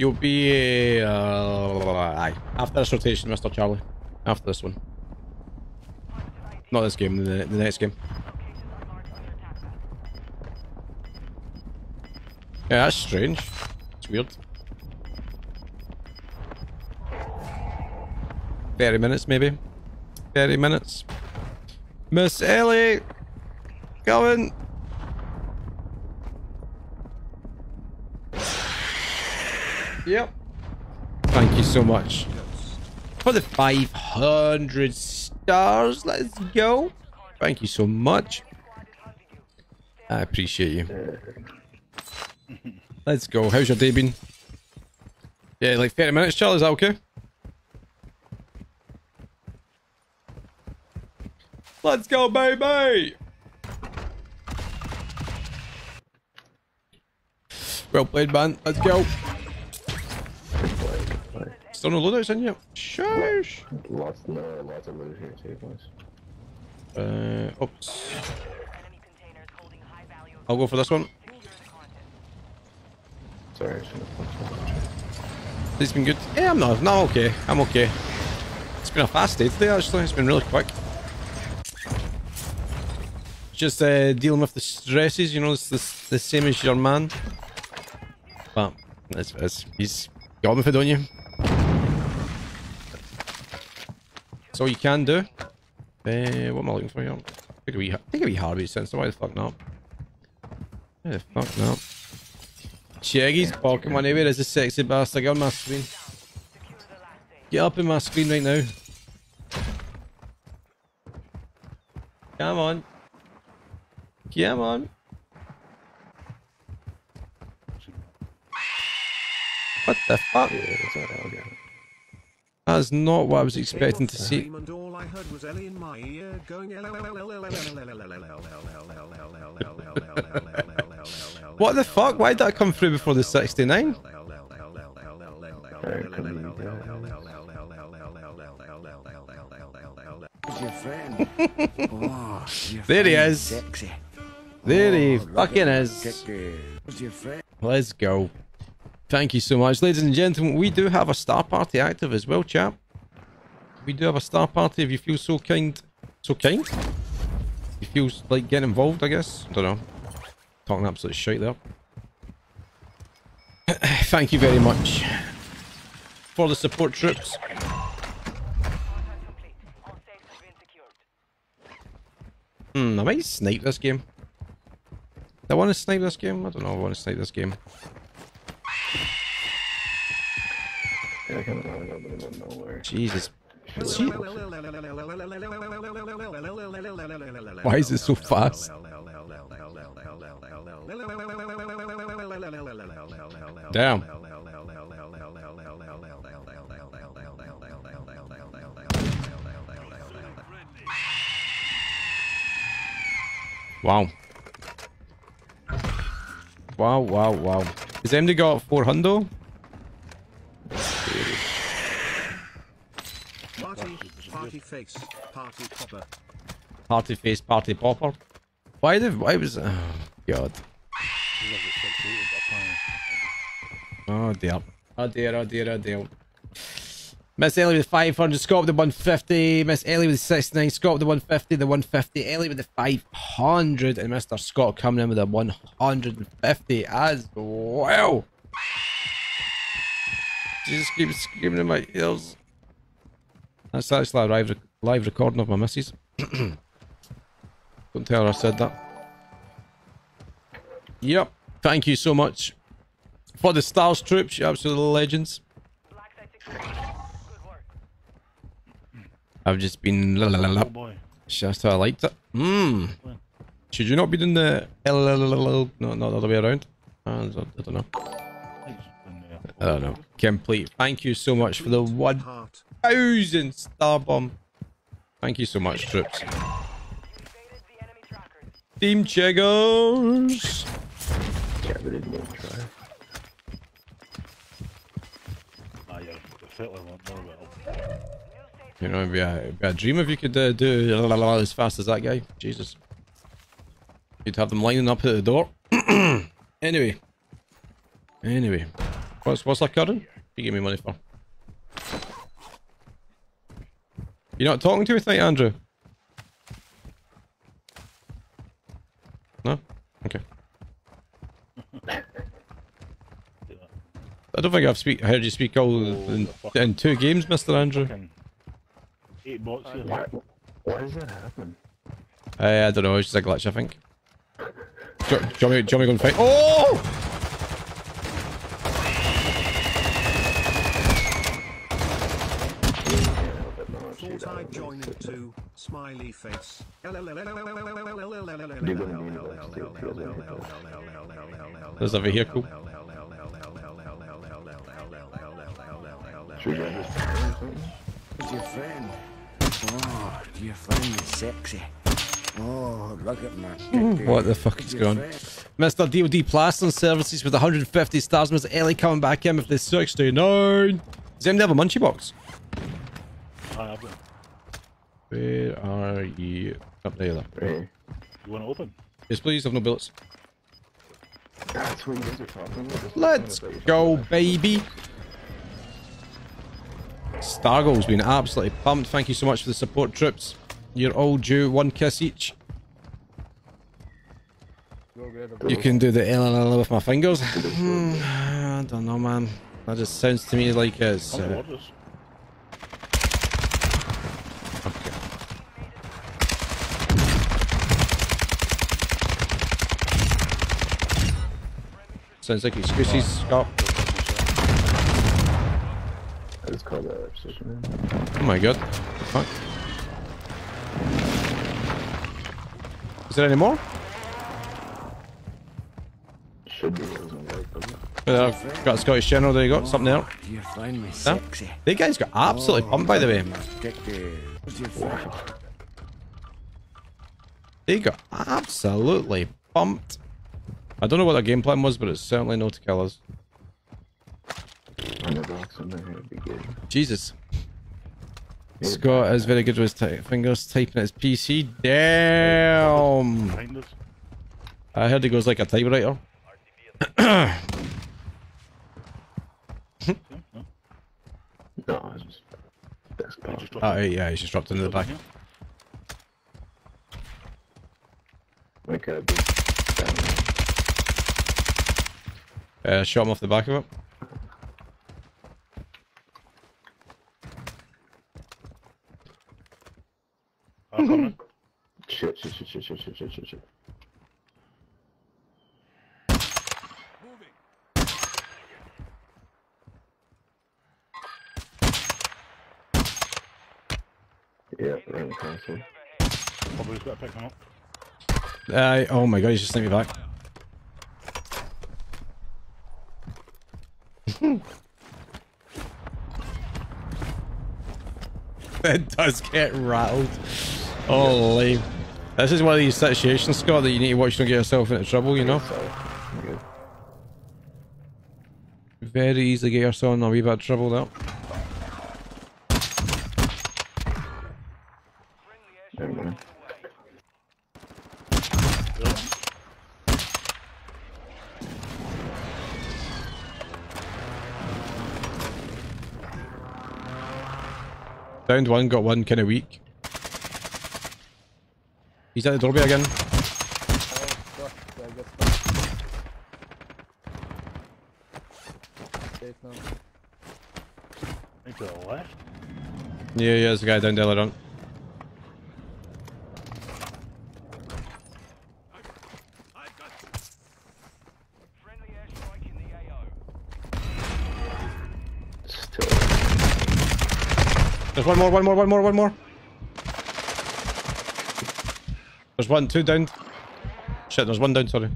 You'll be uh, after this rotation, Mr. Charlie. After this one. Not this game, the, the next game. Yeah, that's strange. It's weird. 30 minutes maybe. 30 minutes. Miss Ellie! Coming! Yep. Thank you so much. For the 500 stars. Let's go. Thank you so much. I appreciate you. Let's go. How's your day been? Yeah, like 30 minutes, Charlie. Is that okay? Let's go, baby! Well played, man. Let's go. Still no loadouts in yet? Shush! Lots, no, lots of loot here too, boys. Uh, oops. I'll go for this one. Sorry, I shouldn't have It's been good. Yeah, I'm not. No, I'm okay. I'm okay. It's been a fast day today, actually. It's been really quick. Just uh, dealing with the stresses, you know, it's the, the same as your man. But it's, it's, he's got me for don't you? That's all you can do. Uh, what am I looking for here? A wee, take a wee Harvey sense. Why the fuck not? Why the fuck not? Shaggy's Pokemon Where is a sexy bastard? Get on my screen. Get up in my screen right now. Come on. Come on. What the fuck? That's not what I was expecting to see. What the fuck? Why did that come through before the 69? Oh, There he is. There he Oh, fucking is. Let's go. Thank you so much. Ladies and gentlemen, we do have a star party active as well, chap. We do have a star party if you feel so kind. So kind? If you feel like getting involved, I guess? I don't know. Talking absolute shit there. Thank you very much for the support troops. Hmm, I might snipe this game. Do I want to snipe this game? I don't know. I want to snipe this game. Yeah, I kind of want to go to the middle of nowhere. Jesus. Gee- Why is it so fast? Damn. Wow. Wow, wow, wow. Has MD got 400? Party, party face, party popper. Party face, party popper. Why the why was oh god. Oh dear. Oh dear, oh dear, oh dear. Miss Ellie with 500, Scott with the 150, Miss Ellie with the 69, Scott with the 150, the 150, Ellie with the 500, and Mr. Scott coming in with a 150 as well. Jesus keeps screaming in my ears. That's actually a live, live recording of my missus. Don't tell her I said that. Yep. Thank you so much for the stars troops. You absolute legends. I've just been la la la la. boy. Just how I liked it. Hmm. Should you not be doing the la la la la? No, not the other way around. Uh, I don't know. I don't know. Complete. Thank you so much for the 1,000 star bomb. Thank you so much, troops. Team Cheggers. Yeah, but didn't try. You know, it'd be a, it'd be a dream if you could uh, do la la la as fast as that guy. Jesus. You'd have them lining up at the door. anyway. Anyway. What's what's that current? You give me money for? You're not talking to me tonight, Andrew? No? Okay. I don't think I've speak, heard you speak all in, in two games, Mr. Andrew. Eight bots here. Why, why does that happen? Uh, I don't know. It's just a glitch, I think. Do, do, you want me, do you want me to go and fight? Oh! Thought I'd join it too. Smiley face. There's a vehicle. Should I just fire or something? Who's your friend? Oh, your friend is sexy. Oh, look at my. What the fuck is going? Mr. DOD Plastering Services with 150 stars. Mr. Ellie coming back in with the 69. Does anybody have a munchie box? I have them. Where are you? Up there. Hey, You want to open? Yes, please. Have no bullets. that's what you guys are talking about. Let's is what you're go, baby. Stargo's been absolutely pumped. Thank you so much for the support, troops. You're all due one kiss each. Go get him. You can do the LLL with my fingers. I don't know, man. That just sounds to me like it's. Uh, Sounds like excuses, Scott. I just called that precision. Oh my god. Fuck. Is there any more? Should be. It doesn't work, does it? Uh, I've got a Scottish General, there you go. Something there. Do you find me Yeah. They guys got absolutely pumped, by the way. my dick is- Who's your friend? They got absolutely pumped. I don't know what their game plan was, but it's certainly no to kill us. On the box in there, it'd be good. Jesus. Scott is very good with his fingers typing his PC. Damn. I heard he goes like a typewriter. No, it's just desktop. Oh, yeah, he's just dropped into the back. Here. could a big down. Uh, shot him off the back of it. I'm. Shit, shit, shit, shit, shit, shit, shit, shit, shit. Yeah, right in the console. Probably just got to pick them up. Uh, oh my god, he's just sent me back. it does get rattled. Holy. This is one of these situations, Scott, that you need to watch don't get yourself into trouble, you know? Very easily get yourself in a wee bit of trouble there. Downed one, got one kind of weak. He's at the doorway again. Oh, fuck. I get stuck. Safe now. I think to the left. Yeah, yeah, there's a guy down there on. Still. One more, one more, one more, one more. There's one, two down. Shit, there's one down, sorry.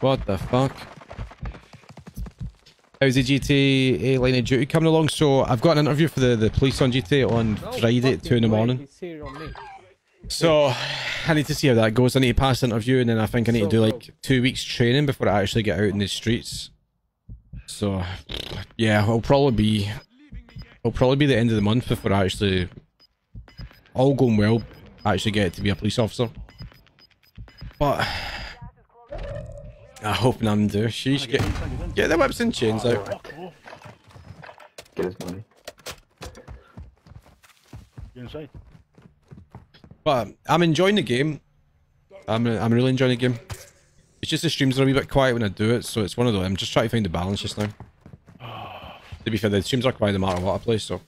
What the fuck? How's the GTA line of duty coming along? So I've got an interview for the, the police on GTA on No Friday at 2 in the morning. He's here on me. So I need to see how that goes. I need to pass the interview and then I think I need to do like two weeks training before I actually get out in the streets. So yeah, it'll probably be it'll probably be the end of the month before I actually all going well actually get to be a police officer. But I hope none do. Sheesh, get get the whips and chains out. Get his money. You inside? But I'm enjoying the game. I'm I'm really enjoying the game. It's just the streams are a wee bit quiet when I do it, so it's one of those. I'm just trying to find the balance just now. To be fair, the streams are quiet no matter what I play, so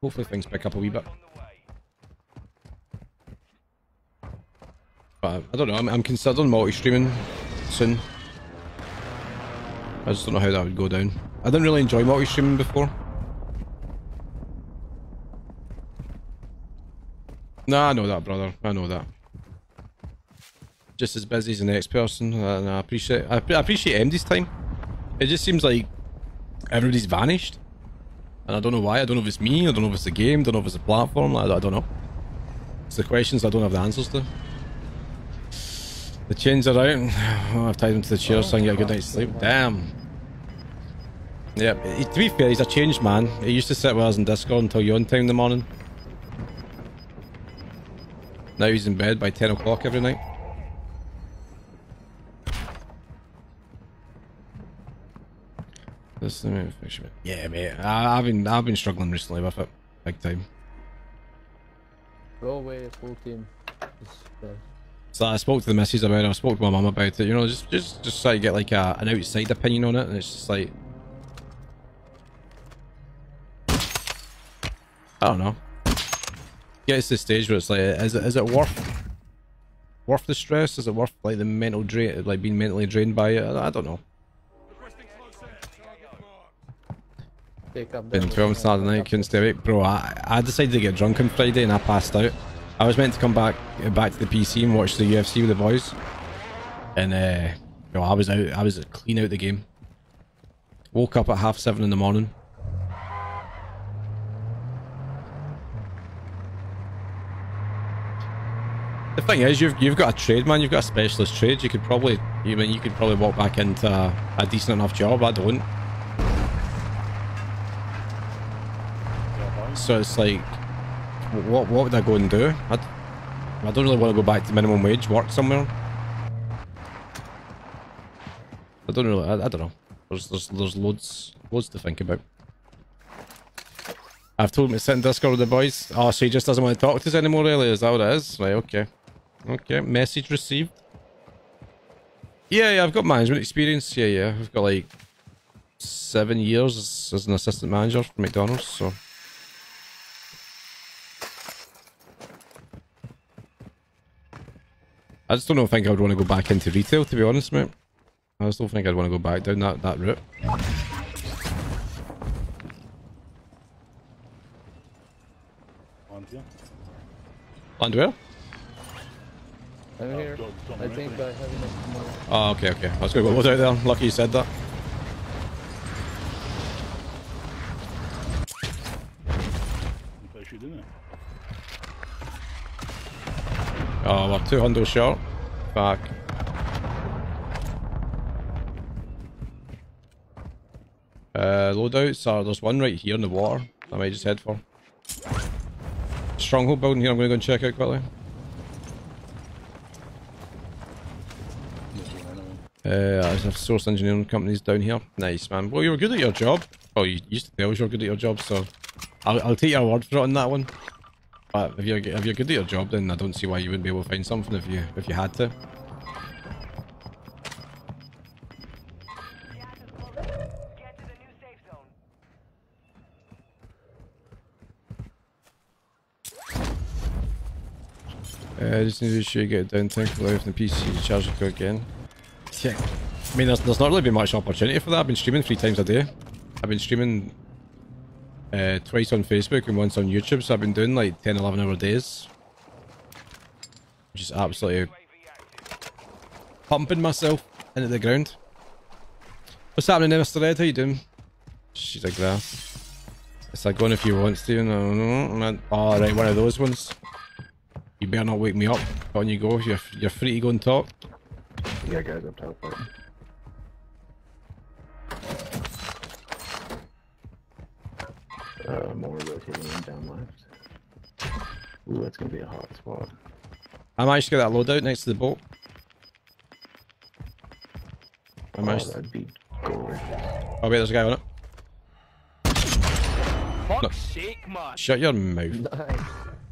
hopefully things pick up a wee bit. But I don't know. I'm, I'm considering multi-streaming soon. I just don't know how that would go down. I didn't really enjoy multi-streaming before. Nah, I know that, brother. I know that. Just as busy as the next person, and I appreciate. I, I appreciate MD's time. It just seems like everybody's vanished, and I don't know why. I don't know if it's me. I don't know if it's the game. I don't know if it's the platform. I, I don't know. It's the questions I don't have the answers to. The chains are out. Oh, I've tied him to the chair so I can get a good night's sleep. Damn. Yeah, to be fair, he's a changed man. He used to sit with us in Discord until yawn time in the morning. Now he's in bed by 10 o'clock every night. This thing, fisherman. Yeah, mate. I, I've been I've been struggling recently with it, big time. Go away, full team. Just, uh, So I spoke to the missus about it. I spoke to my mum about it. You know, just just just try to get like a, an outside opinion on it, and it's just like I don't know. Gets to the stage where it's like, is it is it worth worth the stress? Is it worth like the mental drain, like being mentally drained by it? I, I don't know. Been that 12 one, Saturday night, couldn't stay awake. Bro, I, I decided to get drunk on Friday and I passed out. I was meant to come back back to the PC and watch the UFC with the boys. And uh yo, I was out I was clean out the game. Woke up at half seven in the morning. The thing is, you've you've got a trade, man. You've got a specialist trade. You could probably, you mean, you could probably walk back into a, a decent enough job. I don't. So it's like, what what would I go and do? I, I don't really want to go back to minimum wage work somewhere. I don't really. I, I don't know. There's there's there's loads loads to think about. I've told him to sit in Discord with the boys. Oh, so he just doesn't want to talk to us anymore, really? Is that what it is? Right, okay. Okay, message received. Yeah, yeah, I've got management experience. Yeah, yeah. I've got like seven years as, as an assistant manager for McDonald's, so. I just don't know, think I would want to go back into retail, to be honest, mate. I just don't think I'd want to go back down that, that route. On to. Land where? I'm here. I think I have enough money. Oh, ah, okay, okay. I was going to go load out there. Lucky you said that. Place you, didn't it? Oh, two hundred short. Fuck. Uh, loadouts are there's one right here in the water. I might just head for. Stronghold building here. I'm going to go and check out quickly. Uh, I have source engineering companies down here. Nice, man. Well, you were good at your job. Oh, you used to tell us you were good at your job, so I'll, I'll take your word for it on that one. But if you're if you're good at your job, then I don't see why you wouldn't be able to find something if you if you had to. Uh, just need to make sure you get it down temporarily from the PC charge it again. Yeah. I mean, there's, there's not really been much opportunity for that. I've been streaming three times a day. I've been streaming uh, twice on Facebook and once on YouTube, so I've been doing like 10, 11 hour days. Is absolutely pumping myself into the ground. What's happening there, Mr. Red? How you doing? She's a grass. It's like going if you want to. No, no, no. Oh, right, one of those ones. You better not wake me up. On you go. You're, you're free to go and talk. Yeah, guys, top. Right? Uh, more rotating and down left. Ooh, that's gonna be a hot spot. I managed to get that loadout next to the boat. I Oh, managed. that'd be gorgeous. Oh wait, there's a guy on it. Fuck's No. sake, man. Shut your mouth. Nice.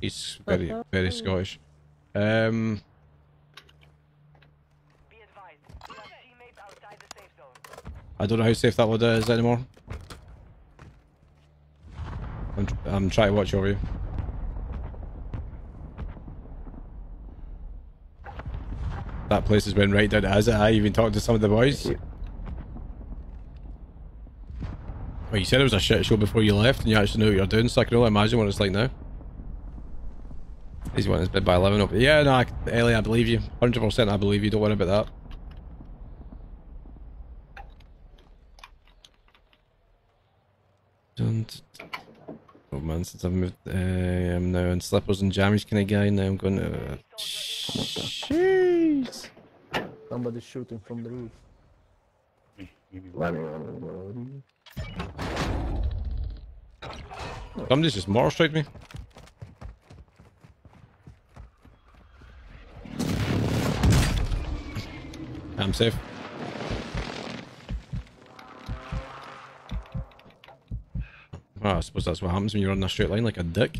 He's very, very Scottish. Um, I don't know how safe that wood is anymore. I'm, tr- I'm trying to watch over you. That place has been right down as it. I even talked to some of the boys. Well, you said it was a shit show before you left, and you actually knew what you were doing, so I can only imagine what it's like now. He's his bid by 11 up. Yeah, no, I, Ellie, I believe you. 100% I believe you. Don't worry about that. Don't. Oh man, since I've moved, uh, I'm now in slippers and jammies kind of guy. Now I'm going to. Jeez. Somebody's shooting from the roof. Let me on Somebody's just mortar strike me. I'm safe. Well, I suppose that's what happens when you're on a straight line like a dick.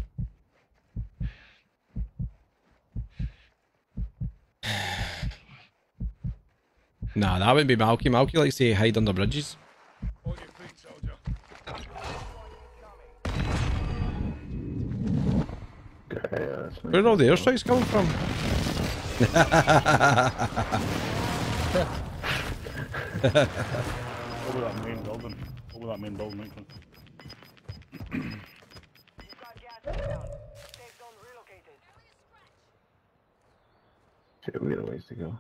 nah, that wouldn't be Malky. Malky likes to hide under bridges. Where are all the airstrikes coming from? Over that main building. Over that main building. Nathan. Shit, we got a ways to go.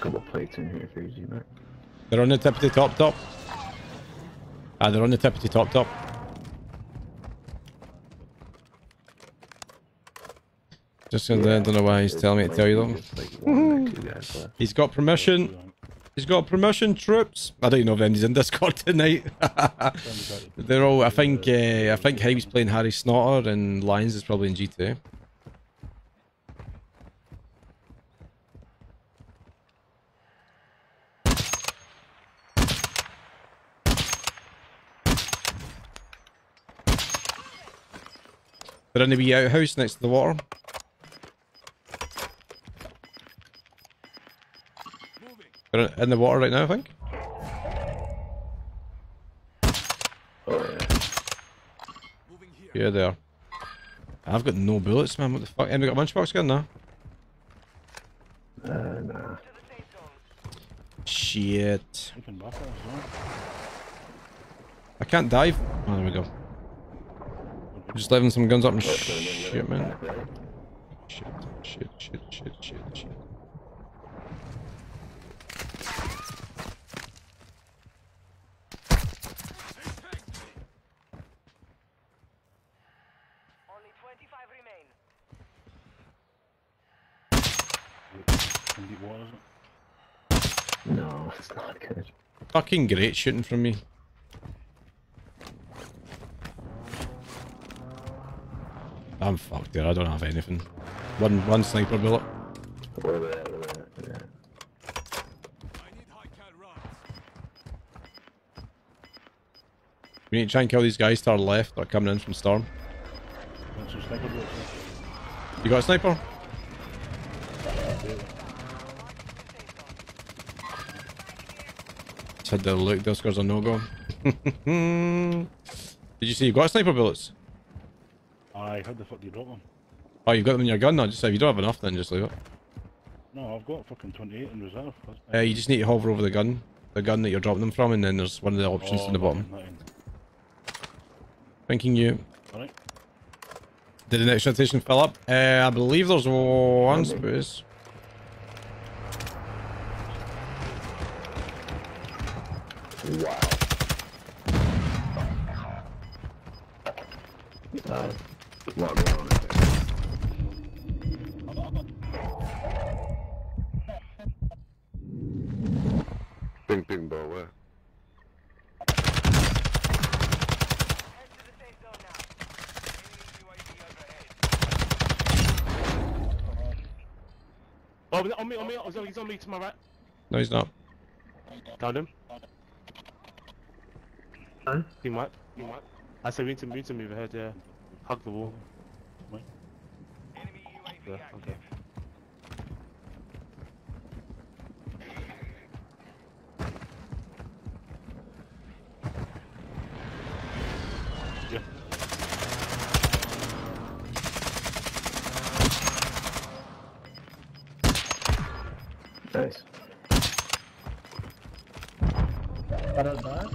Couple plates in here for you, Mac. They're on the tippity top top. Ah, they're on the tippity top top. Just gonna, I don't know why he's telling me to tell you them. He's got permission. He's got permission, troops. I don't even know if anybody's in Discord tonight. They're all. I think. Uh, I think Hype's playing Harry Snotter and Lions is probably in GTA. They're in the wee outhouse next to the water. They're in the water right now, I think. Yeah, they are. I've got no bullets, man. What the fuck? Anybody got a lunchbox gun now? Nah. Shit. I can't dive. Oh, there we go. Just leaving some guns up and shit, man. Shit, shit, shit, shit, shit, shit. In deep water, is it? No, it's not good. Fucking great shooting from me. I'm fucked there. I don't have anything. One one sniper bullet. Where we at? Where we at? Where we at? We need to try and kill these guys to our left that are coming in from storm. Want some sniper bullets? You got a sniper? Said the look, those guys are no go. Did you see you got sniper bullets? Aye, how the fuck do you drop them? Oh, you've got them in your gun now. Just say if you don't have enough, then just leave it. No, I've got fucking 28 in reserve. That's- Uh, you just need to hover over the gun, the gun that you're dropping them from, and then there's one of the options Oh, in the bottom. nothing, Thanking you. Alright. Did the next station fill up? Uh, I believe there's one space. Uh, lot going on. Ping ping ball where? Oh, on me, on me, he's on, he's on me to my right. No, he's not. Downed him. Team wipe. Team wipe. I said we need to, we need to move ahead, yeah. Hug the wall. Right. Yeah, okay. Nice. Para dar?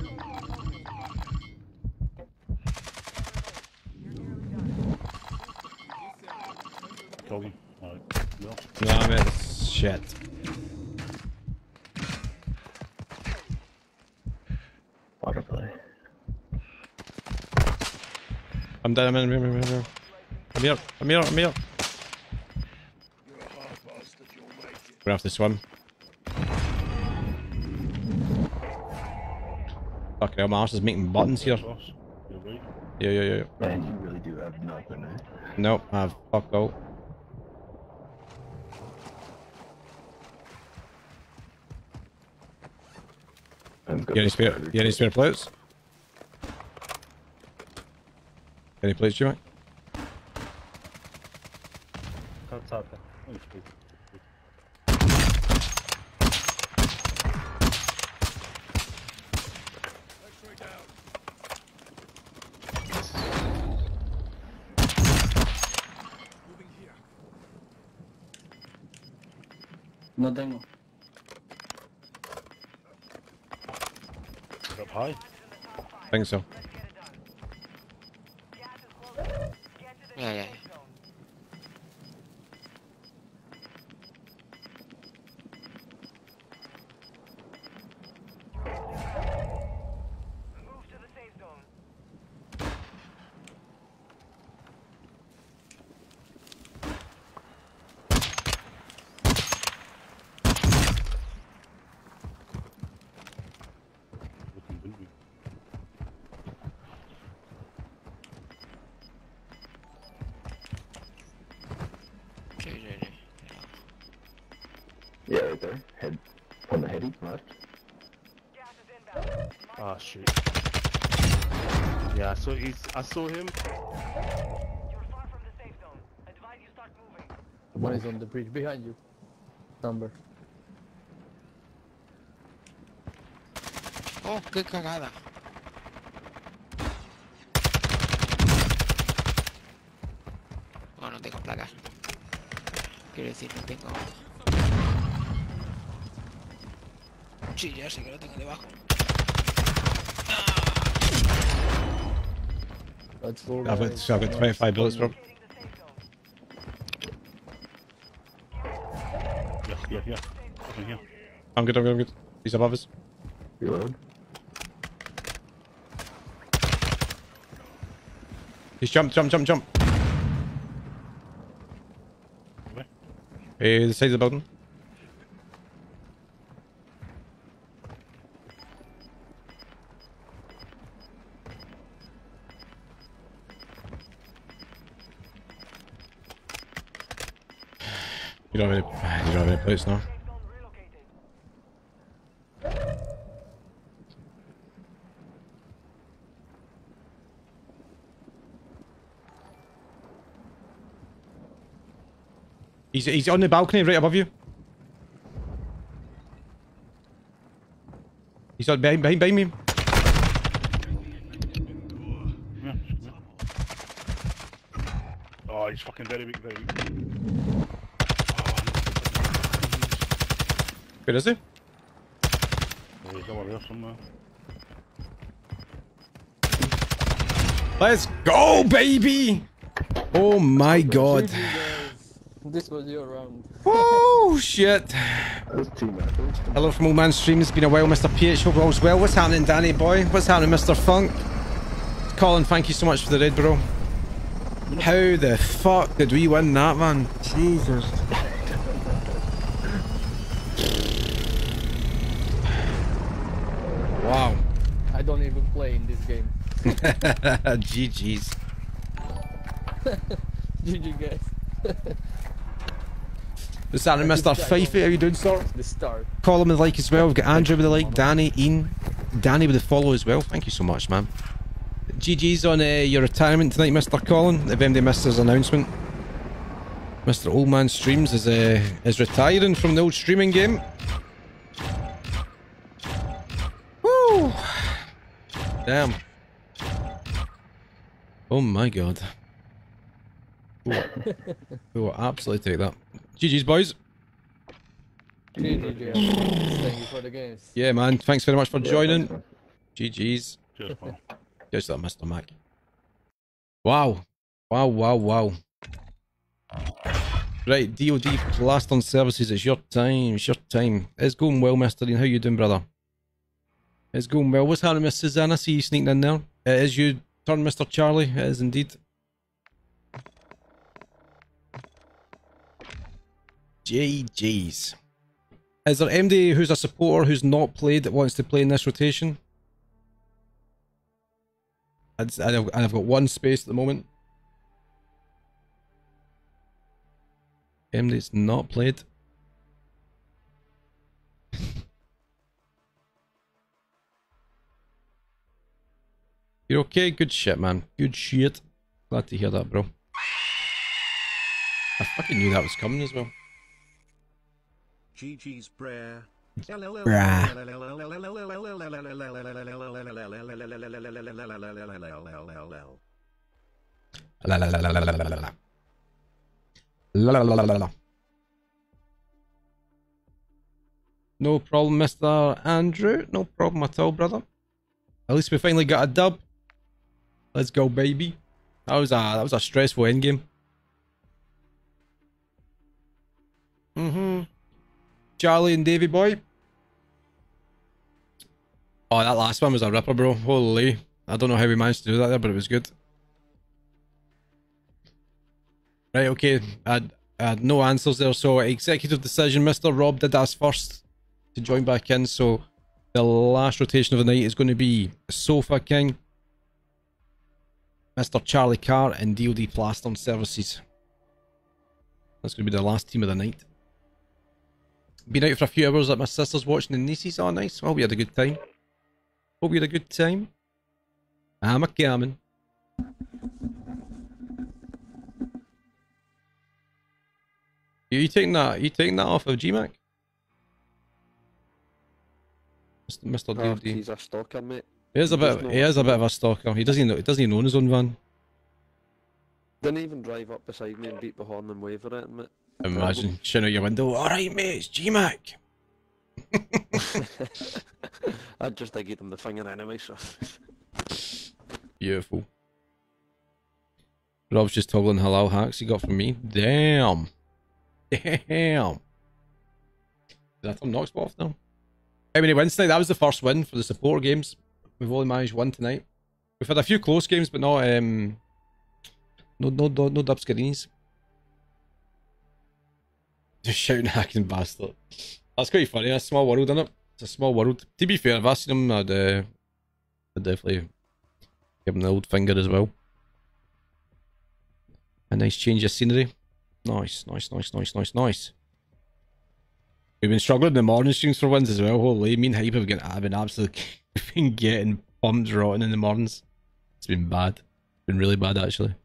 Kill him. Alright. No. No, mate, it's shit. Water play. I'm dead, I'm in, I'm in, I'm in, I'm in. I'm here, I'm here, I'm here. We're gonna have to swim. Fucking hell, my arse is making buttons here. Cross. You're right. Yeah, yeah, yeah. Man, you really do have nothing, eh? Nope, I've fucked out. You any spare, you any spare plates? Any plates, Jimmy? Can't it. Oh, it's. No tengo. Up high? I think so. Yeah, right there. Head. On the heady, left. Ah, shit. Yeah, I saw he's, I saw him. One is on the bridge behind you. Number. Oh, qué cagada. Bueno, no tengo placas. Quiero decir, no tengo... Sí, ya sé que lo tengo debajo. That's four I've got, so I've got 25 bullets, bro. Yeah, yeah, yeah. Over here. I'm good, I'm good, I'm good. He's above us. Reload. He's jump, jump, jump, jump. Where? Hey, the side of the building. Plates now. He's, he's on the balcony right above you. He's on behind, behind, behind me. Oh, he's fucking very weak, very weak. Where is he? Oh, he's over there somewhere. Let's go, baby! Oh my god. This was your round. Oh shit. Those team efforts. Hello from Old Man Stream. It's been a while, Mr. PH. Hope all's well. What's happening, Danny boy? What's happening, Mr. Funk? Colin, thank you so much for the raid, bro. How the fuck did we win that, man? Jesus. wow. I don't even play in this game. GG's. GG, guys. What's happening, Mr. Fifey? How you doing, sir? The start. Colin with the like as well. We've got Andrew with the like, Danny, Ian, Danny with the follow as well. Thank you so much, man. GG's on uh, your retirement tonight, Mr. Colin. If anybody missed his announcement, Mr. Old Man Streams is uh, is retiring from the old streaming game. Woo! Damn. Oh my god. We will absolutely take that. GG's, boys. GG, Thank you for the games. Yeah, man. Thanks very much for joining. GG's. Cheers, pal. Just that, Mr. Mac. Wow. Wow, wow, wow. Right, DOD Plastering Services, it's your time, it's your time. It's going well, Mr. Dean. How you doing, brother? It's going well. What's happening, Miss Susanna? See you sneaking in there. It is you turn, Mr. Charlie. It is indeed. GG's. Is there MD who's a supporter who's not played that wants to play in this rotation? And I've, I've got one space at the moment. MD's not played. You're okay? Good shit, man. Good shit. Glad to hear that, bro. I fucking knew that was coming as well. GG's Brer. La la la la la la la la la. La la la la la la. No problem, Mr. Andrew. No problem at all, brother. At least we finally got a dub. Let's go, baby. That was a that was a stressful end game. Mm-hmm. Charlie and Davy boy. Oh, that last one was a ripper, bro. Holy. I don't know how we managed to do that there, but it was good. Right, okay. I had, I had no answers there. So, executive decision. Mr. Rob did ask first to join back in. So, the last rotation of the night is going to be Sofa King, Mr. Charlie Carr, and DOD Plastering Services. That's going to be the last team of the night. Been out for a few hours at my sister's watching the nieces. Oh, nice. Well, we had a good time. Hope we had a good time. I'm a coming. Are you taking that? Are you taking that off of GMAC? Mr. Mr. Ah, Dave D. he's a stalker, mate. He is a bit. Of, he is a bit of a stalker. He doesn't. Know, he doesn't even own his own van. Didn't even drive up beside me and beat the horn and wave at it, mate. Imagine shouting out your window. All right, mate. It's GMAC. I'd just uh, give them the finger anyway, so. Beautiful. Rob's just toggling halal hacks he got from me. Damn. Damn. Is that from Knoxbot off now? How many wins tonight? That was the first win for the support games. We've only managed one tonight. We've had a few close games, but not um no no no no dub screenies. Just shouting hacking bastard. That's quite funny. That's a small world, isn't it? It's a small world. To be fair, if I seen him, I'd, uh, I'd definitely give him the old finger as well. A nice change of scenery. Nice, nice, nice, nice, nice, nice. We've been struggling in the morning streams for wins as well. Holy, me and Hype have been, have been absolutely we've been getting pumped rotten in the mornings. It's been bad. It's been really bad actually.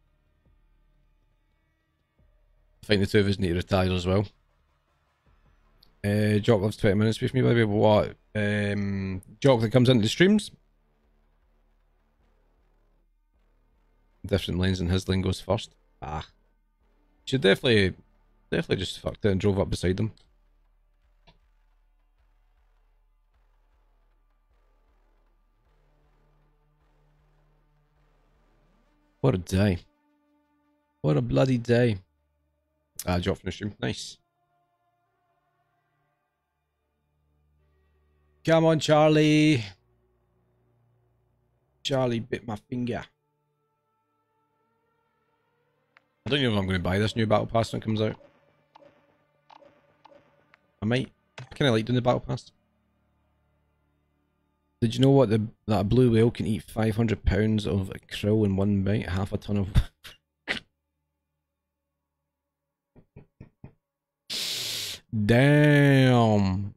I think the two of us need to retire as well. Uh, Jock loves 20 minutes with me, by the way. What? Um, Jock that comes into the streams. Different lanes and his lane goes first. Ah. Should definitely, definitely just fucked it and drove up beside them. What a day. What a bloody day. Ah, drop from the stream. Nice. Come on, Charlie. Charlie bit my finger. I don't know if I'm going to buy this new battle pass when it comes out. I might. I kind of like doing the battle pass. Did you know what the that blue whale can eat 500 pounds of krill in one bite? Half a ton of. Damn.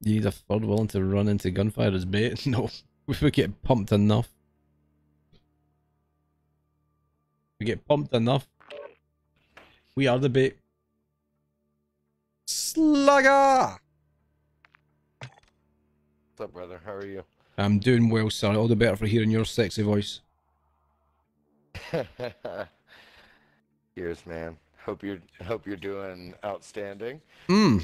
You need a third willing to run into gunfire as bait? No, if we get pumped enough. We get pumped enough. We are the bait. Slugger! What's up, brother? How are you? I'm doing well, sir. All the better for hearing your sexy voice. Cheers, man. Hope you're hope you're doing outstanding. Hmm.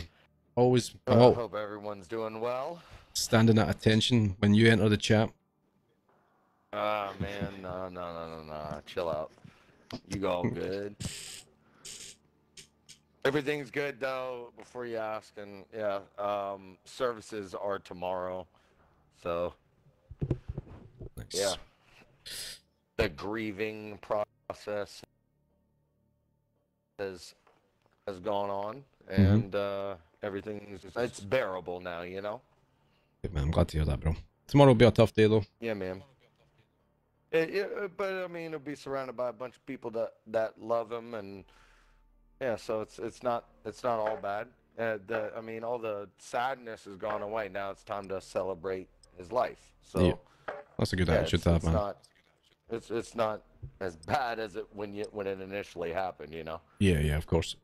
Always Uh, oh, hope everyone's doing well. standing at attention when you enter the chat. Ah man, no no no no no. Chill out. You all good. Everything's good though. Before you ask, and yeah, um, services are tomorrow, so yeah. The grieving process has has gone on, Mhm. and uh, everything's it's bearable now. You know. Good, man, I'm glad to hear that, bro. Tomorrow will be a tough day though. Yeah, man. It, it, but I mean, it'll be surrounded by a bunch of people that that love him, and yeah, so it's it's not it's not all bad. Uh, the I mean, all the sadness has gone away. Now it's time to celebrate his life. So Yeah. That's a good yeah, attitude man. Not, it's it's not as bad as it when you when it initially happened. You know. Yeah, yeah, of course.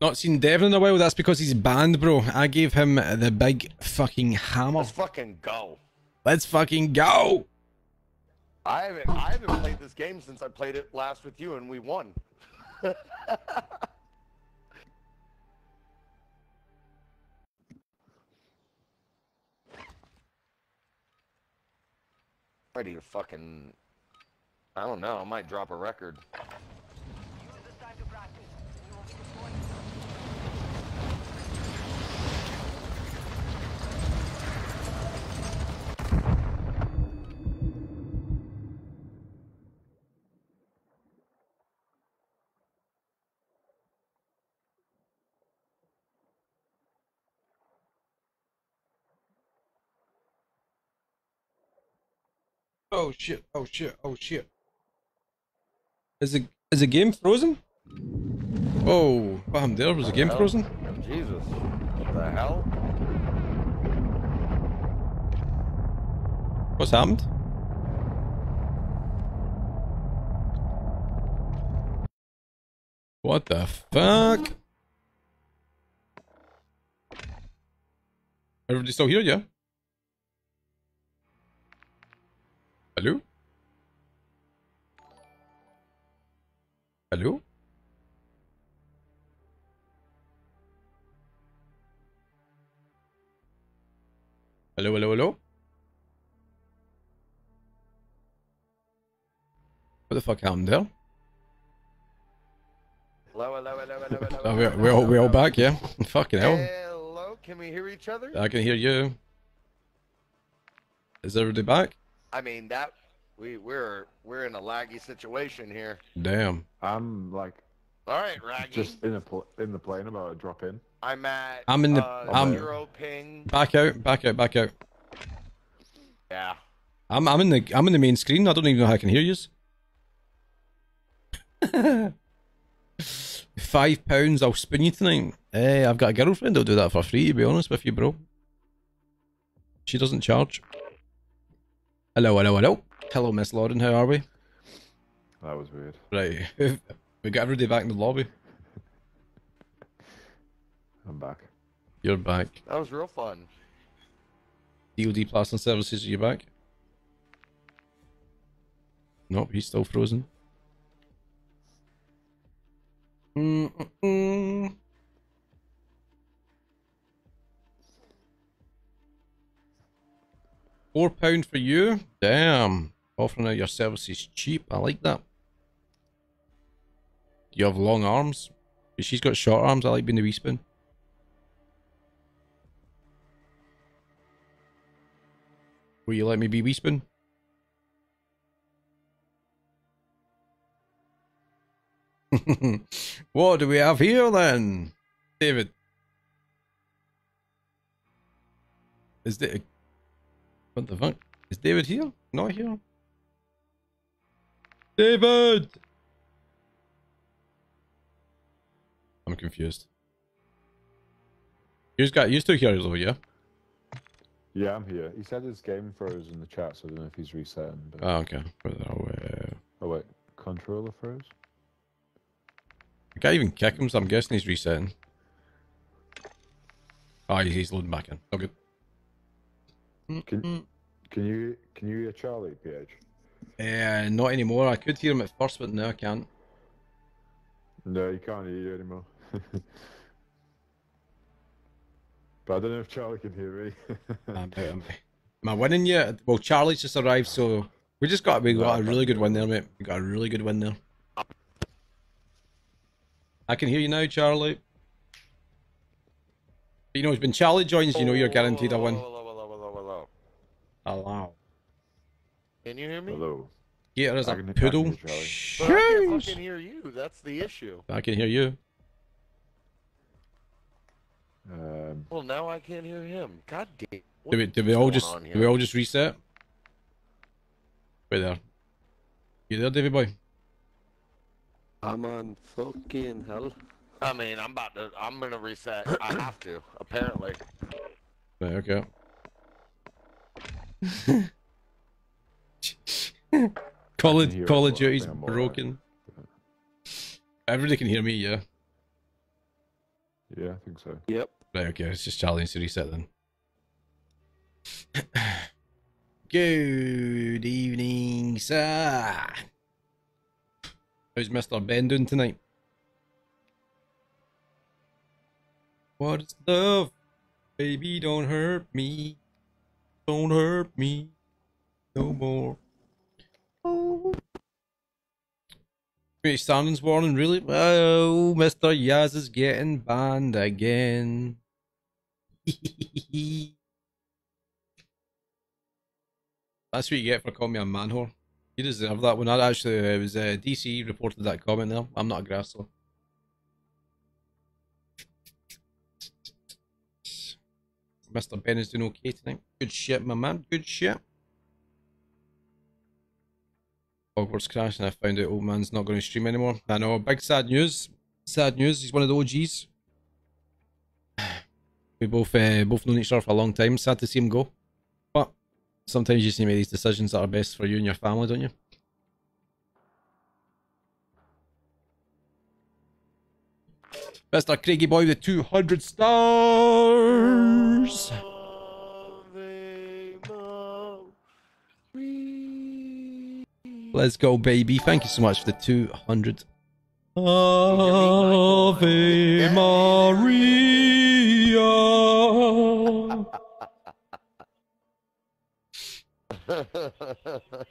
Not seen Devin in a while. That's because he's banned, bro. I gave him the big fucking hammer. Let's fucking go. Let's fucking go. I haven't I haven't played this game since I played it last with you, and we won. Ready to fucking. I don't know. I might drop a record. Oh shit! Oh shit! Oh shit! Is the is the game frozen? Oh, what happened there? Was the game Hell, frozen? Jesus. What the hell? What's happened? What the fuck? Everybody still here, yeah? Hello? Hello, hello, hello? What the fuck happened there? Hello, hello, hello, hello, hello. Oh, we're, we're, all, we're all back, yeah? Fucking hell. Hello, can we hear each other? I can hear you. Is everybody back? I mean that we we're we're in a laggy situation here. Damn. I'm like All right, Raggy. just in a pl- in the plane about to drop in. I'm at I'm in the. uh, I'm zero ping. back out, back out, back out. Yeah. I'm I'm in the I'm in the main screen. I don't even know how I can hear you. Five pounds, I'll spin you tonight. Eh, I've got a girlfriend who'll do that for free. To be honest with you, bro. She doesn't charge. Hello, hello, hello. Hello, Miss Lauren. How are we? That was weird. Right, we got everybody back in the lobby. I'm back. You're back. That was real fun. DoD Plastering Services, are you back? Nope, he's still frozen. Mm-mm-mm. Four pound for you? Damn. Offering out your services cheap. I like that. You have long arms. She's got short arms. I like being the wee. Will you let me be wee what do we have here then? David. Is the what the fuck? Is David here? Not here. David! I'm confused. You got you still here though, yeah? Yeah, I'm here. He said his game froze in the chat, so I don't know if he's resetting. But... Oh, okay. Oh, uh, Oh wait, controller froze. I can't even kick him, so I'm guessing he's resetting. Ah, oh, he's loading back in. Oh, good. Can can you can you hear Charlie, PH? Uh, not anymore. I could hear him at first, but now I can't. No, you can't hear you anymore. but I don't know if Charlie can hear me. I'm out, I'm. Am I winning yet? Well, Charlie's just arrived, so we just got we got a really good win there, mate. We got a really good win there. I can hear you now, Charlie. But, you know, when Charlie joins, you know you're guaranteed a win. Hello, hello, hello, hello. Allow. Can you hear me? Hello. Gator is I a can- I can poodle. hear I can't fucking hear you. That's the issue. I can hear you. Um, Well, now I can't hear him. God damn. Did we, is did we all just on did we all just reset? Wait there. You there, David boy? I'm on fucking hell. I mean, I'm about to. I'm gonna reset. I have to. Apparently. Right, okay. Call I of Call it, of Duty's think I'm alright. broken. Everybody can hear me, yeah. yeah, I think so. Yep. Right, okay, it's just Charlie needs to reset then. Good evening, sir. How's Mr. Ben doing tonight? What is love? Baby, don't hurt me. Don't hurt me no more. Oh. Standings warning, really? Oh, Mr. Yaz is getting banned again. That's what you get for calling me a man whore. You deserve that one. I actually, it was uh, DC reported that comment there. I'm not a grasser. Mr. Ben is doing okay tonight. Good shit, my man. Good shit. Hogwarts crash and I found out old man's not going to stream anymore. I know, big sad news. Sad news. He's one of the OGs. We both uh, both known each other for a long time. Sad to see him go. But sometimes you just need to make these decisions that are best for you and your family, don't you? Mr. Craigie Boy with 200 stars. Let's go, baby. Thank you so much for the 200. Ave Maria.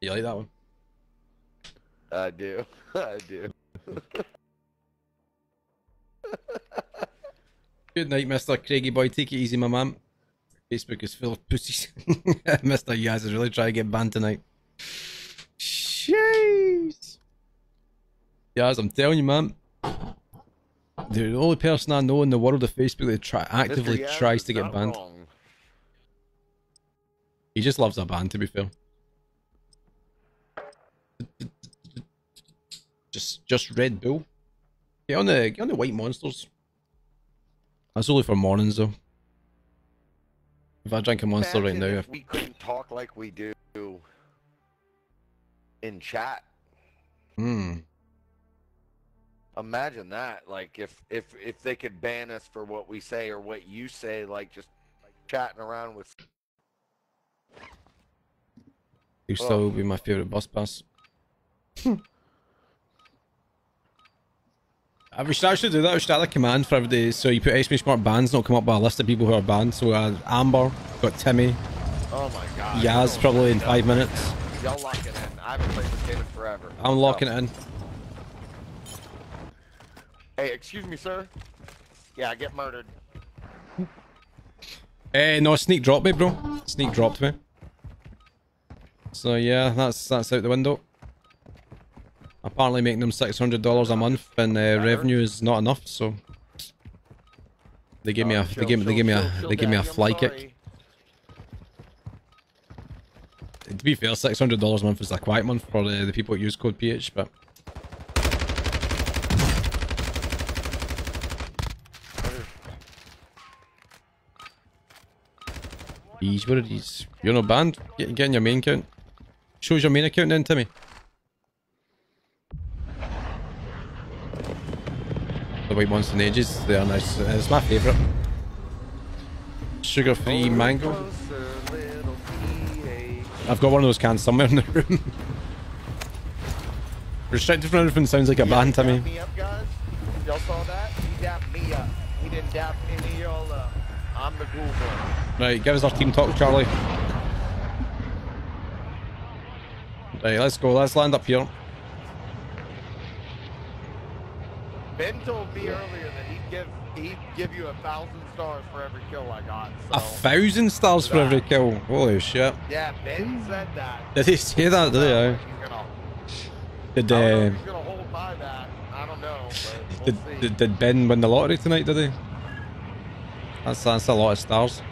You like that one? I do. I do. Good night, Mr. Craigie Boy. Take it easy, my man. Facebook is full of pussies. Mr. Yaz is really trying to get banned tonight. Jeez. Yaz, I'm telling you, man. The only person I know in the world of Facebook that try, actively Yaz tries to get banned. wrong. He just loves a ban, to be fair. Just, just Red Bull. Get on the, get on the White Monsters. That's only for mornings, though. If I drink a monster right now, if we couldn't talk like we do in chat. hmm. Imagine that. Like if if if they could ban us for what we say or what you say, like just like chatting around with. You still be my favorite bus pass. I we should actually do that. We should start a command for everybody. So you put exclamation mark bans, not come up with a list of people who are banned. So uh, Amber, got Timmy, Oh my god. Yaz probably in five minutes. Y'all lock it in. I haven't played this game in forever. I'm locking it in. Hey, excuse me, sir. Yeah, I get murdered. Eh, no, sneak dropped me, bro. Sneak dropped me. So yeah, that's that's out the window. Apparently making them six hundred dollars a month and uh, revenue is not enough, so they gave me a they gave me they gave me a they gave me a fly kick. To be fair, six hundred dollars a month is a quiet month for the, the people that use code PH, but He's what it is. You're not banned. Get, get in your main account. Shows your main account then, Timmy. The white ones and edges, they are nice. Uh, it's my favourite. Sugar free mango. Uh, I've got one of those cans somewhere in the room. Restricted from everything sounds like a band to me. me up, guys. Y'all saw that? He dapped me up. He didn't dap any of y'all up. I'm the. Right, give us our team talk, Charlie. Right, let's go. Let's land up here. Ben told me earlier that he'd give he'd give you a thousand stars for every kill I got. A thousand stars for every kill. Holy shit. yeah, Ben said that. Did he say that? Did he? aye? He's gonna, Did, I uh, he's gonna hold by that. I don't know, we'll did, see. did, did Ben win the lottery tonight, did he? That's, that's a lot of stars.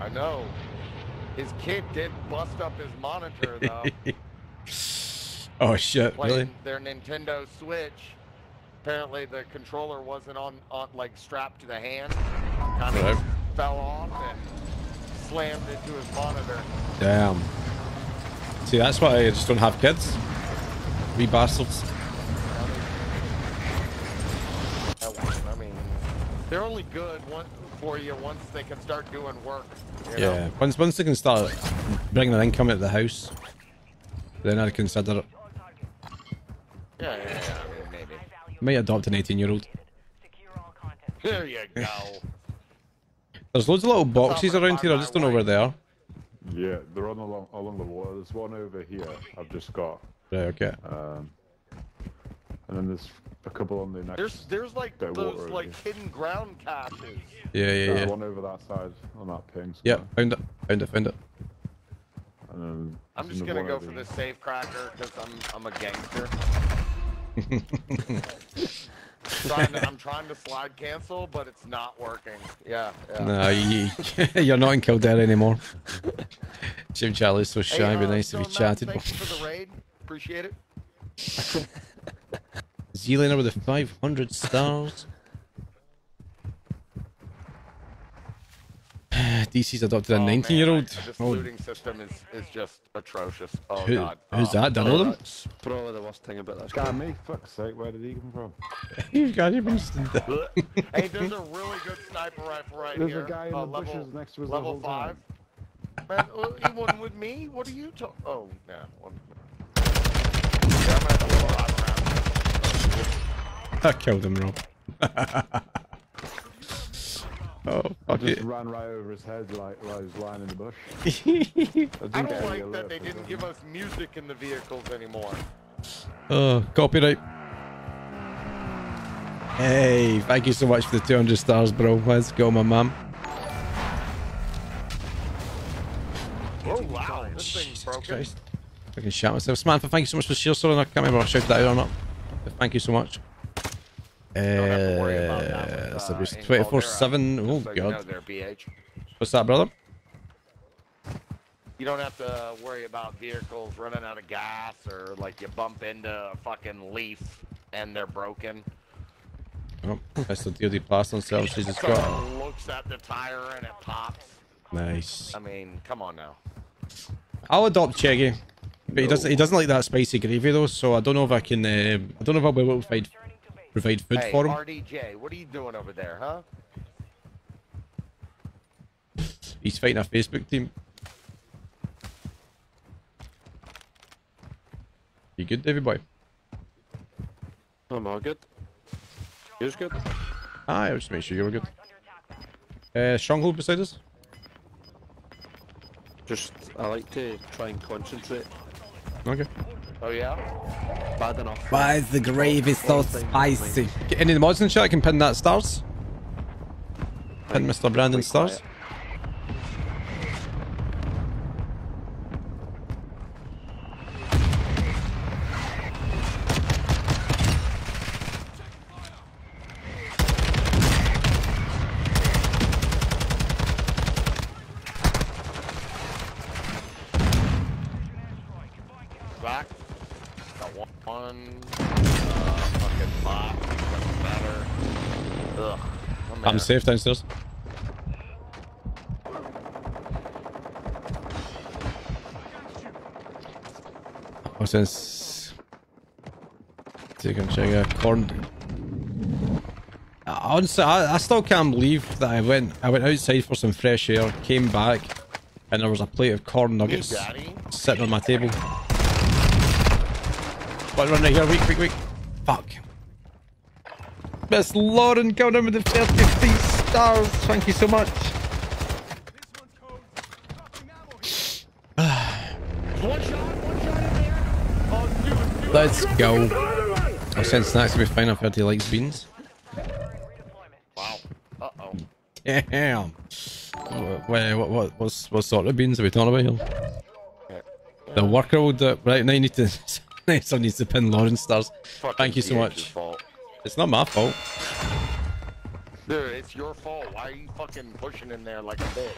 I know. His kid did bust up his monitor though. Oh shit, really? their Nintendo Switch. Apparently the controller wasn't on, on like strapped to the hand. Kind of Right. fell off and slammed into his monitor. Damn. See, that's why I just don't have kids. We bastards. I mean, they're only good one, for you once they can start doing work. You Yeah. Know? Once once they can start bringing an income into the house, then I'd consider it. Yeah, yeah, yeah. I mean, maybe. Might adopt an 18 year old. There you go. There's loads of little boxes around here. I just don't know where they are. Yeah, they're on along along the water. There's one over here. I've just got. Right. Okay. Um, and then there's a couple on the next. There's there's like bit those water over like hidden ground caches. Yeah, yeah, There's yeah. one over that side on that ping. Yeah, found it. Found it. Found it. And then I'm just gonna go for over the safe cracker because I'm I'm a gangster. Trying to, I'm trying to slide cancel, but it's not working. Yeah. yeah. No, you, you're not in Kildare anymore. Jim Charlie's so shy. It'd be uh, nice if we Stone Mountain, chatted. Thanks for the raid. Appreciate it. Zealander with the 500 stars. DC's adopted a 19 year old. This Oh, looting system is is just atrocious. Oh Who- god. who's Oh, that? Don't know them? That's probably the worst thing about this Guy, game. me, fuck's sake, where did he come from? you guys have been just hey, there's a really good sniper rifle right There's a here. guy in uh, the level, bushes next to us the Level five. Man, uh, he wasn't with me. What are you talking? Oh, yeah. One. Yeah, I'm gonna have to level five around. I killed him, Rob. oh, I fuck just it. ran right over his head like while he was lying in the bush. I didn't don't like that they didn't give us music in the vehicles anymore. Oh, copyright. Hey, thank you so much for the 200 stars, bro. Let's go, my mum. Oh wow, this thing's broken. Christ. I can shout myself. Samantha, thank you so much for share. Sorry, I can't remember if I shouted that out or not. But thank you so much. Uh, so it's 24 7. Oh, So you know God. What's that, brother? You don't have to worry about vehicles running out of gas or like you bump into a fucking leaf and they're broken. Oh, that's the DoD plaster services it's got. Looks at the tire and it pops. Nice. I mean, come on now. I'll adopt Cheggy. But he doesn't he doesn't like that spicy gravy though, so I don't know if I can uh, I don't know if I'll be able to provide, provide food hey, for him. RDJ, what are you doing over there, huh? He's fighting a Facebook team. You good, Davy boy? I'm all good. You're good? Ah, I'll just make sure you were good. Uh, stronghold beside us? Just, I like to try and concentrate. Okay. Oh yeah? Bad enough. Why is the gravy so spicy? Any of the mods in chat I can pin that stars? Pin Mr. Brandon stars? Back. Got one. one uh, fucking bot. Doesn't matter. Ugh. I'm, I'm in. Safe downstairs. Oh, since taking check a corn. Uh, Honestly, I, I still can't believe that I went I went outside for some fresh air, came back, And there was a plate of corn nuggets Daddy. sitting on my table. But run right here, weak, weak, weak. Fuck. Miss Lauren coming in with the 33 stars. Thank you so much. Let's go. I'll send snacks to be fine. I've heard he likes beans. Wow. Uh oh. Damn. Wait, what, what, what's, what sort of beans are we talking about here? The worker would. do Right, now you need to... Someone needs to pin Lauren stars. Thank you so much. Fault. It's not my fault. Dude, it's your fault. Why are you fucking pushing in there like a bitch?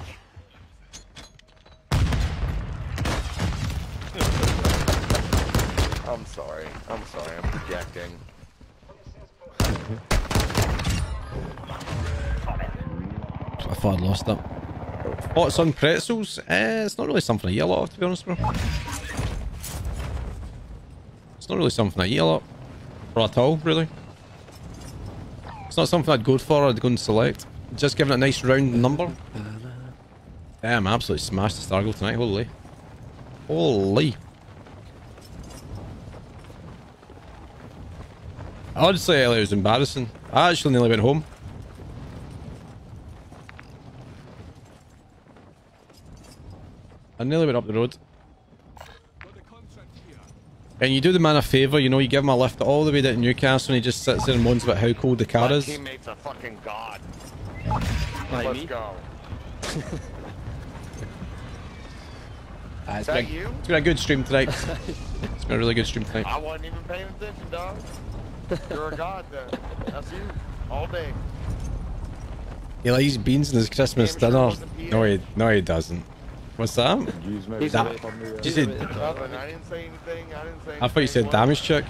I'm sorry. I'm sorry. I'm projecting. I thought I'd lost that. Hot on pretzels? Eh, it's not really something I eat a lot of, to be honest, bro. It's not really something I eat a lot. Or at all, really. It's not something I'd go for, I'd go and select. Just giving it a nice round number. Damn, I absolutely smashed the Stargle tonight, holy. Holy. Honestly, it was embarrassing. I actually nearly went home. I nearly went up the road. And you do the man a favour, you know, you give him a lift all the way down to Newcastle and he just sits there and moans about how cold the car My is. teammate's a fucking god. Like Let's me? go. Ah, it's Is that been, a- you? it's been a good stream tonight. it's been a really good stream tonight. I wasn't even paying attention, dog. You're a god then. That's you. All day. He likes beans in his Christmas dinner. No, he, no, he doesn't. What's that? Use Is that you said, Nothing. I didn't say anything. I didn't say anything. I thought you said damage check.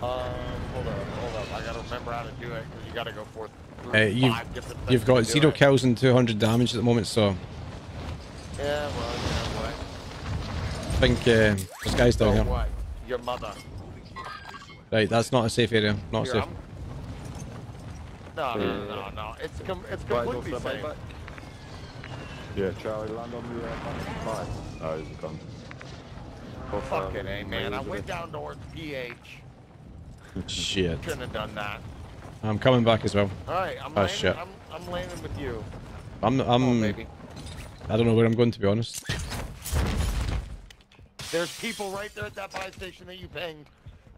Um, hold on, hold on. I gotta remember how to do it because you gotta go forth. through Uh, you've, five different things you've got zero it. kills and 200 damage at the moment, so Yeah, well, you know what? I think uh, there's guys down So here. what? Your mother. Right, that's not a safe area. Not Here, safe. I'm- No, no, no, no. It's com- it's Right, completely safe. Buyback. Yeah, Charlie, land on the uh, back five. Oh, he's gone. Go Fucking A, man. I razor. went down towards PH. Shit. Shouldn't have done that. I'm coming back as well. Alright, I'm, Oh, landing, shit. I'm, I'm landing with you. I'm, I'm, baby. I don't know where I'm going to be honest. There's people right there at that buy station that you pinged.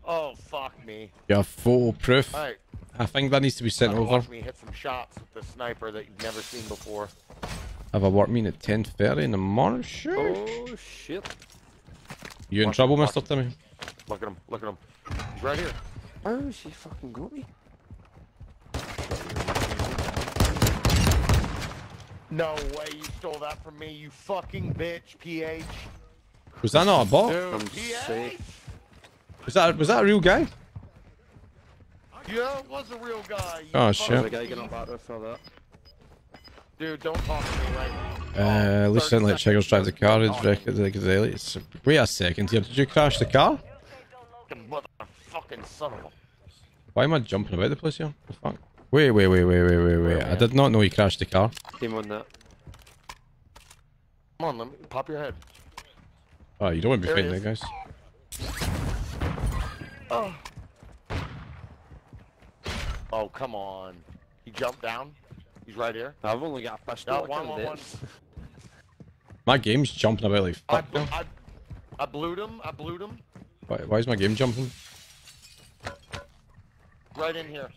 Oh, fuck me. You have photo. Alright. I think that needs to be sent over. Watch me hit some shots with the sniper that you've never seen before. Have a work meeting at 10.30 in the morning? Sure. Oh shit. You in Watch- trouble, watch- Mr. Timmy? Look at him. Look at him. He's right here. Oh, she fucking got me. No way you stole that from me, you fucking bitch, PH. Was that not a bot? Dude, I'm PH? Was that, was that a real guy? Yeah, it was a real guy. you Oh, fucking shit. There's a guy getting up battery for that. Dude, don't talk to me right now. Uh, at least didn't let Chiggles drive the car. It's record like it's Wait a second here. Did you crash the car? Fucking motherfucking son of a... Why am I jumping about the place here? The fuck? Wait, wait, wait, wait, wait, wait, wait. I did not know you crashed the car. Team on that. Come on, let me pop your head. Oh, you don't want to be There fighting there, guys. Oh. Oh, come on. He jumped down. He's right here. I've only got a pistol. No, I one, can't one, do one. it. My game's jumping about like I, fuck now. I, I blued him. I blued him. Why, why is my game jumping? Right in here.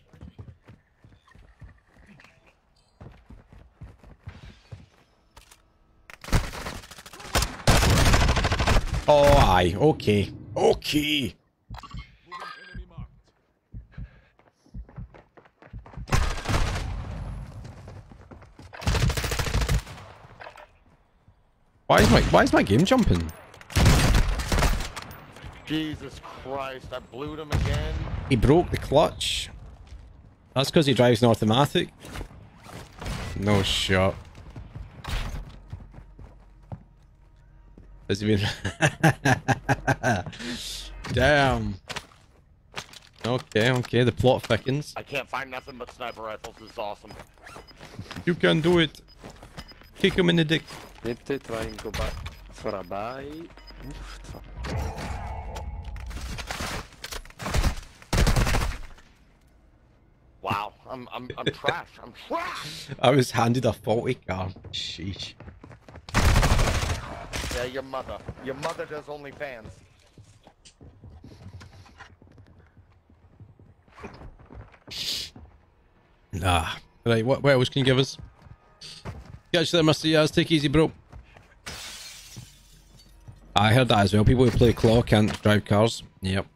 Oh, aye. Okay. Okay. Why is my why is my game jumping? Jesus Christ, I blew him again. He broke the clutch. That's because he drives an automatic. No shot. Has he been? Damn. Okay, okay. The plot thickens. I can't find nothing but sniper rifles. This is awesome. You can do it. Kick him in the dick. Try and go back for a bite. Wow, I'm I'm I'm trash. I'm trash. I was handed a faulty car. Sheesh. Yeah, your mother. Your mother does OnlyFans. Nah. Right, what, what else can you give us? Catch you there, Mr. Yaz. Take easy, bro. I heard that as well. People who play Claw can't drive cars. Yep.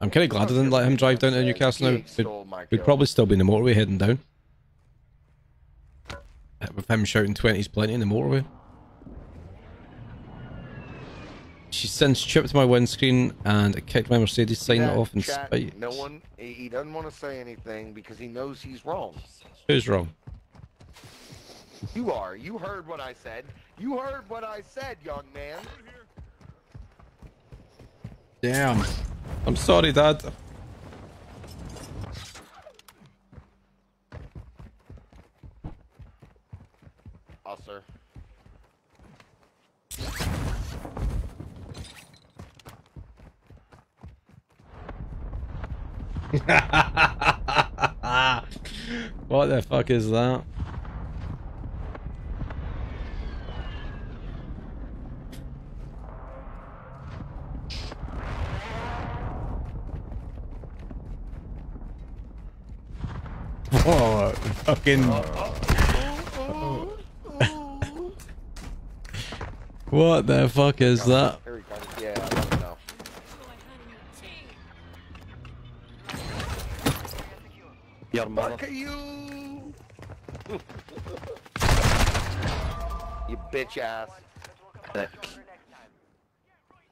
I'm kind of glad I didn't let him drive down to Newcastle now. We'd, we'd probably still be in the motorway heading down. With him shouting 20s plenty in the motorway. She's since chipped my windscreen and kicked my Mercedes sign That off in chat, spite. No one. He he doesn't want to say anything because he knows he's wrong. Who's wrong? You are. You heard what I said. You heard what I said, young man. Damn. I'm sorry, Dad. Oh, sir. what the fuck is that? Fucking. what the fuck is that? Here he comes. Yeah, I let him know. Your mother. Fuck you! you bitch ass.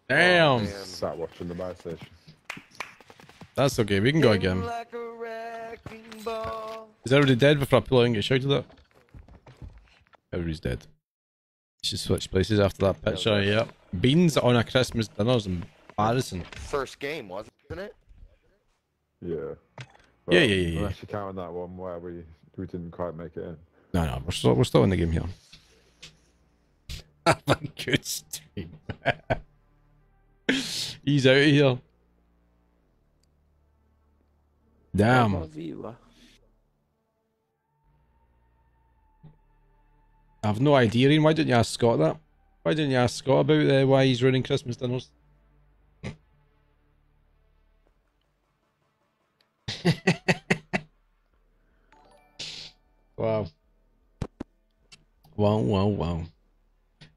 Damn. Sat watching the buy station. That's okay, we can go again. Like a wrecking ball. Is everybody dead before I pull out and get shouted at? Everybody's dead. Should switch places after that picture, yeah. Beans on a Christmas dinner is embarrassing. First game, wasn't it? Yeah. Yeah, yeah, yeah, yeah. Unless you count that one where we we didn't quite make it in. No, no, we're still, we're still in the game here. Have a good stream. He's out of here. Damn. I've no idea, Ian. Why didn't you ask Scott that? Why didn't you ask Scott about uh, why he's running Christmas dinners? wow. Wow, wow, wow.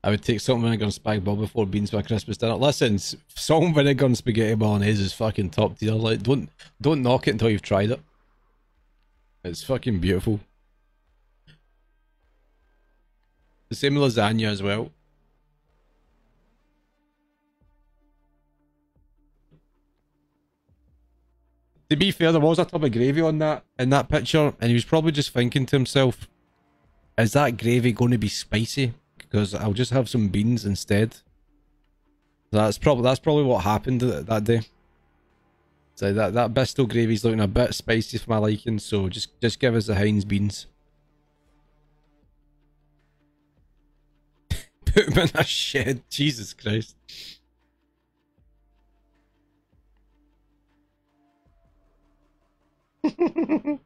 I would take salt and vinegar and spag bol before beans for a Christmas dinner. Listen, salt and vinegar and spaghetti bolognese is fucking top tier. Like, don't don't knock it until you've tried it. It's fucking beautiful. The same lasagna as well. To be fair, there was a tub of gravy on that in that picture, and he was probably just thinking to himself, "Is that gravy going to be spicy? Because I'll just have some beans instead." That's probably that's probably what happened th- that day. So that that Bristol gravy's looking a bit spicy for my liking, so just just give us the Heinz beans. In a shed. Jesus Christ.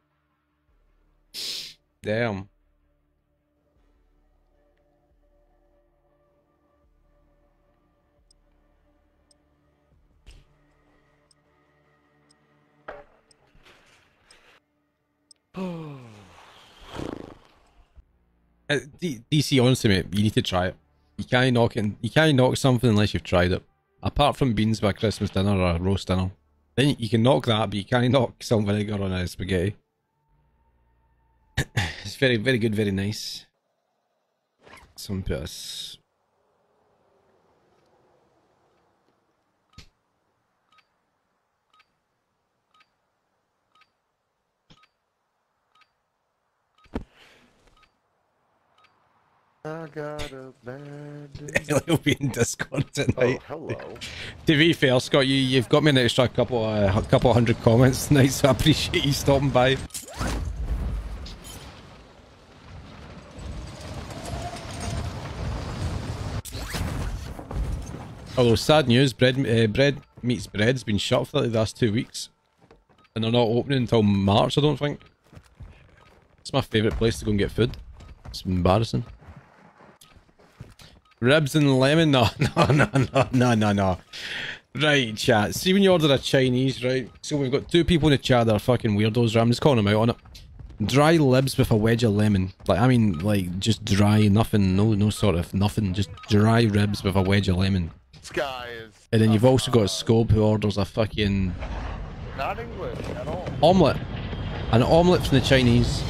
Damn. Uh, D- DC, honestly, mate, you need to try it. You can't knock it. You can't knock something unless you've tried it. Apart from beans by Christmas dinner or a roast dinner, then you can knock that, but you can't knock some vinegar on a spaghetti. it's very, very good, very nice. Some put. I be in Discord tonight. Oh, hello. To be fair, Scott, you, you've got me an extra couple of, a couple of hundred comments tonight, so I appreciate you stopping by. Although sad news, bread uh, bread meets bread's been shut for the last two weeks, and they're not opening until March. I don't think. It's my favourite place to go and get food. It's embarrassing. Ribs and lemon? No, no, no, no, no, no, no. Right, chat. See when you order a Chinese, right? So we've got two people in the chat that are fucking weirdos. Right? I'm just calling them out on it. Dry libs with a wedge of lemon. Like, I mean, like, just dry, nothing, no no sort of nothing. Just dry ribs with a wedge of lemon. This guy is And then you've also got Scope who orders a fucking not English at all. omelette. An omelette from the Chinese.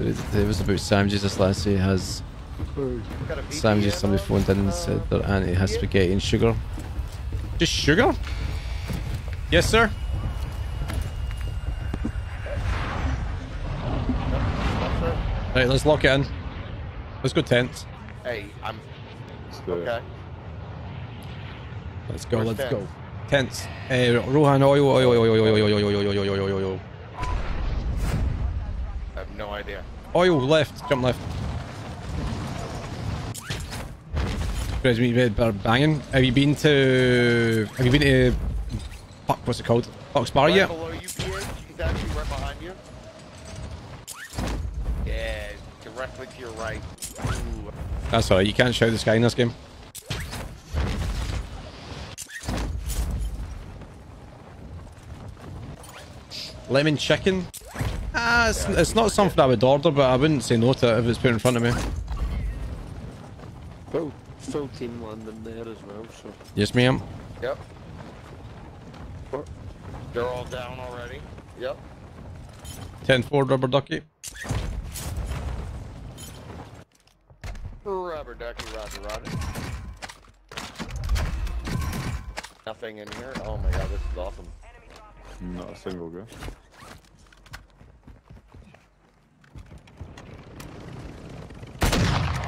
It it was about sandwiches this last year. It has sandwiches. Somebody phoned in and said that and it has spaghetti and sugar. Just sugar? Yes, sir. Right, let's lock it in. Let's go tents. Hey, I'm okay. Let's go. Let's go. tents? Tents. Uh, Rohan oil, oil, oil, oil, oil, oil, oil, oil, oil, oil, oil, oil. I have no idea. Oh, Oil left. Jump left. Guys, we been banging. Have you been to? Have you been to? Fuck, what's it called? Bucks Bar right yet? below you, actually right behind you. Yeah, directly to your right. Ooh. That's alright. You can't show this guy in this game. Lemon chicken. Ah, it's, it's not something I would order, but I wouldn't say no to it if it's put in front of me. Full, full team landing there as well, so. Yes, ma'am. Yep. They're all down already. Yep. 10-4 rubber ducky. Rubber ducky, roger, roger. Nothing in here. Oh my god, this is awesome. Not a single guy.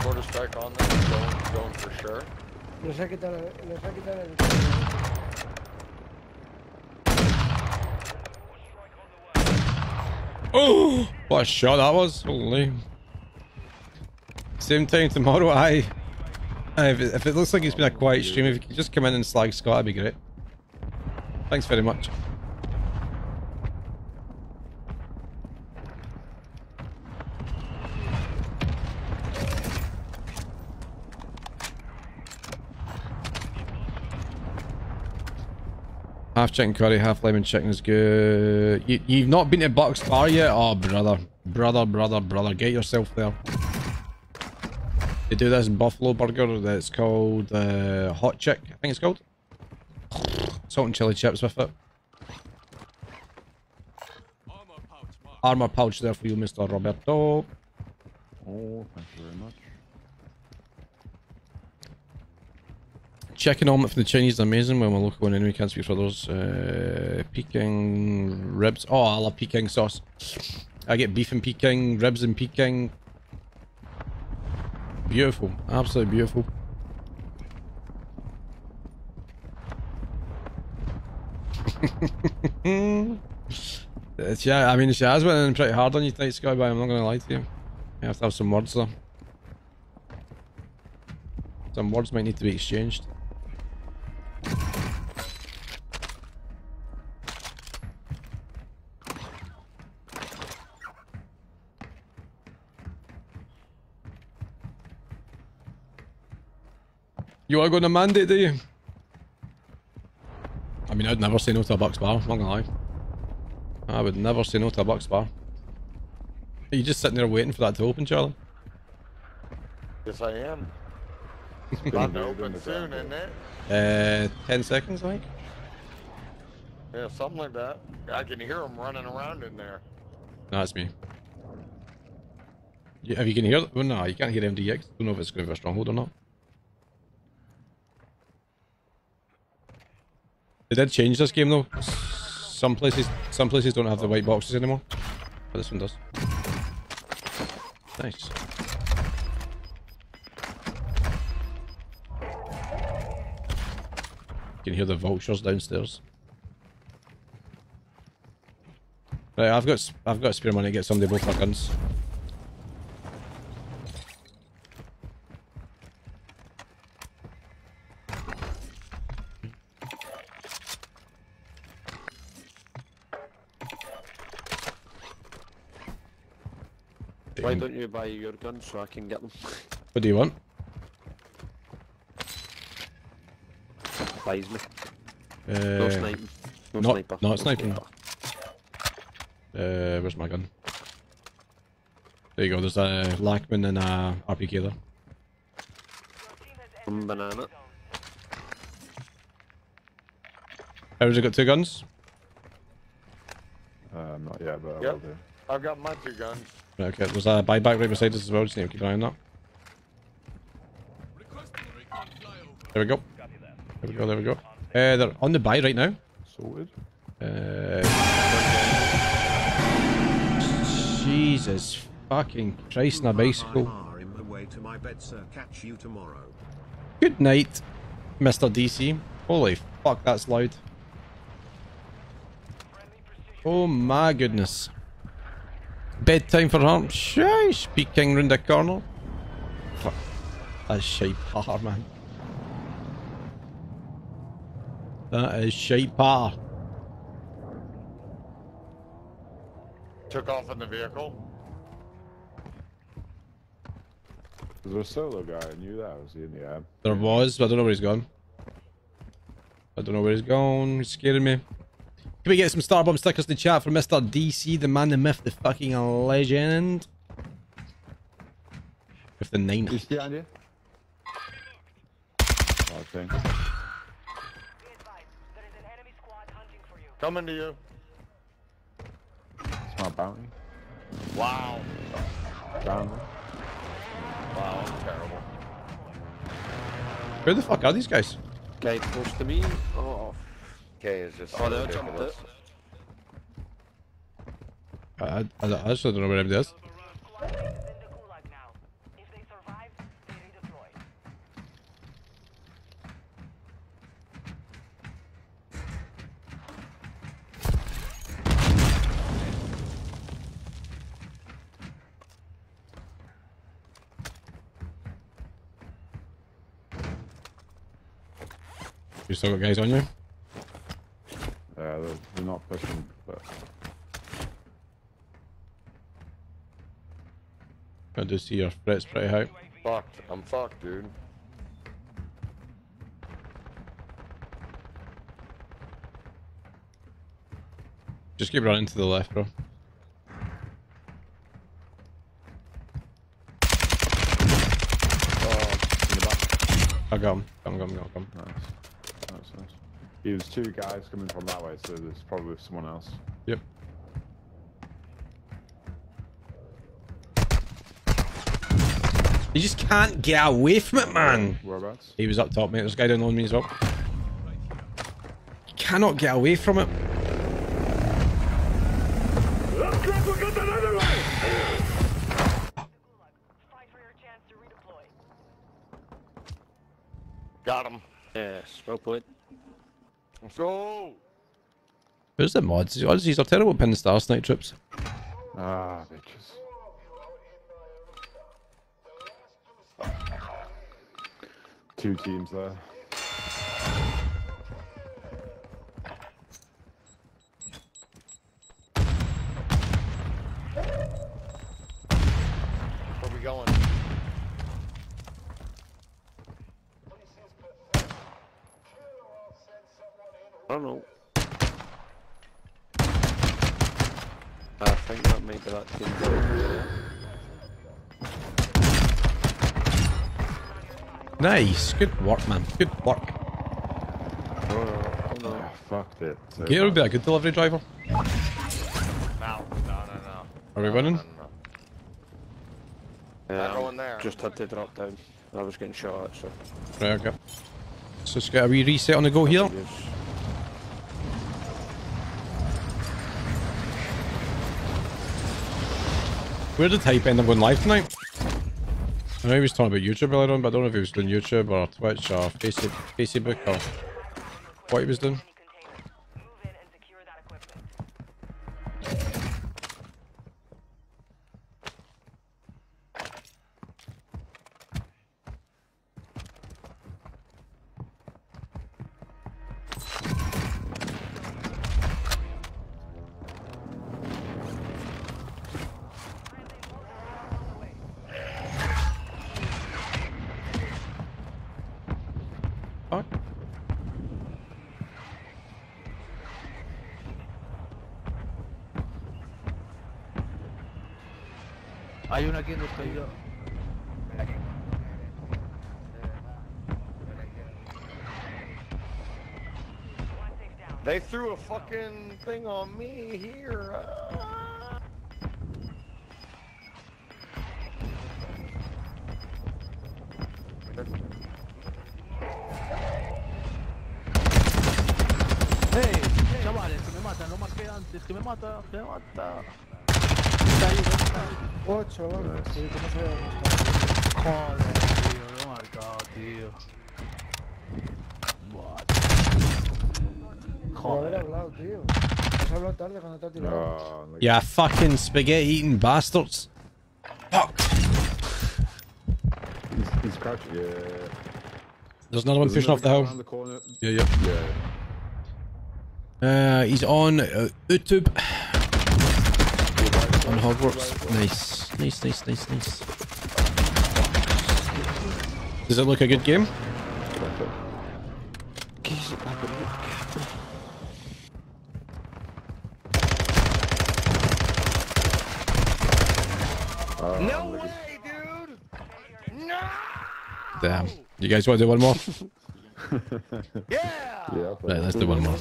Quarter strike on them. Going, going for sure. Les ha quitado, les ha quitado el... Oh, what a shot that was. Holy. Same time tomorrow, I. If it, if it looks like it's been a quiet stream, if you could just come in and slag Scott, that'd be great. Thanks very much. Half chicken curry, half lemon chicken is good. You, you've not been to Bucks Bar yet? Oh, brother. Brother, brother, brother. Get yourself there. They do this buffalo burger that's called uh, Hot Chick, I think it's called. Salt and chili chips with it. Armor pouch there for you, Mr. Roberto. Oh, thank you very much. Chicken omelette from the Chinese is amazing when we're local one anyway, can't speak for others. Uh, Peking ribs. Oh, I love Peking sauce. I get beef and Peking, ribs and Peking. Beautiful. Absolutely beautiful. yeah, I mean, she has been in pretty hard on you tonight, Sky, but I'm not going to lie to you. You have to have some words though. Some words might need to be exchanged. You are going to go on a mandate, do you? I mean, I'd never say no to a Bucks bar, I'm not gonna lie. I would never say no to a Bucks bar. Are you just sitting there waiting for that to open, Charlie? Yes, I am. It's about to open soon, isn't it? Uh, 10 seconds, I think. Yeah, something like that. I can hear them running around in there. No, it's me. Yeah, if you can hear well, no, you can't hear MDX. Don't know if it's going to be a stronghold or not. They did change this game though. Some places, some places don't have the white boxes anymore, but this one does. Nice. You can hear the vultures downstairs. Right, I've got I've got spare money to get somebody both our guns. You buy your gun so I can get them? What do you want? Buys me. Uh, no sniping. No not, sniper. Not No sniping. sniper. Uh, where's my gun? There you go. There's a Lachmann and a RPK there. One banana. How's it got two guns? Um, not yet, but I will do. I've got my two guns. Right, okay, there's a buyback right beside us as well. Just need to keep an eye on that. There we go. There we go. There we go. Uh, they're on the buy right now. Sorted. Uh, Jesus fucking Christ, on a bicycle. Are in my way to my bed, sir. Catch you tomorrow. Good night, Mr. DC. Holy fuck, that's loud. Oh my goodness. Bedtime for her. Shush, peeking round the corner. Fuck. That's shite par, man. That is shite par. Took off in the vehicle. Is there a solo guy? I knew that. Was in the air? There was, but I don't know where he's gone. I don't know where he's gone. He's scaring me. Can we get some Starbomb stickers in the chat for Mr. DC, the man, the myth, the fucking legend? With the nine. He's oh, behind you. I think. Coming to you. It's my bounty. Wow. Down Wow, that's terrible. Where the fuck are these guys? Guy close to me. Oh. Okay, is just Oh, so they jumped ridiculous. I, I, I actually don't know where anybody is. You still got guys on you? Yeah, they're, they're not pushing, but I do see your threats pretty high. Fucked. I'm fucked, dude. Just keep running to the left, bro. Oh, I got him. Got him, got him, got him. nice. That's. He was two guys coming from that way, so there's probably someone else. Yep. You just can't get away from it, man. Whereabouts? He was up top, mate. There's a guy down on me as well. Cannot get away from it. Got him. Yes, well played. Let's go. Where's the mods? The Aussies are terrible at pinning star snipe trips. Ah, bitches. Two teams there. I don't know. Uh, I think that might be that team. Nice. Good work, man. Good work. Uh, oh, no. Ah, fucked it. So uh, Gator would be a good delivery driver. No, no, no, no. Are we winning? Yeah, Not I'm um, going there. Just had to drop down. I was getting shot at, so. Right, okay. So let's get a wee reset on the go here. Where did Hype end up going live tonight? I know he was talking about YouTube earlier on, but I don't know if he was doing YouTube or Twitch or Facebook, Facebook or what he was doing. They threw a fucking thing on me here. uh. ¡Hey! Chavales, que me matan, no más que antes, que me mata, que me mata. Ocho, vamos. Sí, ¿cómo se ve? Joder, tío, lo he marcado, tío. Joder, hablado, tío. Has hablado tarde cuando te has tirado. Yeah, fucking spaghetti eating bastards. He's, he's crouching. Yeah. There's another one There's pushing off the another hill. the corner. Yeah, yeah. Yeah. Uh, he's on uh, YouTube. On Hogwarts. Nice. Nice, nice, nice, nice. Does it look a good game? No way, dude! No! Damn. You guys want to do one more? Yeah! Yeah. Right, let's do one more.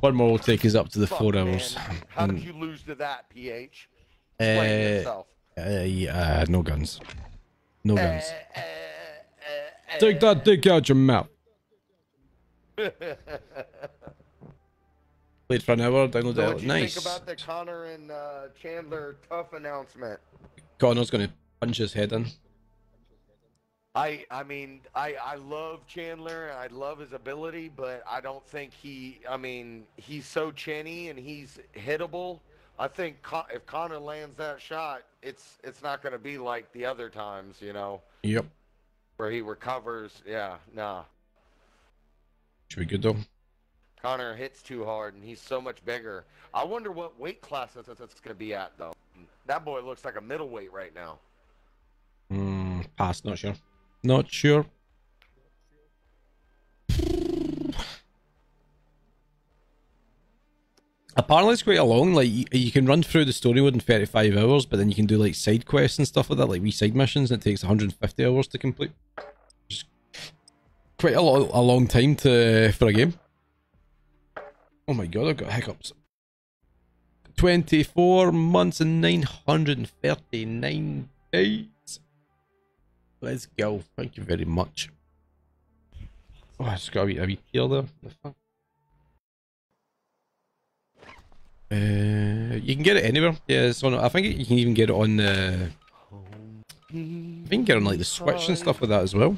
One more will take us up to the Fuck, four man. hours. How did Mm. you lose to that, PH? Uh, yourself. uh, yeah, uh, no guns. No Uh, guns. Take that dick out your mouth. Played for an hour, downloaded So it. what'd you Nice. think about the Conor and uh, Chandler tough announcement? Conor's gonna punch his head in. I I mean I I love Chandler and I love his ability, but I don't think he. I mean he's so chinny and he's hittable. I think Con- if Conor lands that shot, it's it's not going to be like the other times, you know, Yep. where he recovers. Yeah, nah. Should be good though. Conor hits too hard and he's so much bigger. I wonder what weight class that's, that's going to be at though. That boy looks like a middleweight right now. Mm, pass, not sure. Not sure. Apparently it's quite a long, like, you, you can run through the story mode in 35 hours, but then you can do, like, side quests and stuff like that, like wee side missions, and it takes 150 hours to complete. Is quite a, lo- a long time to for a game. Oh my god, I've got hiccups. 24 months and 939 days. Let's go. Thank you very much. Oh, I just got a wee, a wee tear there. Uh, you can get it anywhere. Yeah, on. I think you can even get it on the. I think you can get it on like the Switch and stuff with that as well.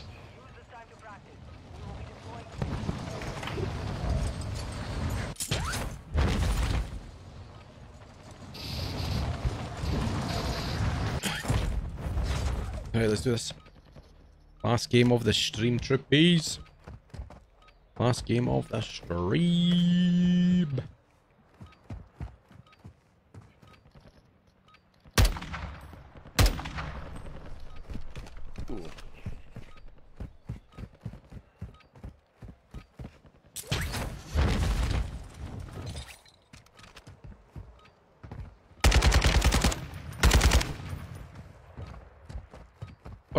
Alright, let's do this. Last game of the stream, trippies. Last game of the stream.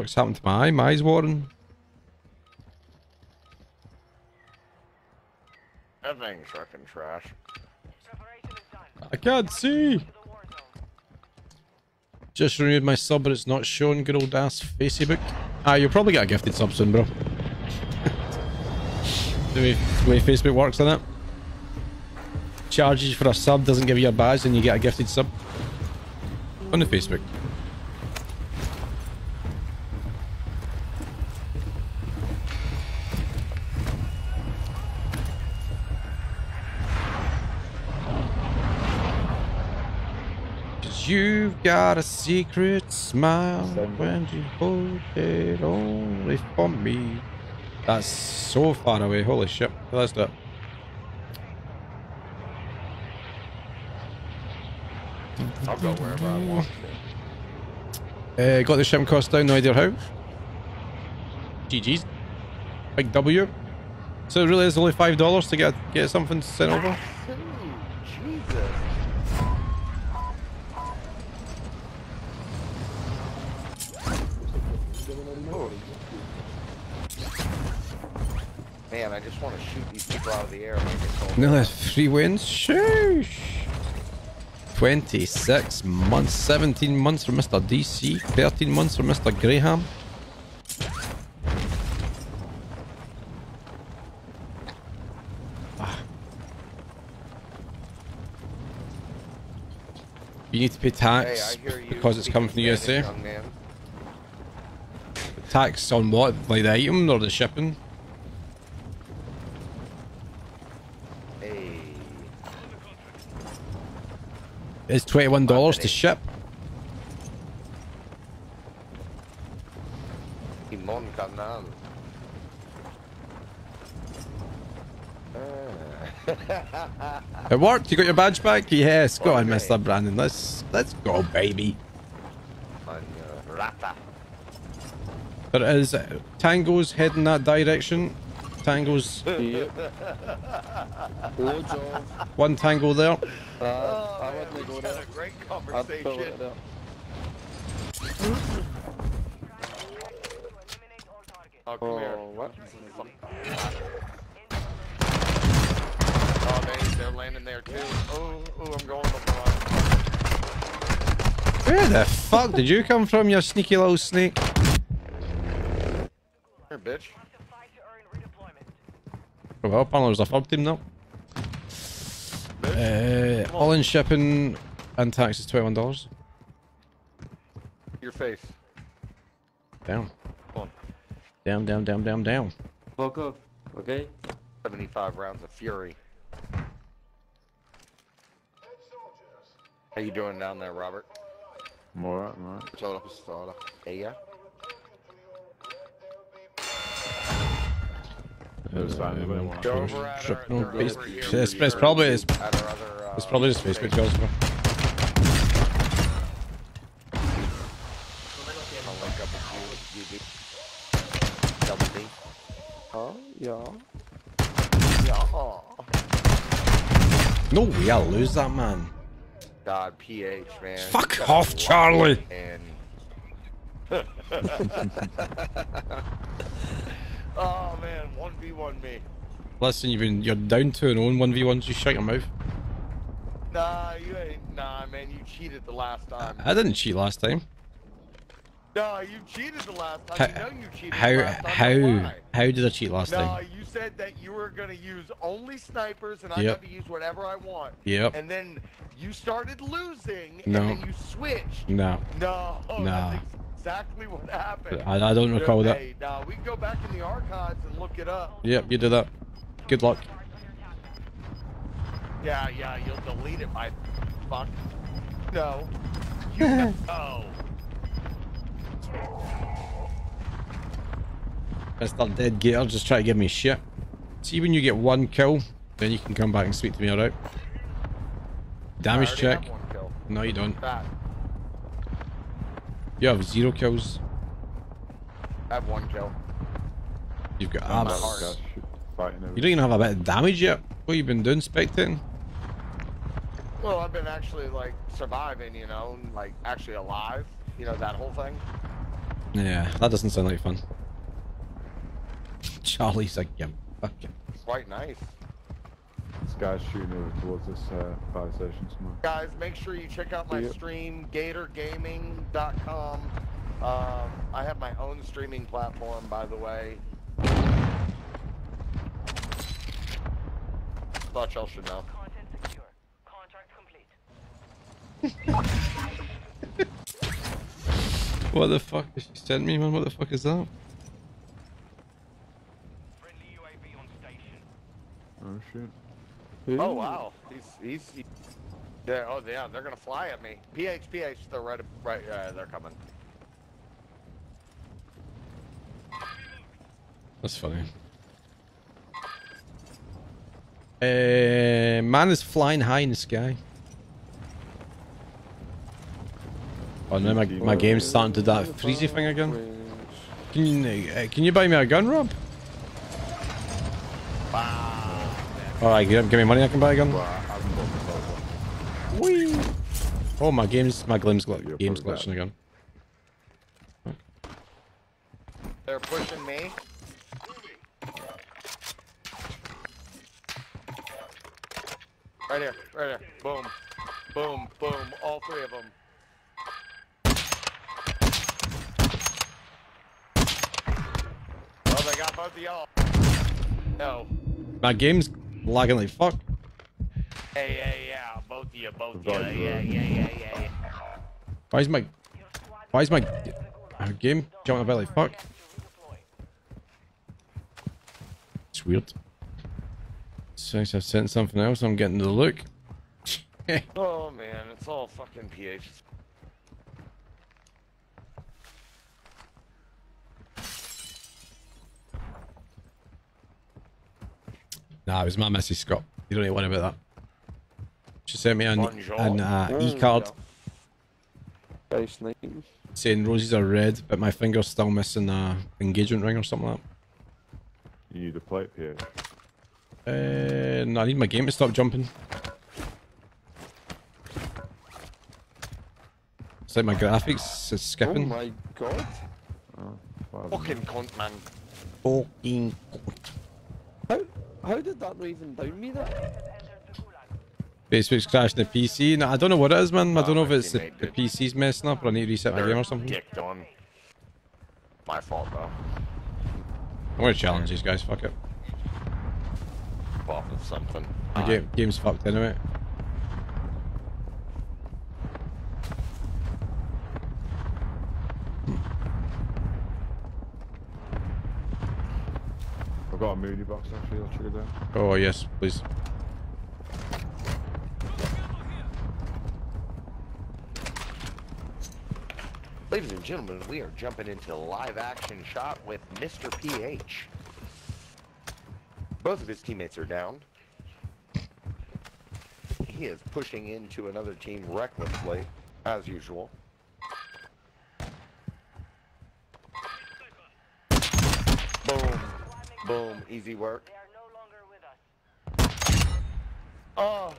What's happened to my eye? My eye's watering. That thing's fucking trash. I can't see. Just renewed my sub, but it's not showing. Good old ass Facebook. Ah, you'll probably get a gifted sub soon, bro. the, way, the way Facebook works, on it? Charges for a sub, doesn't give you a badge, and you get a gifted sub. On the Facebook. You've got a secret smile when you hold it only for me. That's so far away, holy shit. Let's do it. I'll go wherever I want. Uh, got the shipping cost down, no idea how. GG's. Big W. So it really is only five dollars to get get something sent over. Jesus. Man, I just want to shoot these people out of the air. Like it's all- No, that's three wins. Sheesh. 26 months, 17 months for Mr. DC, 13 months for Mr. Graham. Ah. You need to pay tax Hey, I hear you because it's coming from the USA. Tax on what? Like the item or the shipping? It's twenty-one dollars to ship. Timon Canal. It worked. You got your badge back. Yes, go on, Mister Brandon. Let's let's go, baby. There is Tango's heading that direction. Loads of. one tangle there. Uh, I wouldn't go there. Great conversation. Oh, come here. Oh, what? Oh, they, they're landing there too. Oh, oh, I'm going to the Where the fuck did you come from, you sneaky little snake? Here, bitch. Oh, Well, apparently there's a third team now. Uh, all in shipping and tax is twenty-one dollars. Your face. Down. Come on. Down, down, down, down, down. Fuck off. Okay. 75 rounds of fury. How you doing down there, Robert? I'm alright, I'm alright. Pistola, pistola. Ella? It's, with it's your- probably it's, at other, uh, it's probably just Facebook station. calls, bro. I'll link up with you, GB. Double D. Oh, yeah. Yeah. No way, I'll lose that man. God, PH, man. Fuck Got off, Charlie. Oh man, one v one me. Listen, you've been you're down to an own oh one v ones. You shut your mouth. Nah, you ain't. Nah, man, you cheated the last time. I didn't cheat last time. No, you cheated the last time. How you know you cheated how the last time. how, how did I cheat last no, time? you said that you were gonna use only snipers, and I Yep. going to use whatever I want. Yep. And then you started losing, No. and then you switched. No. No. Oh, no. Exactly what happened. I- I don't recall that. Hey, we can go back in the archives and look it up. Yep, you did that. Good luck. Yeah, yeah, you'll delete it, my fuck. No. You oh. Mr. Dead Gator just try to give me shit. See when you get one kill, then you can come back and speak to me, alright? Damage check. have one kill. No, you don't. You have zero kills. I have one kill. You've got my abs. heart. Fighting You don't even have a bit of damage yet. What you been doing, spectating? Well, I've been actually like surviving, you know, like actually alive. You know that whole thing. Yeah, that doesn't sound like fun. Charlie's like, yeah, fuck you. Quite nice. This guy's shooting over towards this uh, fire station somewhere. Guys, make sure you check out my Yep. stream, GatorGaming.com. Um, I have my own streaming platform, by the way. Thought y'all should know. What the fuck did she send me, man? What the fuck is that? Oh shit. Oh wow, he's he's. He, they're, oh yeah, they're gonna fly at me. PH PH, they're right right. Uh, they're coming. That's funny. Uh, man is flying high in the sky. Oh no, my, my game's starting to do that freezy thing again. Can you, uh, can you buy me a gun, Rob? Alright, give, give me money I can buy a gun. Well, I haven't bought myself one. Whee! Oh, my game's, my game's, gl You're game's probably glitching again. They're pushing me. Right here, right here. Boom, boom, boom. All three of them. Oh, they got both of y'all. No. My game's lagging like fuck. Hey, yeah, yeah. Both of you, both of you. Yeah, yeah, yeah, yeah, yeah. Why is my... Why is my uh, game jumping about like fuck? It's weird. Since I've sent something else, I'm getting the look. Oh man, it's all fucking PH. Nah, it was my message, Scott. You don't need to worry about that. She sent me an, an uh, Mm, e-card Nice night. saying roses are red, but my finger's still missing a engagement ring or something like that. You need a plate here. that. Uh, no, I need my game to stop jumping. It's like my graphics is skipping. Oh my god. Oh, Fucking cunt, man. Fucking. How how did that not even down me that? Facebook's crashing the PC. No, I don't know what it is, man. I don't know if it's the, the. PC's messing up or I need to reset my game or something. Dicked on. My fault, though. I'm gonna challenge these guys. Fuck it. Fault of something. My game, game's fucked anyway. Got a moody box actually, I'll trigger that. Oh yes, please. Ladies and gentlemen, we are jumping into live action shot with Mr. PH. Both of his teammates are down. He is pushing into another team recklessly, as usual. Boom. Boom. Easy work. Oh.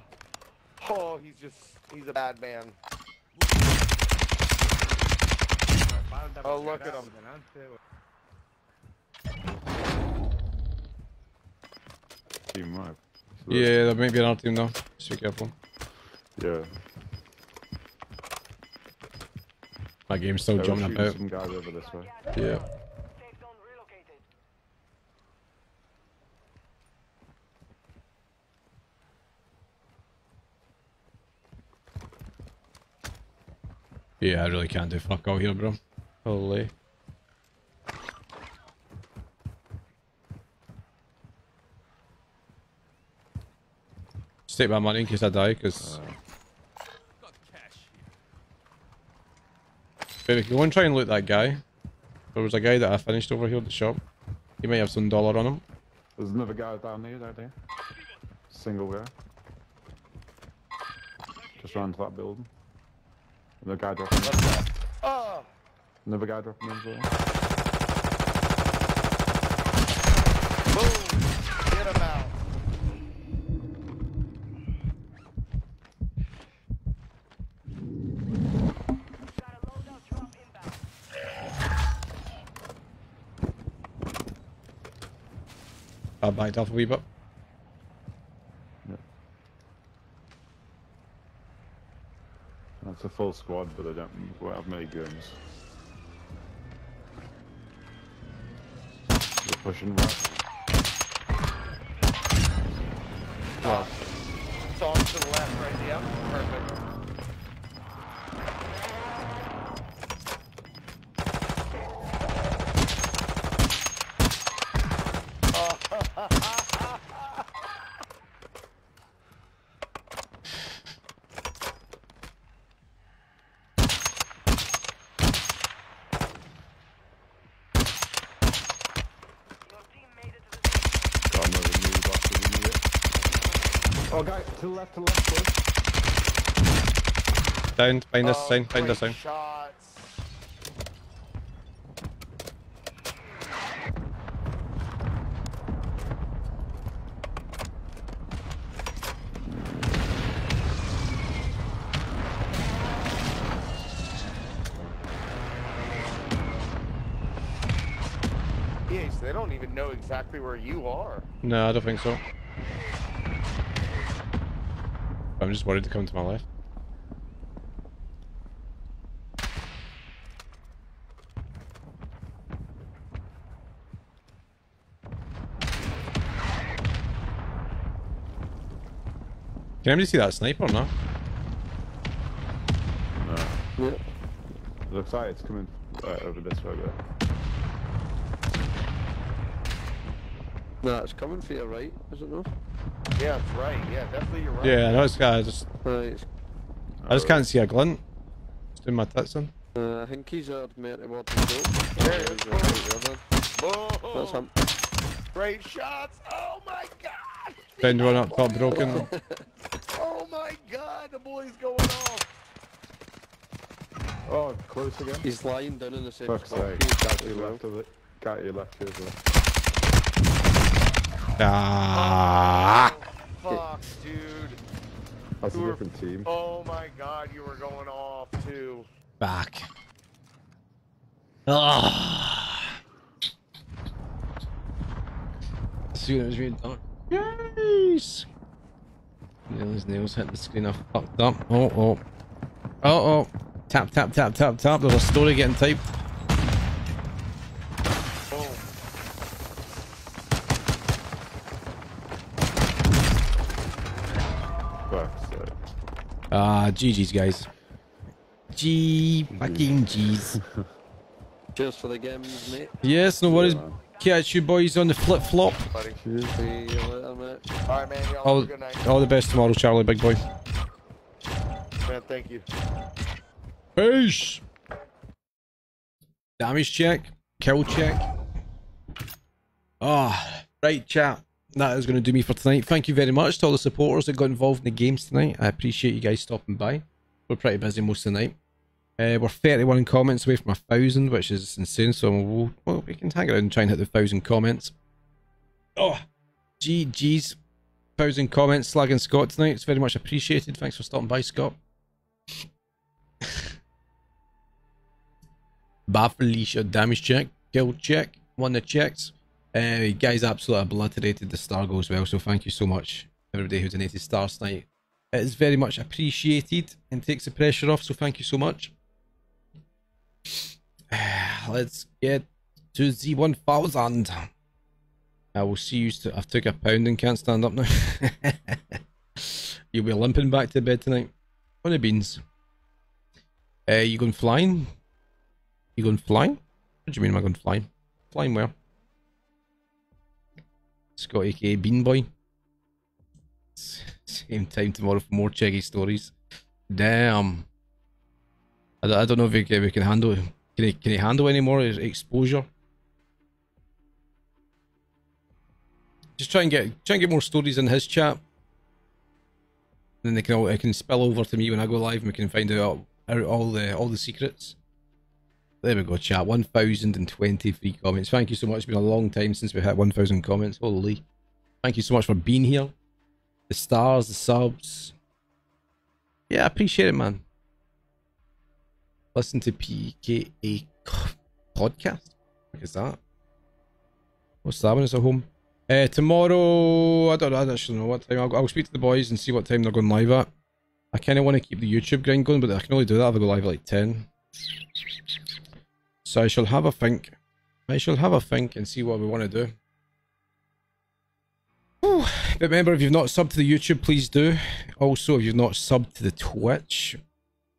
Oh, he's just, he's a bad man. Oh, oh look at him. Team wipe. Yeah, there might be another team though. Just be careful. Yeah. My game's still They jumping shooting about. some guys over this way. Yeah. Yeah, I really can't do fuck all here, bro. Holy. Just take my money in case I die, because... But if you want to try and loot that guy, there was a guy that I finished over here at the shop. He might have some dollar on him. There's another guy down there, right there. Single guy. Just ran to that building. Another guy dropping in. Oh! Another guy dropping in as! Get him out. I backed off a wee bit. That's a full squad, but I don't won't have many guns. They're pushing right. Oh. It's on to the left, right? Perfect. To left, to left, push. Down, behind us, down, behind us, down. Shots. They don't even know exactly where you are. No, I don't think so. I'm just worried to come to my left. Can anybody see that sniper or not? No. Yeah. Looks like it's coming uh, over this way, but Nah, it's coming for you, right? Is it not? Yeah, that's right. Yeah, definitely you're right. Yeah, I know it's got. I just, Right. I just can't see a glint. Just doing my tits in. Uh, I think he's out mate towards the door. There He's it right the other. That's him. Great shots! Oh my god! Found one up top broken. Oh my god! The boy's going off! oh, close again. He's lying down in the same Fuck's spot. sake. He's Got exactly you left of it. Got you left as well. Ah. Fuck, dude. That's a You were- different team. Oh my god, you were going off too. Back. Ah. See what it was really done. Yes. Nails, nails hit the screen. I fucked up. Oh, oh. Oh, oh. Tap, tap, tap, tap, tap. There's a story getting typed. Ah, GG's, guys. G fucking G's. Cheers for the games, mate. Yes, no worries. Catch you boys on the flip flop. Buddy. See you later, mate. Alright, man. Y'all All, good night. all the best tomorrow, Charlie, big boy. Man, thank you. Peace. Damage check. Kill check. Ah, right, chat. That is going to do me for tonight. Thank you very much to all the supporters that got involved in the games tonight. I appreciate you guys stopping by. We're pretty busy most of the night. Uh, we're 31 comments away from a thousand, which is insane. So we'll, well, we can hang around and try and hit the thousand comments. Oh, gee, geez. Thousand comments slagging Scott tonight. It's very much appreciated. Thanks for stopping by, Scott. Bad Felicia damage check, kill check, one that checks. Uh, guys absolutely obliterated the Stargo as well, so thank you so much, everybody who donated stars tonight. It is very much appreciated and takes the pressure off, so thank you so much. Let's get to the 1000. I will see you. St- I've took a pound and can't stand up now. You'll be limping back to bed tonight. On beans. Uh, you going flying? You going flying? What do you mean am I going flying? Flying where? Scott aka Bean Boy. Same time tomorrow for more Cheggy stories. Damn. I don't, I don't know if we can, we can handle can he, can he handle any more exposure? Just try and get try and get more stories in his chat. And Then they can all it can spill over to me when I go live and we can find out, out all the all the secrets. There we go, chat. 1,023 comments. Thank you so much. It's been a long time since we hit 1,000 comments. Holy. Thank you so much for being here. The stars, the subs. Yeah, I appreciate it, man. Listen to PKA podcast. What is that? What's that when it's at home? Uh, tomorrow, I don't know. I don't actually know what time. I'll, I'll speak to the boys and see what time they're going live at. I kind of want to keep the YouTube grind going, but I can only do that if I go live at like 10. So I shall have a think. I shall have a think and see what we want to do. Whew. But remember, if you've not subbed to the YouTube, please do. Also, if you've not subbed to the Twitch,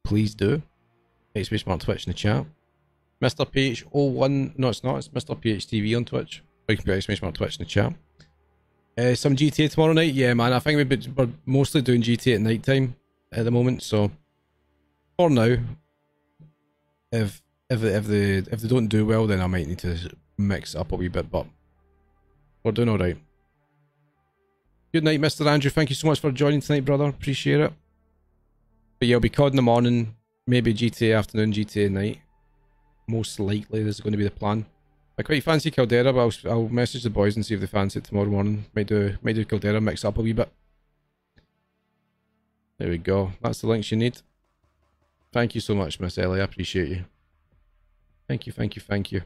please do. Hey, Space Smart Twitch in the chat. Mr. PH01, no it's not, it's Mr. PHTV on Twitch. You can put Space Smart Twitch in the chat. Uh, some GTA tomorrow night? Yeah, man, I think we're mostly doing GTA at night time at the moment, so for now, if if they, if they if they don't do well, then I might need to mix up a wee bit. But we're doing all right. Good night, Mr. Andrew. Thank you so much for joining tonight, brother. Appreciate it. But yeah, I'll be COD in the morning, maybe GTA afternoon, GTA night. Most likely, this is going to be the plan. I quite fancy Caldera, but I'll, I'll message the boys and see if they fancy it tomorrow morning. Might do might do Caldera, mix up a wee bit. There we go. That's the links you need. Thank you so much, Miss Ellie. I appreciate you. Thank you, thank you, thank you.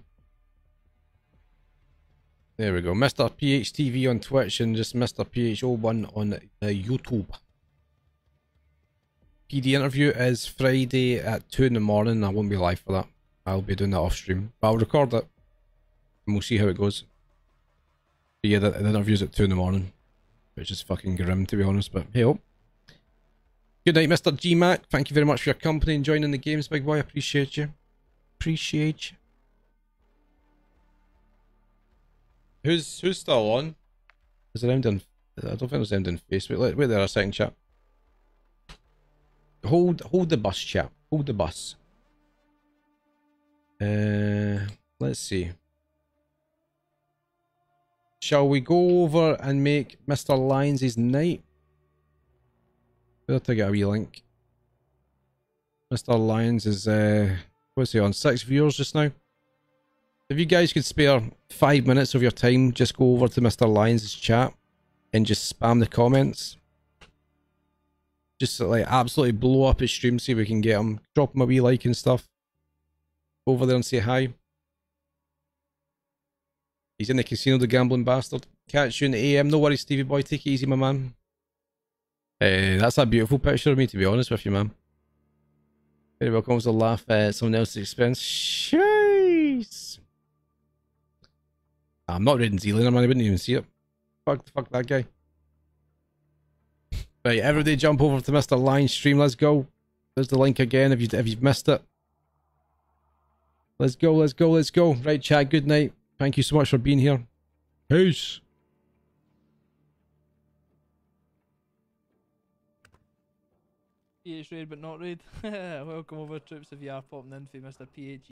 There we go. Mr. PHTV on Twitch and just Mr. PH01 on uh, YouTube. PD interview is Friday at 2 in the morning. I won't be live for that. I'll be doing that off stream. But I'll record it. And we'll see how it goes. But yeah, the, the interview's at 2 in the morning. Which is fucking grim to be honest, but hey up. Good night, Mr. GMAC. Thank you very much for your company and joining the games, big boy. I Appreciate you. Appreciate you. Who's who's still on? Is it ending? I don't think it was ending Facebook. Wait, wait there a second, chat. Hold hold the bus, chat. Hold the bus. Uh, let's see. Shall we go over and make Mr. Lyons' night? Better to get a wee link. Mr. Lyons is uh what's he on? Six viewers just now. If you guys could spare five minutes of your time, just go over to Mr. Lyons' chat and just spam the comments. Just like absolutely blow up his stream, see if we can get him. Drop him a wee like and stuff. Over there and say hi. He's in the casino, the gambling bastard. Catch you in the AM. No worries, Stevie boy. Take it easy, my man. Hey, that's a beautiful picture of me, to be honest with you, man. Well comes to laugh at someone else's expense. Jeez. I'm not reading Zealander, man. I wouldn't even see it. Fuck, fuck that guy. Right, everybody jump over to Mr. Line stream. Let's go. There's the link again if you if you've missed it. Let's go, let's go, let's go. Right, chat. Good night. Thank you so much for being here. Peace. PH raid but not raid. Welcome over troops if you are popping in Mr. PH.